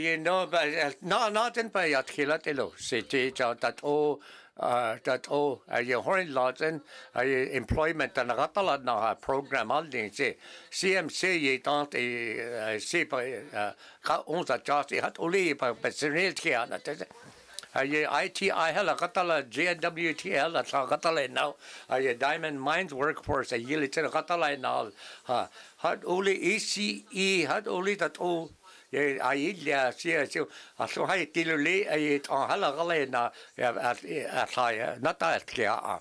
ye no ba na na den pa yat khila telo se te cha tat o dat o a ye horin laten a ye employment an gatala na program al din se CMC ye tant e se pa ka on sa cha se hat oli pa personel ki ana te a ye ITI hela gatala JWT hela sa gatala now. A ye diamond mines workforce a ye le gatala now. Ha hat oli ECE hat oli dat o ye ai lia sia sia a so hai tilu le ai ta hala gale na a a sai na ta kia a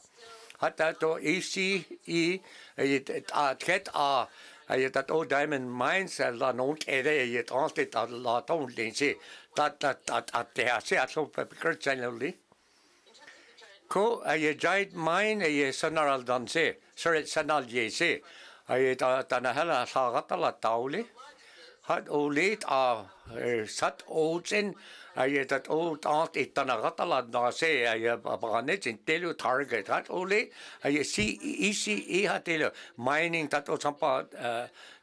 hata to EC e a ket a. Ai dat o diamond mines a la non e re ye ta te ta la ton le si. Ta ta ta a te a se a so pe kerchanuli ko ai giant mine ai sanaral dan se sir sanal ye se ai ta ta na hala sa gata la tauli hat ó leet a sat ósinn a je dat ót át i tan a rataland ná sé a je branet sin telu target hat ó le a je si isi i hat tele meining dat ó sampa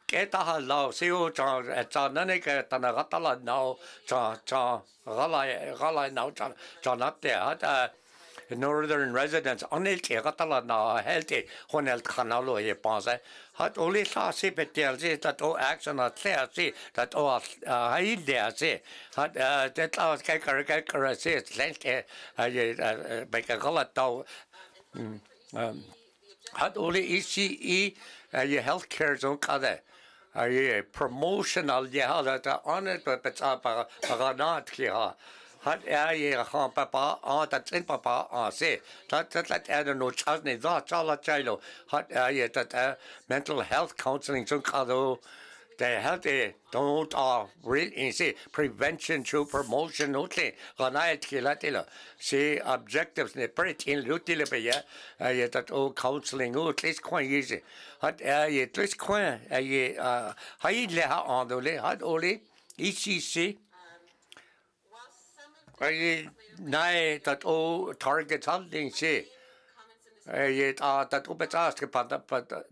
ketaha lao seo cha cha nane ke tan a rataland ná cha cha ralai ralai ná cha cha natte hat a Northern residents anel ke rataland ná helte honel kanalo je pense hat oli sa se betel se dat o action at se se dat o hai de se. Hat det la ke kar ke kar se lente ye be ka galat tau hat oli isi i ye healthcare zone kade. Ye promotional ye ha dat on it but pa pa na ki ha hat er je gaan papa aan dat zijn papa aan se dat dat let er no chas ne za chala chailo hat er je dat er mental health counseling zo kado de health e don't a real in se prevention through promotion notle ganait kilatilo se objectives ne pretin lutile be ya er je dat o counseling o tlis kwan yise hat er je tlis kwan er je ha le ha andole hat ole ECC Ai nai dat o target hunting se. Ai a dat o betas ke pa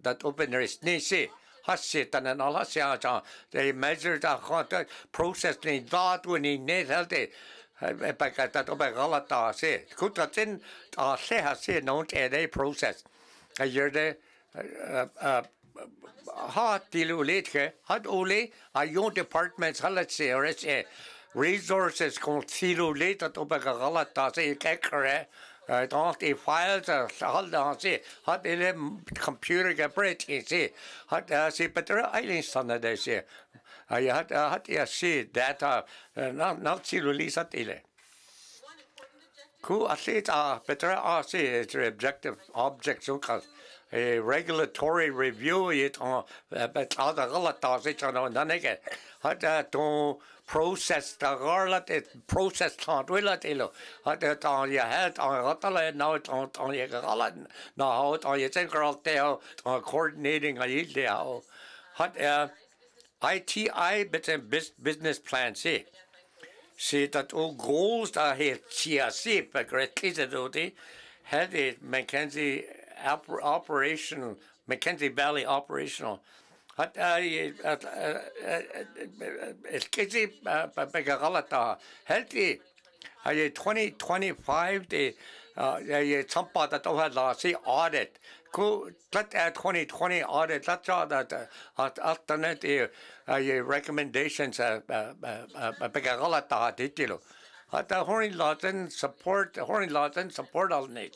dat open is ni se. Hasse tan an ala se a ja. They measure da khot process ni dat when ni net helte. E pa ka dat o be galata se. Kuta tin a se ha se no te de process. A year de ha tilu letke hat ole a yon departments halat se or se resources kon silo le dat op een galata se kekkere dat eh, die files hal dan se hat ele computer gebret se hat se beter eiling sanne de se hij had eh, eh. had ja se data not not silo le sat ele ku atlet a a se er objective object so a regulatory review it on bet ada galata se chano nanege hat ton process da garlat et process tant willa tilo hat et an je het an ratale nou het an an je galan na hout an je ten girl teo an coordinating a yilde ho hat er ITI bit en business plan se se dat o groß da het CRC begretli do di het it Mackenzie operational Mackenzie Valley operational hat kisi bega galata helti ay 2025 de ye champa da. To la si audit ku let at 2020 audit let cha that at alternate ye recommendations äh, äh, äh, bega galata ditilo hat horny latin support horny latin support al ne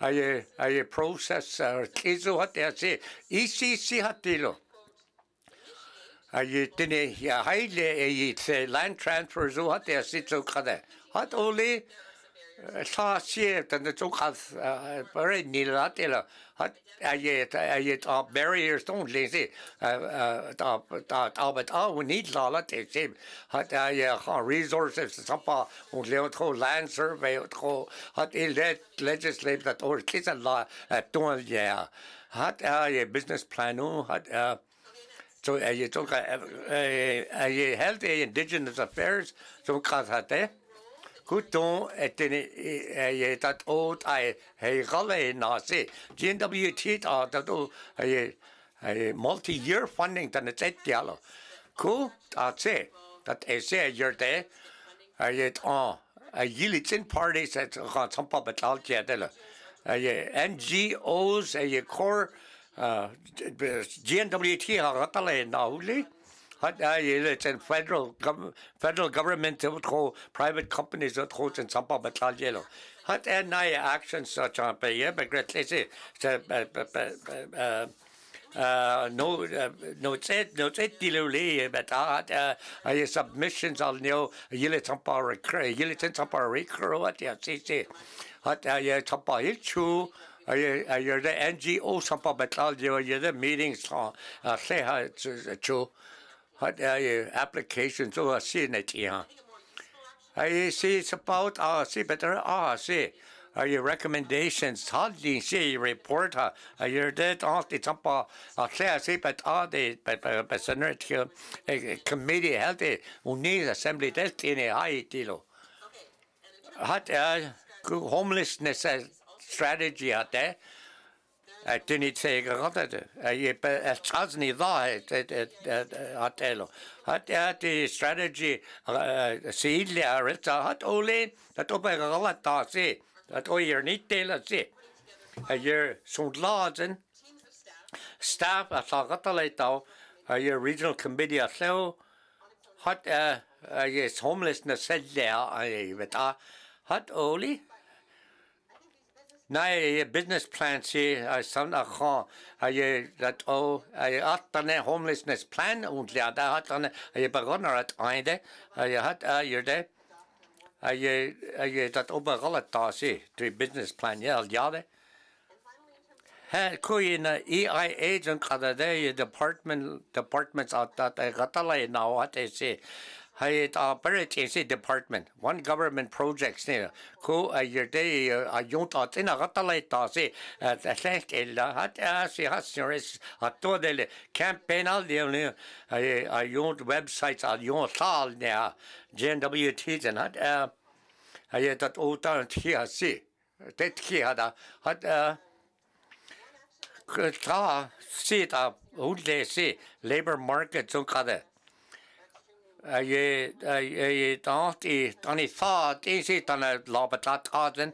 see ai ai process kizo hate se ECC hatilo ai tene ya haile e se land transfer zo hate se zo kada hat ole sa sie tan de zo khas bare ni la tela hat ai ai ta barriers don't lazy ta ta ta but ah we need la la te se hat ai resources sapa und leo tro land survey tro hat il let legislate that or kids a law at don yeah hat ai business plan hat so ai to ai health indigenous affairs so kas hat eh kuton etene ye tat ot ai he gale na se GNWT ta ta to ye multi year funding tan tet dialo ku ta se tat ese year te ye on a yilitin party set ga champa betal chedele ye NGOs ye core GNWT ha gatale na uli Uh, it's in federal federal government private companies that hold in sampa batal yelo hat actions such on pe ye begret lese no uh, no tset no tset dilule bet hat a submissions al neo yele sampa recre yele sampa recro at ya si si hat uh, ya sampa ilchu you're the NGO sampa batal yo you're the meetings uh say ha chu applications o si net i ha. Ai si it's about a si better a si are your recommendations? How do you see your report? Uh, your dead off the top of a class, but all the but but senator committee held the Unis Assembly that in a high deal. Hat uh, homelessness uh, strategy out there. I didn't say that. I but Chasney law at Elo. Hat the strategy Celia Ritza hat Ole that open galata see that o year need tela see. A year sunt laden staff at Lagatalito, a year regional committee at Leo. Hat uh yes homelessness said there I bet hat Ole. Nej, jag business plan si a sam a khan a ye dat o a ye atane homelessness plan und ja da hat dann a ye begonnen at einde a ye hat a ye de a ye a ye dat obergalle ta si tu business plan. Ja ja de ha kui na EI agent kada de department departments at dat gatala now at se hay a British department one government projects ne ko a uh, year day a yont at in a gatalai ta se a lek ella hat a se has is a to de campaign al ne a yont websites uh, a yont tal ne GNWT and hat a hay dat o ta ti a se det ki hada hat a ta se ta ulle se labor market so kada e ay e dan e thad e se dan e labet la tadven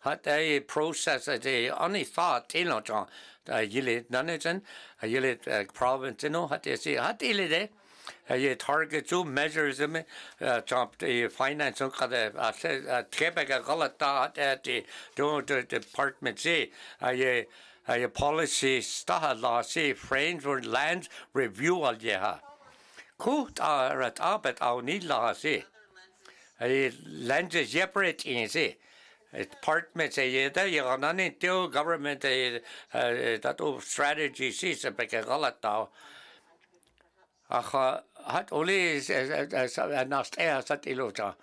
hat ay process e de an e thad e jan da yile nanagen a yile province no hat e se hat ile de e. Target to measures im jan the finance on kada a trebe ga galata hat e de department se ay a policy sta la see friends or lands review al je Kout ar at abet au ni la se. E lanje jepret in se. Department se ye da ye anan teo government e dat o strategy se se pe ke galat tau. Ach hat ole nast er sat ilota.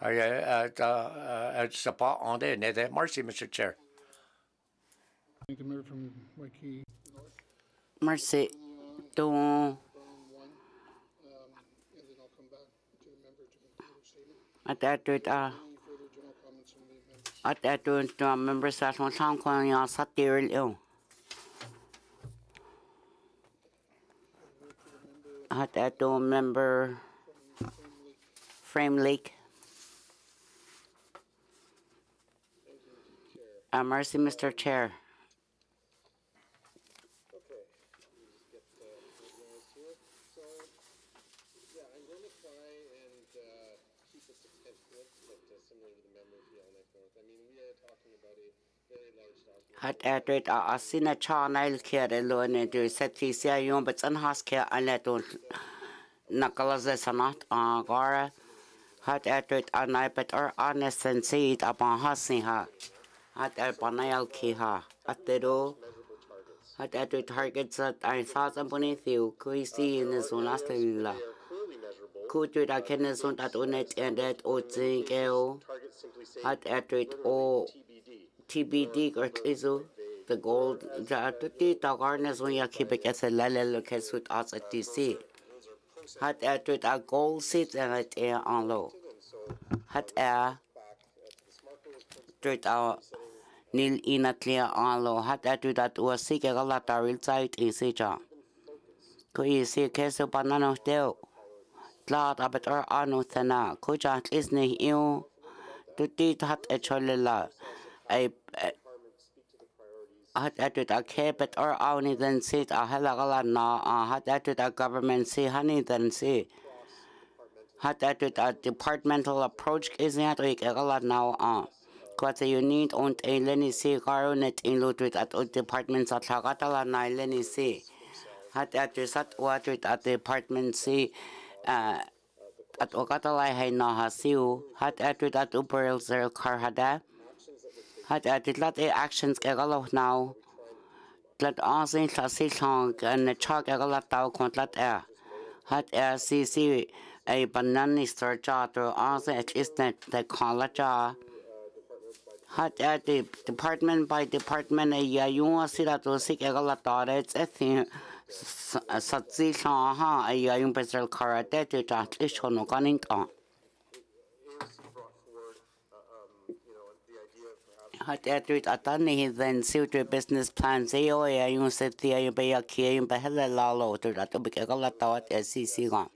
At at support on there, merci Mr. Chair. Thank you, Mayor from Waikiki. Merci. don't at that rate, uh, at that uh, sat ill. At that do member Frame Lake. Uh, mercy, Mr. Chair. Okay, let's get uh, organized here. So, yeah, I'm going to try and uh, keep it succinct, but uh, similar to the members of Yellowknife North. I mean, we are talking about a very At uh, I seen a child I'll care alone and do set the CIU, but some has care and let on Nakalaza Sanat, uh, Gara. Hat at rate, and I bet or honest and see it upon Hassi ha. Hat at Panayal Kiha. At the do. Hat at rate targets that I saw somebody feel. Could you see in. Could you that can zone that on it and that o think eo? Targets simply say Hat at rate o TBD. TBD or iso. The gold, the tutti tagarnes when keep it as a lele look as with us at DC. Hat at rate a gold seat and it air on low. Hat air. Drut a nil ina clear on low. Hat at that was sick a lot of real sight in Sija. You see case of banana still? Glad about our anu thana. You at least ne you? Tutti hat a cholilla. A hat atut a kebet or auni then sit a halagala na a hat atut a government see. Hat atut a departmental approach is not like a lot now. Kwate you need on a leni see garonet in lutrit at o departments at lagatala na leni. Hat atut sat watrit at department see uh at okatalai hay na hasiu. Hat atut at uperil zer karhada. Er dit lat e actions ke galoch now. Lat aansien ah, la si song en eh, de chak e galat tau kont lat er. Eh. Hat er eh, si si e banani star cha to is net de kan la cha. Hat at the department by department a ya yung ah, sila to sik egala tare tse thi satsi sa ha a ya yung pesel karate to ta tlisho no kanin hat erúid a danna hí den siúir business plan é ó a dún sé tíú be a céún be heile láóúir a be go letáid a sí síá.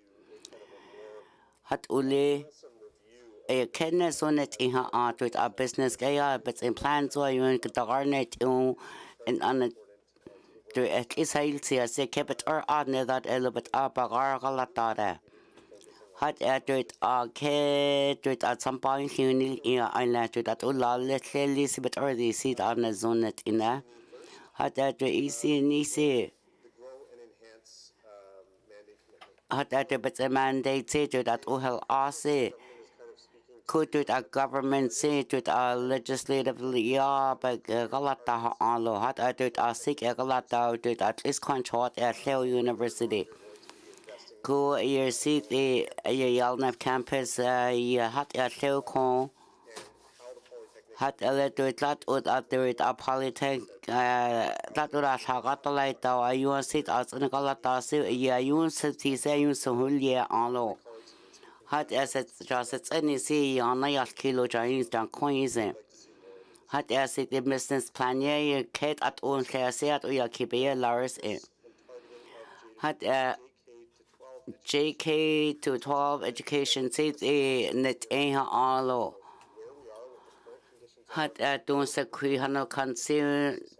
Hat ú lé é cenne sunnet ithe áúid a business é bet in planúún go dogarneú in anna dú et is héiltí a sé cepat ar anna dat eile bet a bagar go letáda. Hat er a ke tut at some point huni i a la tut at ula le tleli si bet ar di si ta na zone net ina hat er tu i si ni si hat er tu bet a mandate si tut at uhel a si could a government say to a legislatively ya but galata ha alo hat a to a sik a galata to at least control at Hill University ko year seat the Yalnaf campus ya hat a Hill kon hat a to tat ut at there a polytech tat ura sagat lai ta a yun sit as an galata se ya yun sit se yun so hulye alo hat es et jas et any see on na yal kilo jains dan coins hat er sich the business plan ye ket at on klasiat o ya kibe lars in hat er JK to 12 education e net e ha alo hat er don se kui hano kan se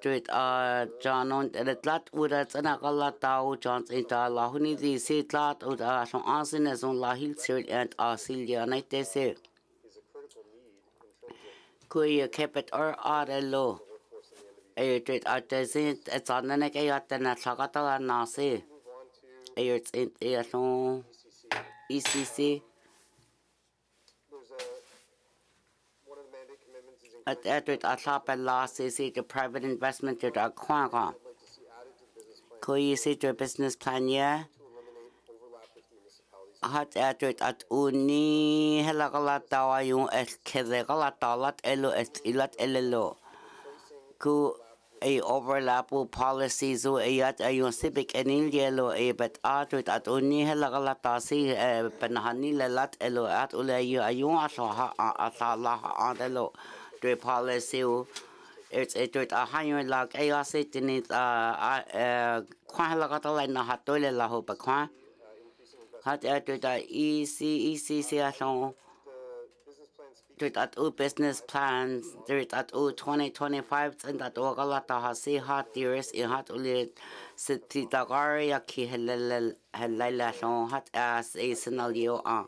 drit a janon et lat ura tsana kala tau jans in ta la huni di se lat u da so asin as on la hil sir. And a silja na te se kui kepet or a lo e drit a te sana ne ke at na sagata la na se it's in so ECC at edward a llap e las is it a private investment at a kwanga. I si to business plan? Hat edward at uni hela gala tawa yung es kede gala talat elo es ilat elelo. Ku a overlap of ei overlapu policy zu iat ayun sibik India, lo e bet atut at unni helagala tasi penhani lelat elo at ule ayu ayun asaha asala adelo dre policy it's it it a hanyo lag e asit ni a kwa helagata la na hatole la ho pa kwa hat e tuta ec ec se ason 3.0 business plans, 3.0 2025 3.0 galata hasi hatiris in hat ulit siti dagaria ki helala shon as a scenario a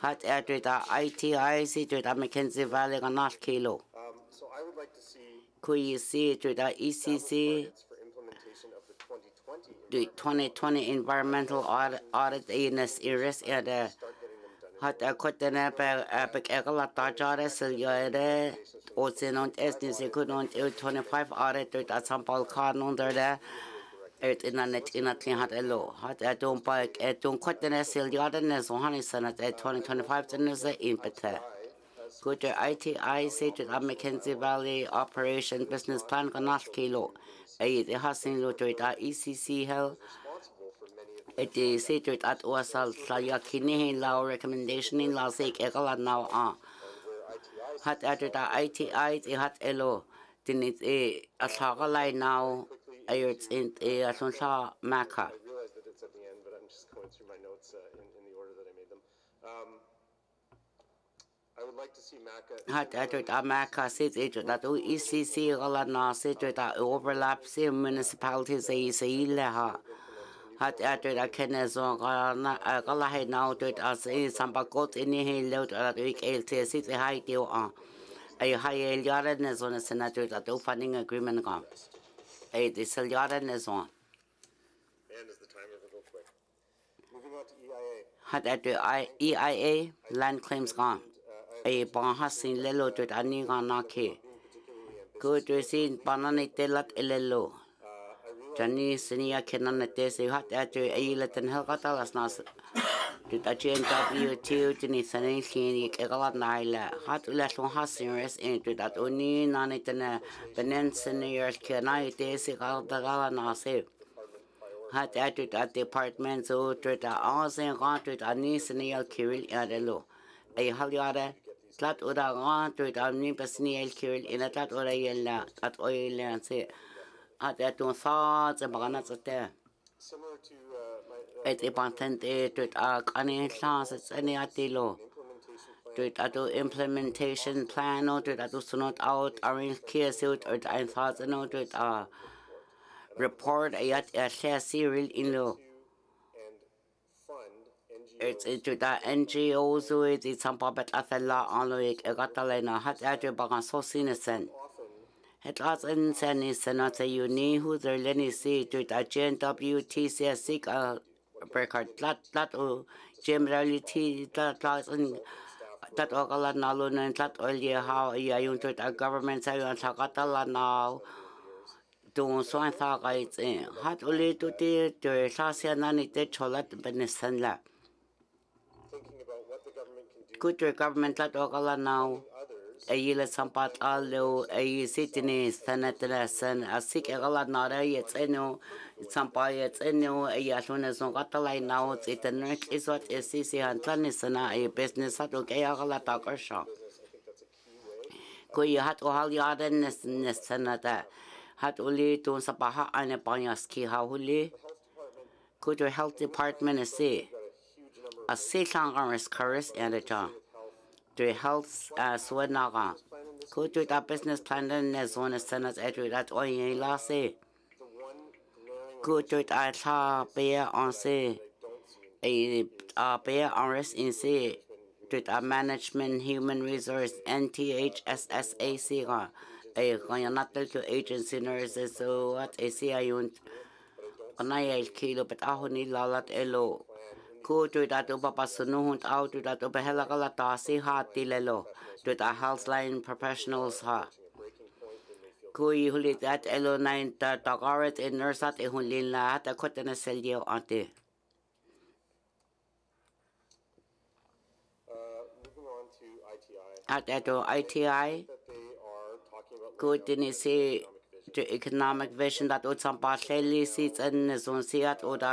hat at 3.ITIC 3.0 Mackenzie Valley ganash kilo. Um, so I would like to see could you see 3.ECC 2020 environmental audit, audit in this and uh, hat a kotene pe epic egala ta jare sil yare o senont esni se kunont 25 audit drit a sampal kan under de et in net in at hat elo hat a don pa e don kotene sil yare ne so hani sanat 2025 tenes in pete Good ITI say to the Mackenzie Valley Operation Business Plan Ganas Kilo. A the Hassin Lottery at ECC Hill. It is situated at Wasal Sayakini Lao recommendation in La Sake Egala now. Ah. Hat at the ITI the hat elo. Then it's a Asagalai now. Ayurts in a Asunsa Maka. I realize that it's at the end, but I'm just going through my notes uh, in, in the order that I made them. Um, I would like to see MACA. hat atwyd a maca sydd edrych at o ECC gala na sydd a overlap sydd municipalities a isa i le ha. Hat atwyd a cynnes o gala hei naw dwyd a sydd samba got i ni hei lewd a dwyd eil te sydd i hai diw a. A i hai eil iarad nes o'n sy'n atwyd a dw funding agreement ga. A i di syl iarad nes o'n. And is the timer real quick. Moving on to EIA. Hat land claims ga. A eh, bang hasin lelo dwyd a ni ga na ke. Ko dwyd sy'n banani telat e lelo. Jani sini ya kenan na te se hat ya tu ai la ten hel kata las nas Dut a GNW tiu tini sanay llun i kegalat naila. Hat ula llun hasiris in dut at uni nani tana benen senior kena i te si gala nasi. Hat atut at department so dut a asin gan dut a ni senior kiril adelo. Ay halyada tlat ura gan dut a ni besni el kiril ina tlat ura yella at oilan si. Hat atun sa sa bagana sa te. Similar to uh, my uh, et ipantente tut a kani chance any atilo tut atu implementation plan o tut atu sunot out arin kia suit or ein thoughts no tut a report ayat a share serial in lo and fund NGOs it's into that NGO so it is some puppet athela on lo ik egatalena hat atu bagan so sinisen Het laat in zijn is en dat je niet hoe er lenny see to dat GNWTCS ik al breakard lat lat o generality dat laat in dat ook al na lo en dat al je how ja je to dat government sa yon sa katala now doen so en sa guys. In hat ole to te te sa se na ni te cholat benesan la thinking about what the government can do good government dat ook al now ayila sampat alo ay sitini sanatla san asik agala nara yet eno sampa yet eno ay aluna son katalay now next is what is sisi hantlan sana ay business at okay agala takasha ko ya hat o hal yaden nes nes sanata hat uli tun sa paha ane panyas ki ha huli. Ko health department see a silang aris karis and a job to health uh, swanaga. Ko to that business plan then as one is sent as edu that oy la se. Ko to that ta be on se a a be on res in se to that management human resource NTHSSAC ga a kaya natal to agency nurses so what a se ayun kanay el kilo but ahon ni lalat elo ko tu da tu papa sunu hunt au tu da tu behela kala ta si ha ti lelo tu da health line professionals ha ko i huli that elo nine ta ta garet in nurse at huli la ta ko ta na sel yo ante uh, moving on to ITI at eto ITI tini si to economic vision that o sampa hleli si tsen zon si at o da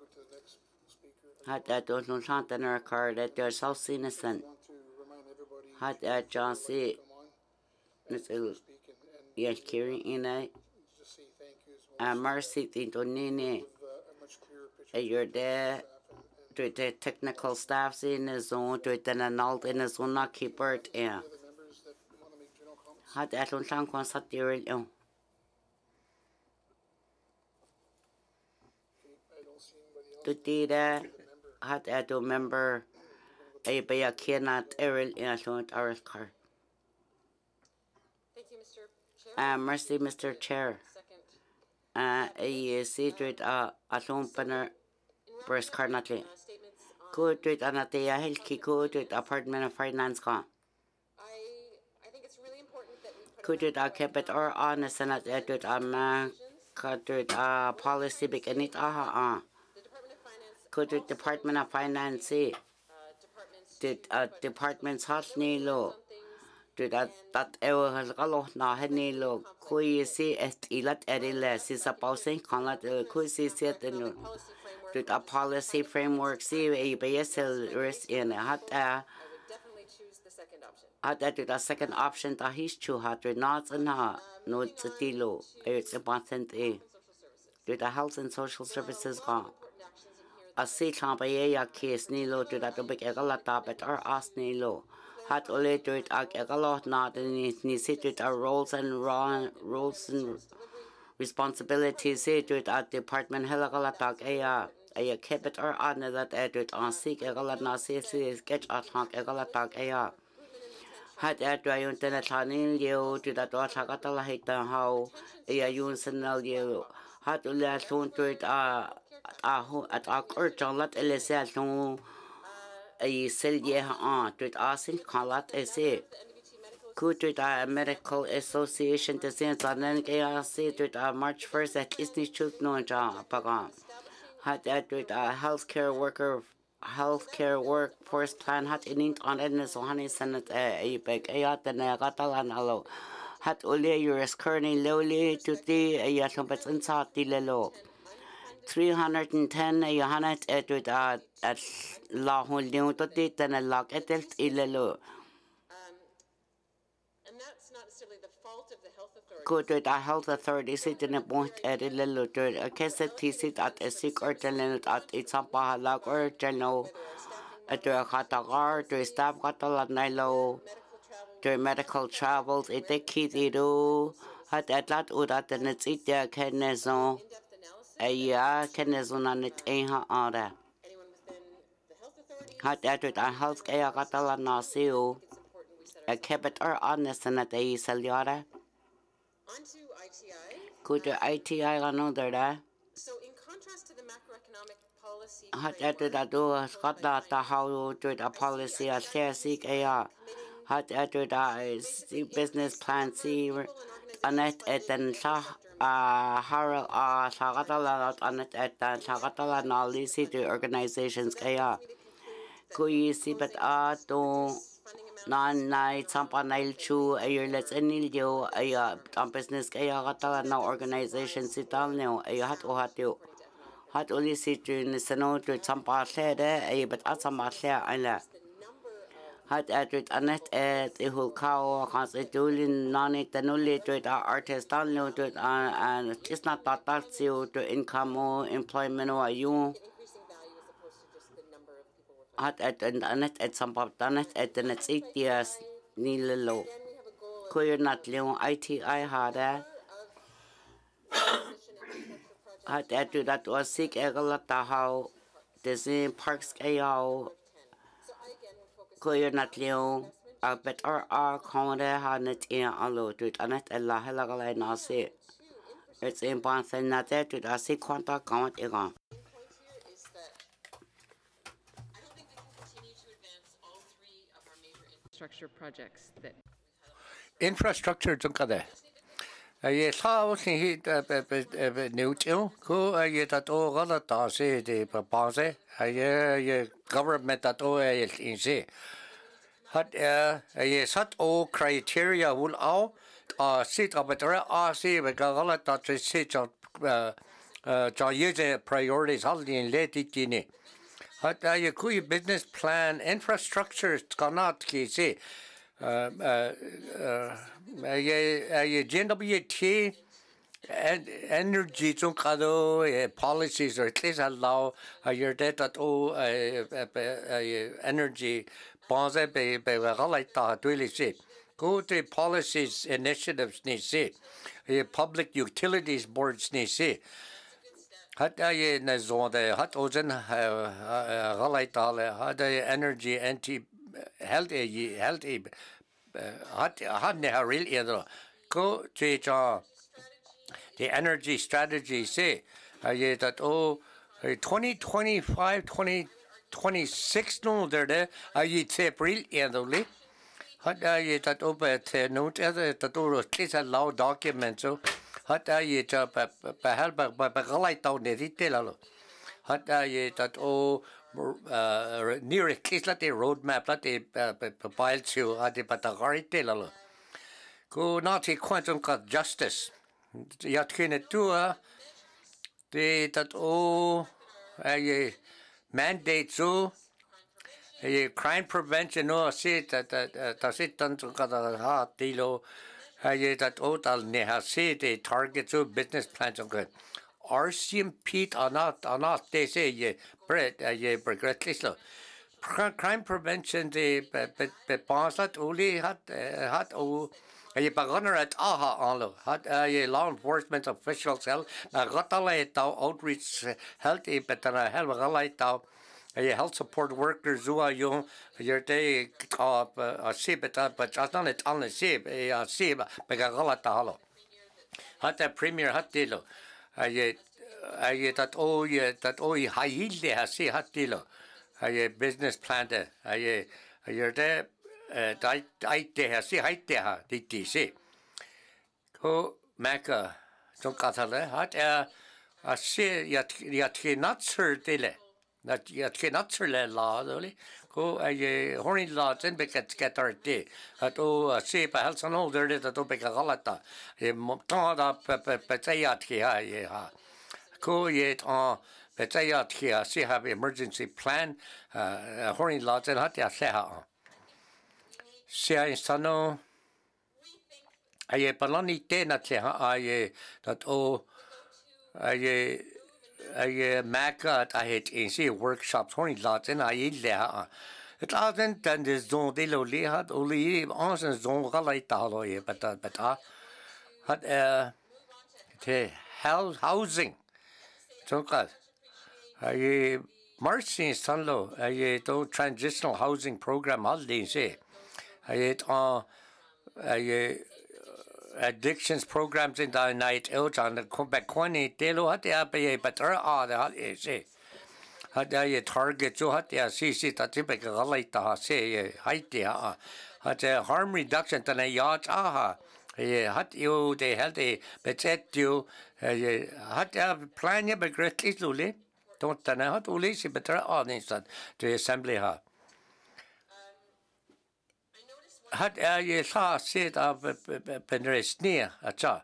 Had that don't know something or card that they're so innocent. Had that John C. Mr. Yes, Kiri in a uh, Mercy Tinto Nini. You're there to the technical staffs in the zone, to the annulled in the zone, not keep it in. Had some concept you to do had that to member a be a cannot error in a zone our car. Thank you, Mr. Chair. Uh, mercy, Mr. Chair. Second. Uh, a uh, a zone panel, first car not Uh, statements on, Ko tuit anate ya hel ki ko apartment of finance ka. I, I think it's really important that we put. Ko a kepet or on sanat e tuit a ma ka tuit a policy anit aha a. Could the Department of Finance. Si. Uh, a department hot ni lo. Tuit uh, a tat e o hal kalo na he ni lo. Ko i si et ilat erile si sa pausin kanlat e ko si si et no. Policy framework. Tuit a policy framework si e BSL ris in hat uh, uh, a. I would definitely choose the second option. At that the second option ta his chu hat not and ha no it's important e Social to the health and social services ga Important actions in here a si champa ye ya case ni lo to that big egala ta bet or as ni lo hat ole it ak egala not ni ni sit it our roles and ro- roles and responsibilities to it at department helagala tak e ya ay kebet ar adna that edut an sik egalat na si si sketch atank egalatak aya. Hat edra yun tena tanin liu tu dat wa takatala hitan hau iya yun senal liu. Hat ulia tun tuit a tahu at akor chalat elesel tu isel ye ha tu asin kalat ese ku tu ta medical association te sen sanen ke ase tu ta march 1st at isni chuk no ja paga hat at tu ta healthcare worker healthcare workforce plan hat inint on edne so hanin senet ipek e at ne alo hat ole your is currently lowly to the yatom 310 eh, Johannes etudad ah, at la holding to titan la ketelt ilelo. And that's not necessarily the fault of the health authorities. Kutu da health authority, sit in a point at ilelo to a keset tisit at a sick or telenut at its itsampahalak or teno to a katagar to a staff katalanilo to medical travels it a kid iru at atlat urat and it's it their eh, kennezo. A ya kenezon on it ain't ara. Hat at it a health care katalat nasio. A kebet or honest and at a saliara. Onto ITI. Kuta ITI ano dara. So in contrast to the macroeconomic policy Hat etu da do skata ta how to da policy a share seek a hat da is the business plan see anet eten sa a har a sagata la anet etan sagata la na lisi to organizations kaya kuyi si bet a to nan nai tampa nail chu ayer let's enil yo aya am business kaya kata na organization si tal neo ay hat o hat yo hat uli si tu ni sano tu tampa hle de ay bet atama hle ala hat atrit anet et e hul kao khas e tulin nani tanuli tu ta artist tal neo tu uh, an it's si tu income employment o ayu hat et en anet et sampap tanet et en et itias ni lelo. Kuya nat leon ITI hada. Eh. Hat etu dat was sik egala tahau. Disney Parks eh, kayao. Kuya nat leon. A bet ar a komode ha net ia alo tut anet e la hela gala na se. It's in ban sen na te tut a si kwanta kamat egan. infrastructure projects that infrastructure chung ka de ye sao si hi new chu ko ye ta to ga la ta se de pa pa se ye ye government ta to ye in se hat ye sat o criteria wul au a sit a betra a se be ga ga la ta se cha cha ye je priorities hal din le ti ti ni. Hat ye ku business plan infrastructure kanat ki se ye jendab ye ti energy chung kado policies or at least allow your data to energy bonze be be galai ta tuili si go to policies initiatives ni si public utilities boards ni si hat ye na zonde hat ozen galai ta le hat energy anti held er je held er hat hat ne real er ko che cha the energy strategy say ye that oh 2025 20 26 no there de a ye che real er le hat a ye that op the note as the to this a law document so hat a ye cha pa help ba ba galai tau ne ri te la lo hat a ye that oh uh, near a case like the roadmap like the pile to at the patagari lalo. Go not a quantum cut justice yat kine tua the that o a mandate so a crime prevention no sit that that sit tan to kada ha tilo a that o tal ne ha sit a target so business plans on good RCMP anat they say ye bread uh, ye progress lo crime prevention de be bonsat uli hat uh, hat o oh, Ay paganar at aha anlo. Hat uh, ay law enforcement officials hel na gatala tau outreach health eh, e betana hel galai tau ay health support workers zua yung yer te ka a sibeta but asan it on eh, the sib a sib begagala ta halo. Hat premier hat dilo. Ay ay dat o ye dat o i haile ha si hat dilo. Ay business plan de ay yer te dai dai te ha si hai te ha di ti si. Ko meka trong katale hat a a si yat yat ki natsur dile. Nat yat ki natsur le la dole. Ko a ye horny la tin be ket ket ar te. Hat o a si pa hel san older de to be ka galata. E mo ta da pe pe pe te yat ki ha ye ha. Ko ye ta pe te yat ki ha si have emergency plan. Uh, horny la tin hat ya se ha. Sia instano ai palani tēnā te ha ai dat o ai ye maka ta het in she workshops honi lots in ai le ha. Ta zen tan de zon de lo le hat o le on sen zon ga lai ta lo ye pata pata hat eh te house housing. So ka ai marching san lo ai to transitional housing program all they say ai it uh, on ai addictions programs in the night out on the Quebec Quani Delo hat ya be but er a the hat is se hat ya target so hat ya si si ta tipe ka galai ta se hai te ha hat harm reduction ta na ya ta ha ye hat you eh, de held de betet you hat ya plan ya be greatly lule don't ta na hat ule si better on instant to assembly ha hat er je sa sit av penres nia a cha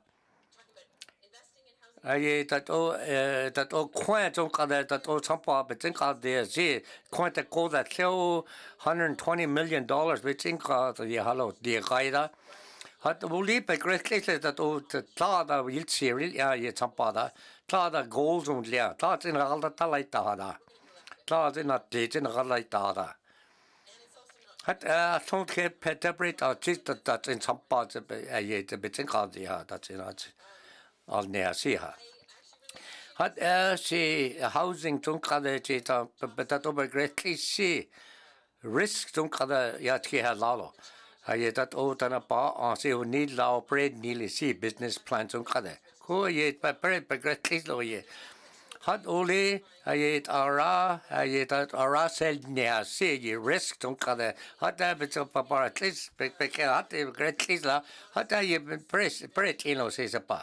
a ye dat o dat o kwant on ka dat o champa bet tin ka de ze kwant ko that show 120 million dollars bet tin ka ye halo de gaida hat o li pe gretle dat o ta da wil siril ya ye champa da ta da. Goals on lia ta tin gal da talai ta da ta tin at de tin galai ta da hat äh, er schon kein Peterbrit als sich das das in Sampa zu er jede bisschen kann die hat das in hat als näher sie hat hat er sie äh, housing tun kann er sie da das aber greatly sie. Risk tun kann er ja die hat lalo. Hat er das auch oh, dann ein paar an sie oh, und nicht lau bread nicht sie business plan tun kann er ko jetzt bei bread greatly so jetzt Hat oli ajet ara ajet ara seldnia seji risk. Ton kada hat da bit op para klis pe pe hat e gret klisla hat da je pres pret ino se se pa.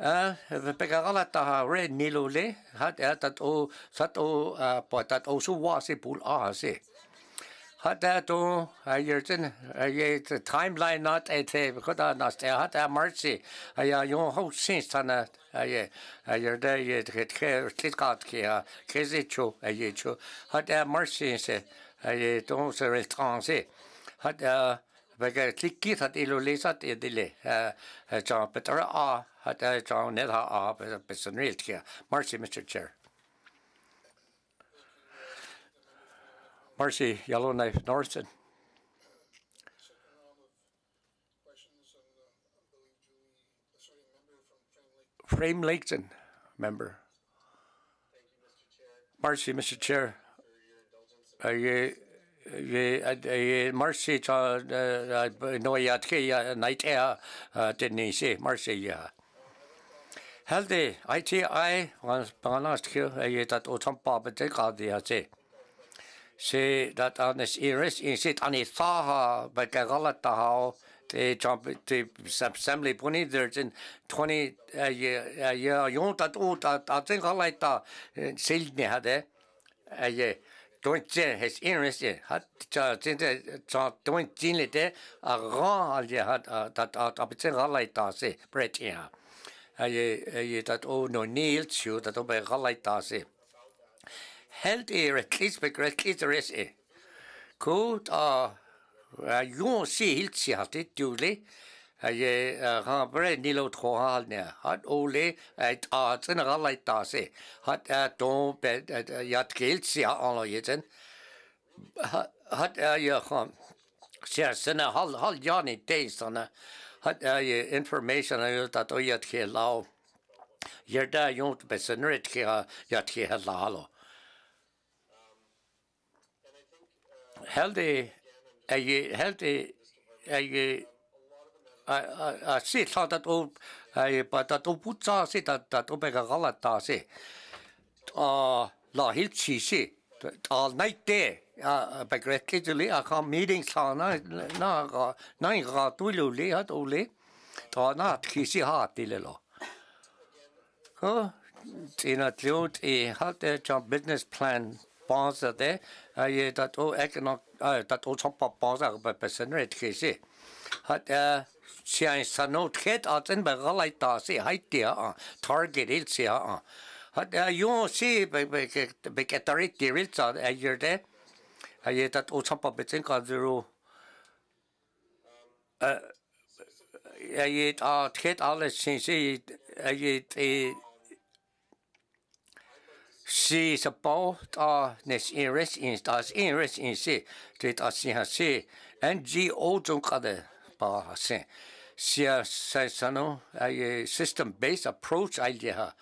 Uh, pe ka ala ta red nilule hat er uh, tat o oh, sat o oh, pa uh, tat o oh, su wa se pul a ah, se hat da to a ye ten a ye timeline not e te ko da nas te hat a mercy a ya yo ho sin sana a ye a ye da ye te ke slit kat ke a ke ze cho a ye cho hat a mercy se a ye to se re transe hat a be ke klik kit hat ilo le sat e dile a a ja petra a hat a ja net ha a be be son real ke mercy mr chair Marcy Yellowknife Norton. Frame Laketon, member. Marcy, Mr. Chair. Uh, uh, Marcy, uh, no, ya, tke, night air, didn't say, Marcy. Helde, ITI, was banast kill, ye, Se, that on this iris, in sit on his faha, but galata how, te jump te assembly puni there's in 20 ja ja jon dat o dat dat ting galai ta silne hade ja don't je his interest hat ja tin ja don't tin le te a ran al je hat dat dat op ting galai ta se bret ja. Ja ja dat o no neil chu dat op galai ta se held er at least be great leader is e Goed, ah, jon si hilt si hat dit duli. Je ha bre nilo tro hal ne. Hat ole et a tin galai ta se. Hat a don be yat geld si an yeten. Hat er je han sia sinna hal hal yani days on a hat information I that o yat ke lao yer da yont be sinrit ke yat ke halalo Heldi, ei, heldi, ei, a si lla dat o, ei, ba dat o butsa si, dat dat o bega galata si. A la hil chi si, all night day, a begretli dili, a ka meeting sa na, na, na, na, na, na, li, hat o li, ta na, chi si ha, dili lo. Ko, tina tliot, e hat e, business plan, bonds de a ye dat o economic dat o chompa bonds a be percent chi si hat e sian sanot het at en be galai ta si haitia a target il si a hat e yo si be be be ketarit dirilta a year de a ye dat o champa betin ka zero a ye a het alles sin si a ye she is about uh nes in rest in stars in rest in she to it as in she. And g o to kada pa se she. Says no a uh, system based approach idea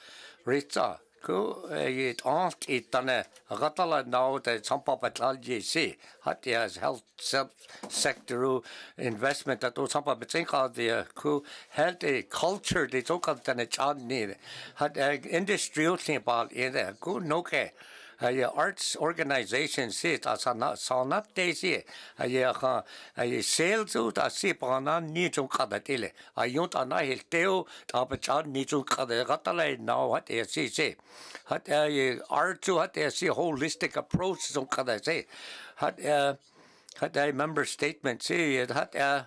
rita ko e ant i tane ratala now the health sector investment that o champa betin ka de ko health a culture to ka tane chan ni hat industrial thing about in there ko no ke ye arts organization se ta sa na sa na te se ye ha ye sales u ta se pa na ni chu kha da te le a yo ta na hel te o ta pa cha ni chu kha da ga ta le na wa te se se ha ta ye art chu ha te se holistic approach chu kha da se ha ha ta member statement se ye ha ta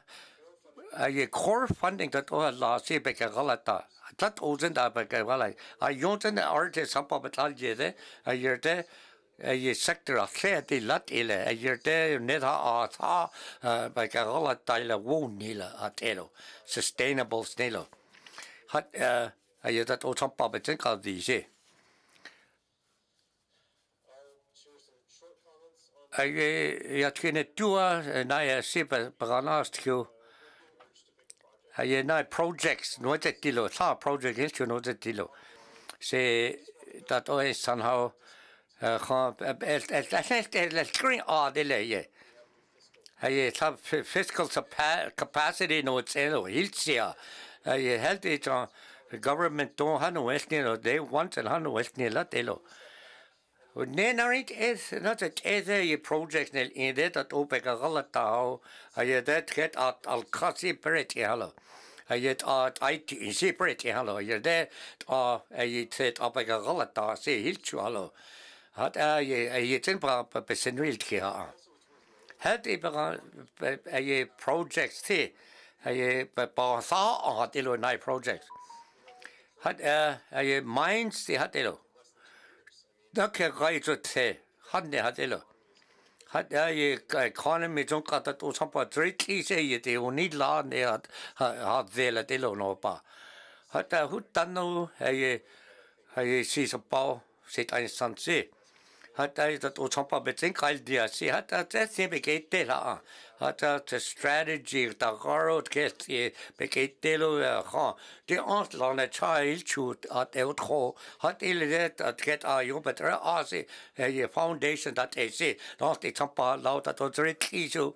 ye core funding ta to la se be ka galata dat ozen da ba ka wala a yonten arte sampa batal je de a yerte ye sector a lle di lat ile a yerte net ha a tha ba ka wala taila wo nila a telo sustainable snelo hat a ye dat o sampa batin ka di je a ye ya tkine tua na ya sipa baganast kyo ye na projects no te tilo. Sa project is no te tilo. Se dat o es somehow uh, ha uh, el el el el screen a de le ye. Ye sa fiscal capacity no it's elo hilsia ye health it government don't have no west no they want and have no west la telo Ne narit es not a tese ye project nel in det at opeka galata a ye det get at al kasi pereti halo a ye at IT in si pereti halo ye de a a ye set opeka galata se hilchu halo hat a ye a ye tin pra pe senril ki ha het e a ye project te a ye ba sa a dilo nai project hat a ye minds ti hat dilo Nā kia kai tō te, hane ha te lo. Ha te ai e ka economy kata tō sampa tre se i te o ni lā ne ha dhela te lo nō pā. Ha te hu tānau hei e si sa pau se tāne san se. hata ita to champa betin kail dia si hata te se be ke te la ah. hata te strategy ta garo ke se be ke te lo ah, ha. De ant la na child chut at e tro hat il det at get a yo betra a ah, se eh, ye foundation dat e se dort te champa la ta to tre ki so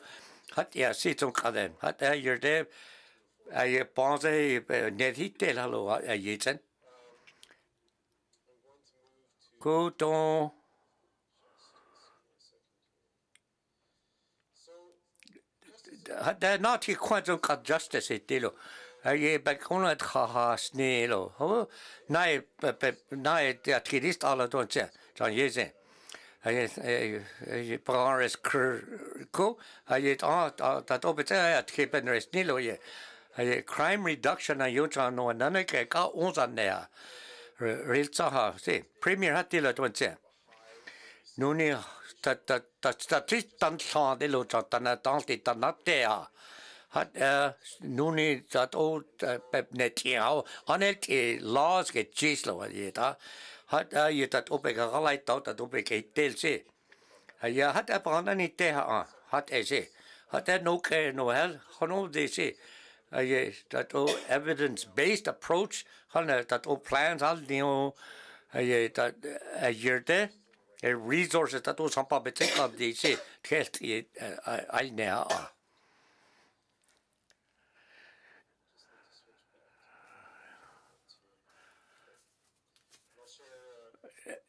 hat ya si zum kaden hat e ihr de a ye pense eh, net hit te la lo a jetsen Coton. da na ti kwan zong ka justice e te lo ye ba kon at kha ha sne lo ho na e na e te at ki list ala don che jan ye zen ye pran res kr ko ye ta ta to be at ki ben res ni lo ye ye crime reduction a yo chan no na ne ke ka 11 ne ya ril cha ha se premier hat te lo don che no ne ta, ta, ta, Statisten saan ilusatana tanssitanna teha. Hat er nun dat oot pep net tiau, anet e laas ke chislo wat je ta. Hat er je dat op ik galait dat dat op ik het deel se. Ja hat er branden niet tegen aan. Hat er se. Hat er äh, no ke no hel genoeg de se. Äh, je dat o evidence based approach han äh, dat o plans al die o je dat er jurde. Eh, resources dat o sampa betek of de se test ai ne a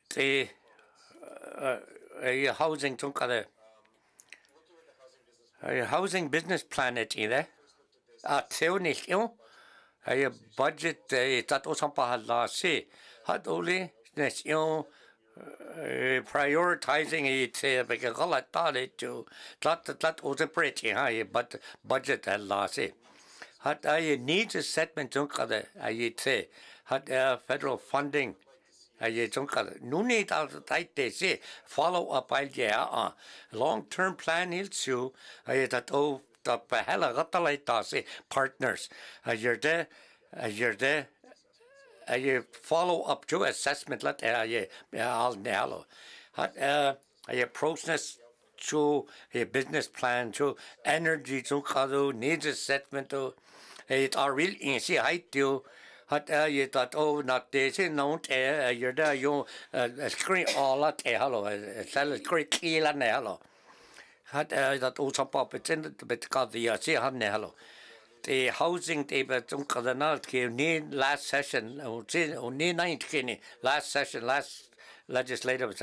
the housing kada a øh, housing business plan it either a teo ni yo a budget e tato sampa hala se hat oli nes yo Eh, prioritizing it eh, because all that thought to that that was a pretty high but budget and loss it eh. hat i need a settlement to kada i say hat uh, federal funding i don't kada no need all the tight they say follow up i yeah uh. long term plan is to i that oh the hella got the partners. You're there you're there jeg follow up to assessment let jeg jeg all nalo hat jeg process to a business plan to energy to kado needs assessment to it are real in see height to hat er je dat o nat de se nont er je da jo screen all at er hallo sel screen kila ne hallo hat er dat o in betend bit kad ja se han ne hallo the housing table tung ka na ke ni last session o ni night ke last session last legislative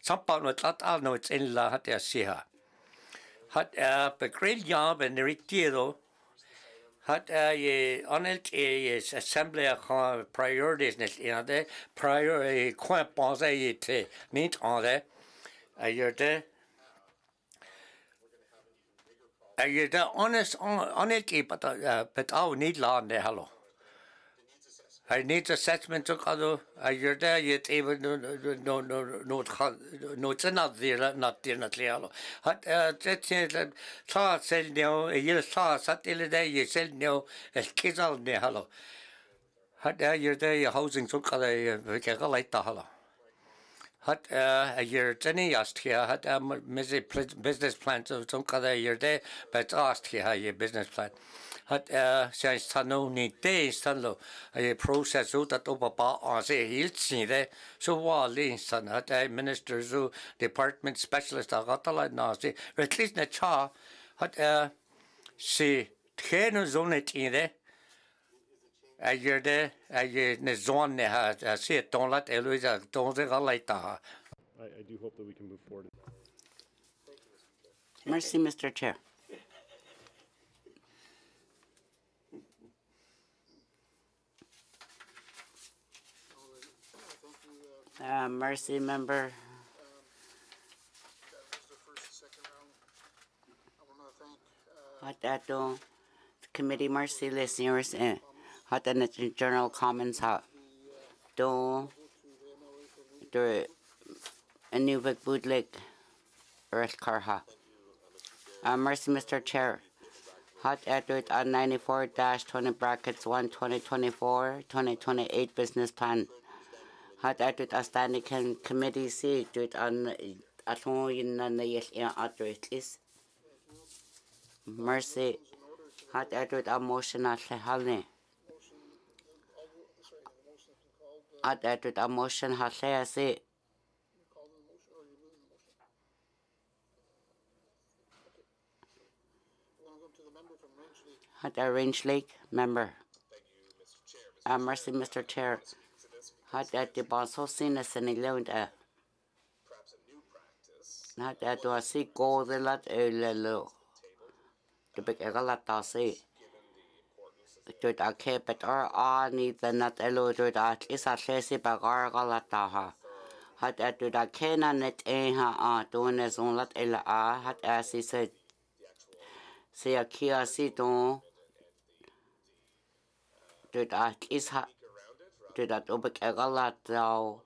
some part no tat al no it's in la hat er se ha. Hat er be great job en ritiro hat er je anelt e assembly a priorities net in de. Prior e coin pensé e te nit en de. A yerde a yerde honest anelt e pat pat au nit la de hallo Hij needs assessment ook al. Hij je daar je het even no no no no no het not there not there not lealo. Had het het sa sel neo je sa sat ile daar je sel neo het kizal ne. Had daar je daar je housing ook al hat er a Jene ast hier hat er mis businessplan zum kann er hier dé bet ast hier ha je businessplan hat er se tanno ni dé stanlo a je proses so dat oberbar an se hielt si dé so war lestan hat er minister so department specialist a ratterleit na se lit net cha hat er se träne so net idee ha a se ton lat eloisa ton se galaita I, I do hope that we can move forward. Mercy, Mr. Chair. Uh, Mercy member. Hot ato committee mercy listeners and hot and general comments hot do do a new big bootleg earth car ha. Uh, mercy, Mr. Chair. Hot Edward on 94 20 brackets 1 2024 2028 business plan. Hot Edward a standing committee seat on at home in the yes in address is. Mercy. Hot Edward a motion at Halne. Hot Edward a motion hat say. Had a Range Lake member. Uh, mercy, Mr. Chair. Had that the boss of sinners and alone. Had that was see go the lot early low. The big egalat I say. Tụt a ke bet ar a ni the not elo tụt a is a llesi bag ar galata ha. Had at tụt a ke na net e ha a tuan es on lat ela a had as he said. Se a kia si don dyd at is ha dyd at obek egalat daw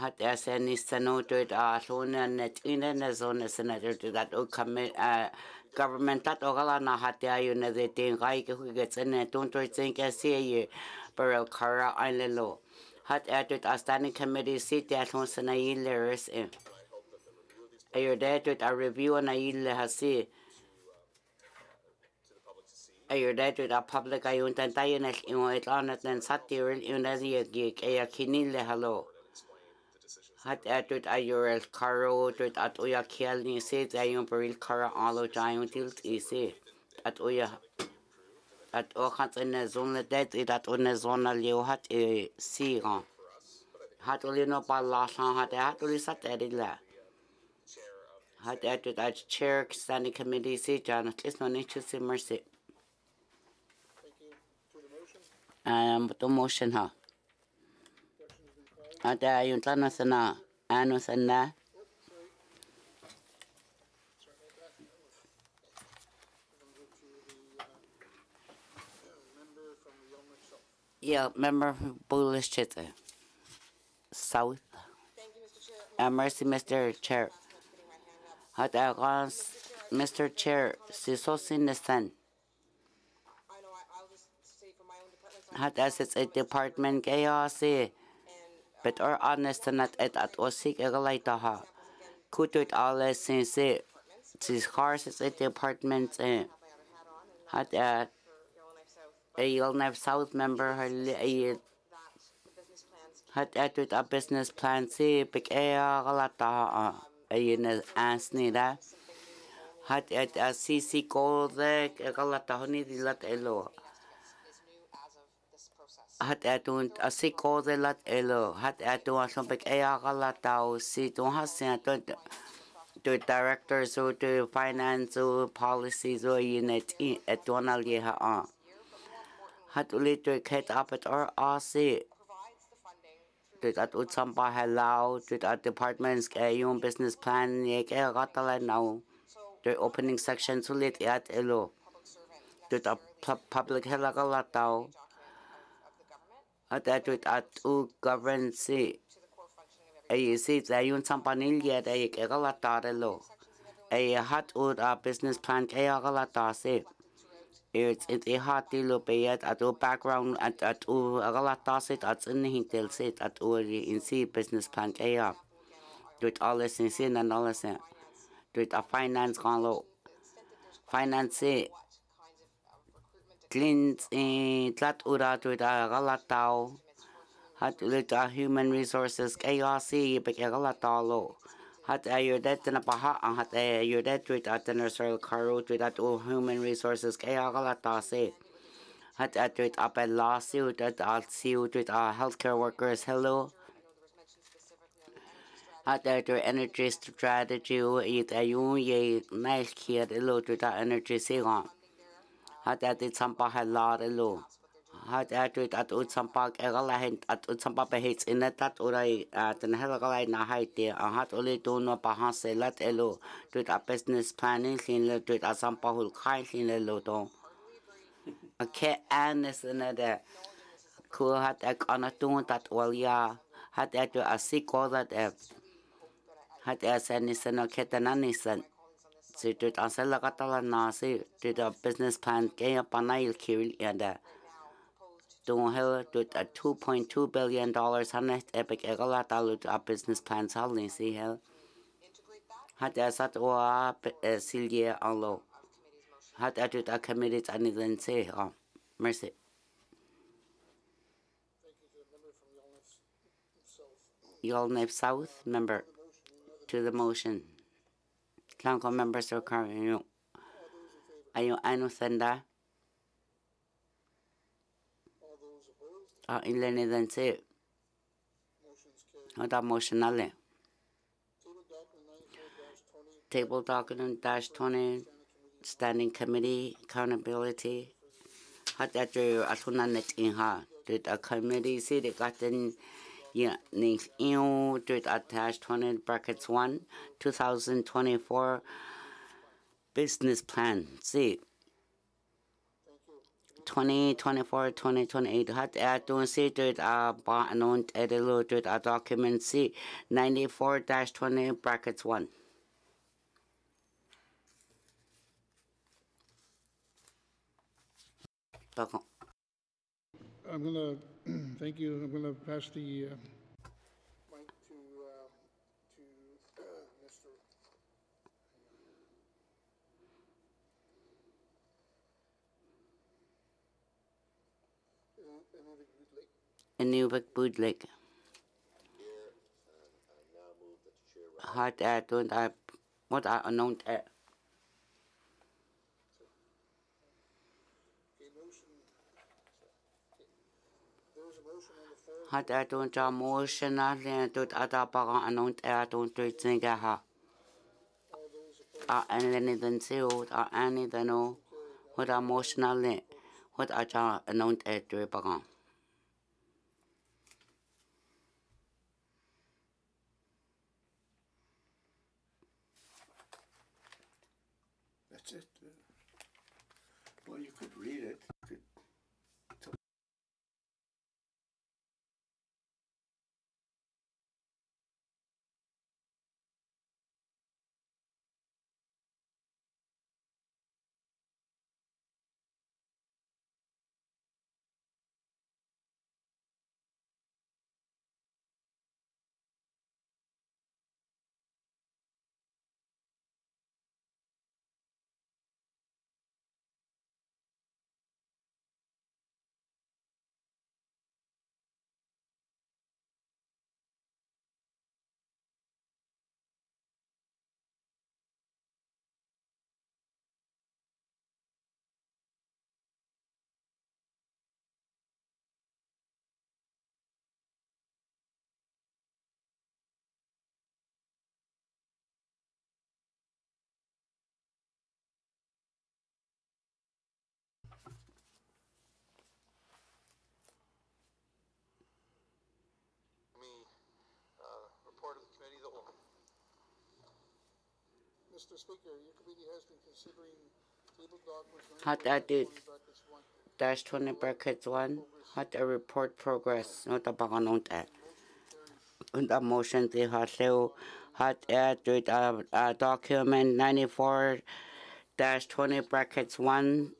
hat er sen is no dyd a llwne net une ne zone sen dyd at o kame government government governmentat ogala na hatea yu na de tin gai ke hu ge tsene tun to tsen ke se ye pero kara ein le lo hat er tut as standing committee sit der tun sna yin le res in. Ayo de tut a review na yin le hasi ayo de tut a public ayun tan tayen es in it on it nen satiril in as ye ge ke ya kinin le halo Hat atut ayurel karo tut at uya kiel ni se ayun peril kara alo jayun tilt isi. At uya at o hat na zona det it at una zona liu hat e si ran. Hat uli no pa la san hat hat uli sat edila. Hat atut at chair standing committee si jan at least no need to see mercy. Um, to motion ha. Ada yung tanong sa na, ano sa na, yeah, member Bullish Chitze. South. Uh, mercy, Mr. Chair. Ada Mr. Chair, si so sinisan. Hata sits a department kaya But or honest na at at osik agalay taha. Kutut ale sin si. Si car sits a department eh. Hata a Yellowknife South member a hat atut a business plan si big a galata a yin as ni da hat at a cc de galata honi dilat elo hat atun a si ko lat elo hat atu a so big a galata o si tu ha sen to to directors or to finance or policies or unit eh, at donal ye ha hat uli to ket up at or asi to at ut sampa hello to at departments ke yung business plan ye ke gatala now. To opening section to lit at elo to at public helagala tao at at u govern si ay si ta yung sampa nilya ay ke galata elo ay hat a business plan ke galata si it's it e hati lo payat at o background at at o agalata sit at in hintel sit at o in si business plan kaya do it all in sin and all in do it a finance kan lo finance it cleans in tlat ura do it agalata hat lit a human resources kaya si be agalata lo hat ayur det na paha hat ayur det tweet at na sir karo tweet at all human resources kaya galata se hat at tweet up at lawsuit at siu tweet uh, healthcare workers hello hat at energy strategy it ayun ye hello tweet energy se hat at it sampa hello hello hat atut at ut sampak egala hen at ut sampa pe hits in that urai at na hela galai na haite a hat ole to no pa ha se lat elo tut a business planning sin le tut a sampa hul khai sin le lo to a ke anes na de ku hat ek ana tu tat wal ya hat at a siko that hat a sen is na ketana nisan si tut a sela katala na si tut a business plan ke pa na il kiril ya da Dung hel dut a 2.2 billion dollars hanet epic egala talut a business plan salni si. Hat er sat o a silje allo. Dut a. Yellowknife South member to the motion. Council member Sir Carino. Ayo ano senda. Uh, ilene then say. Hada motion ale. Table document dash twenty, standing committee accountability. Hat after atuna net in ha. Did a committee see the gotten yeah, next you did attach twenty brackets one, two thousand twenty four business plan. See. 2024 2028 hat er tun sie dort a ba und edelo dort a document C 94-20 brackets 1 Welcome. I'm gonna, Thank you. I'm going to pass the uh, mic to, uh, to uh, Mr. Anubak Budlik. Har der, du har, må der, og nogen. hat er don da mosche nachlen dort a da para an und er don dort sin geha. A en lenne den zeot a eni den o, hod a mosche nachlen, hod a da an und er dort para. At it dash twenty brackets one. Hat a report progress. Not a announced at. Und a motion the hat leo hat at it a a document ninety four dash twenty brackets one.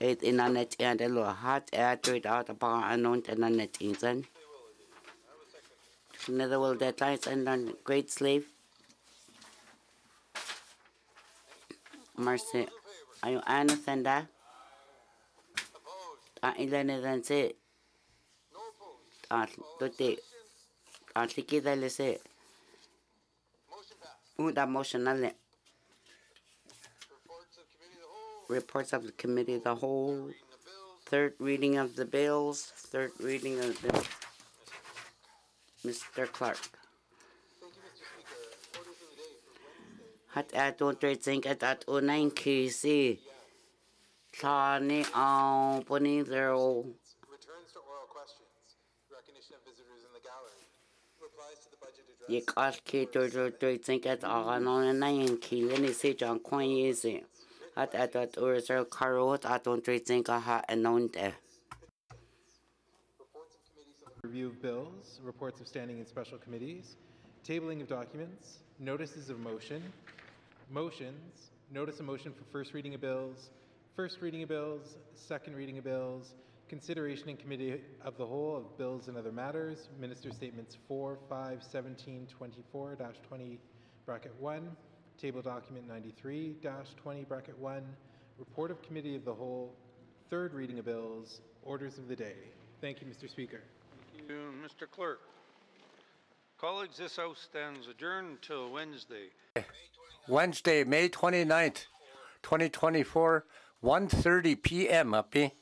It in a net and a lo hat at it out a announced and a net in. Another will deadlines and on great slave. Mercy. Are you understand that? Na dan si. Ah, tuti. Ah, tiki dali si. Una motion le. Reports of the committee of the whole. Third reading of the bills. Third reading of the. Mr. Clark. Hat ato tracing at ato nine KC. Tani ang puni zero. Returns to oral questions. Recognition of visitors in the gallery. Replies to the budget address. Yik as ki to to tracing at ano na nine ki lini si John Kwan yisi. Hat ato at urso karo at ato tracing ka ha anon te. Review of bills, reports of standing and special committees, tabling of documents, notices of motion, motions, notice a motion for first reading of bills, first reading of bills, second reading of bills, consideration in committee of the whole of bills and other matters, minister statements 4, 5, 17, 24, dash 20, bracket 1, table document 93, dash 20, bracket 1, report of committee of the whole, third reading of bills, orders of the day. Thank you, Mr. Speaker. Thank you, Mr. Clerk. Colleagues, this House stands adjourned until Wednesday. Wednesday, May 29th, 2024, 1:30 p.m. Uppy.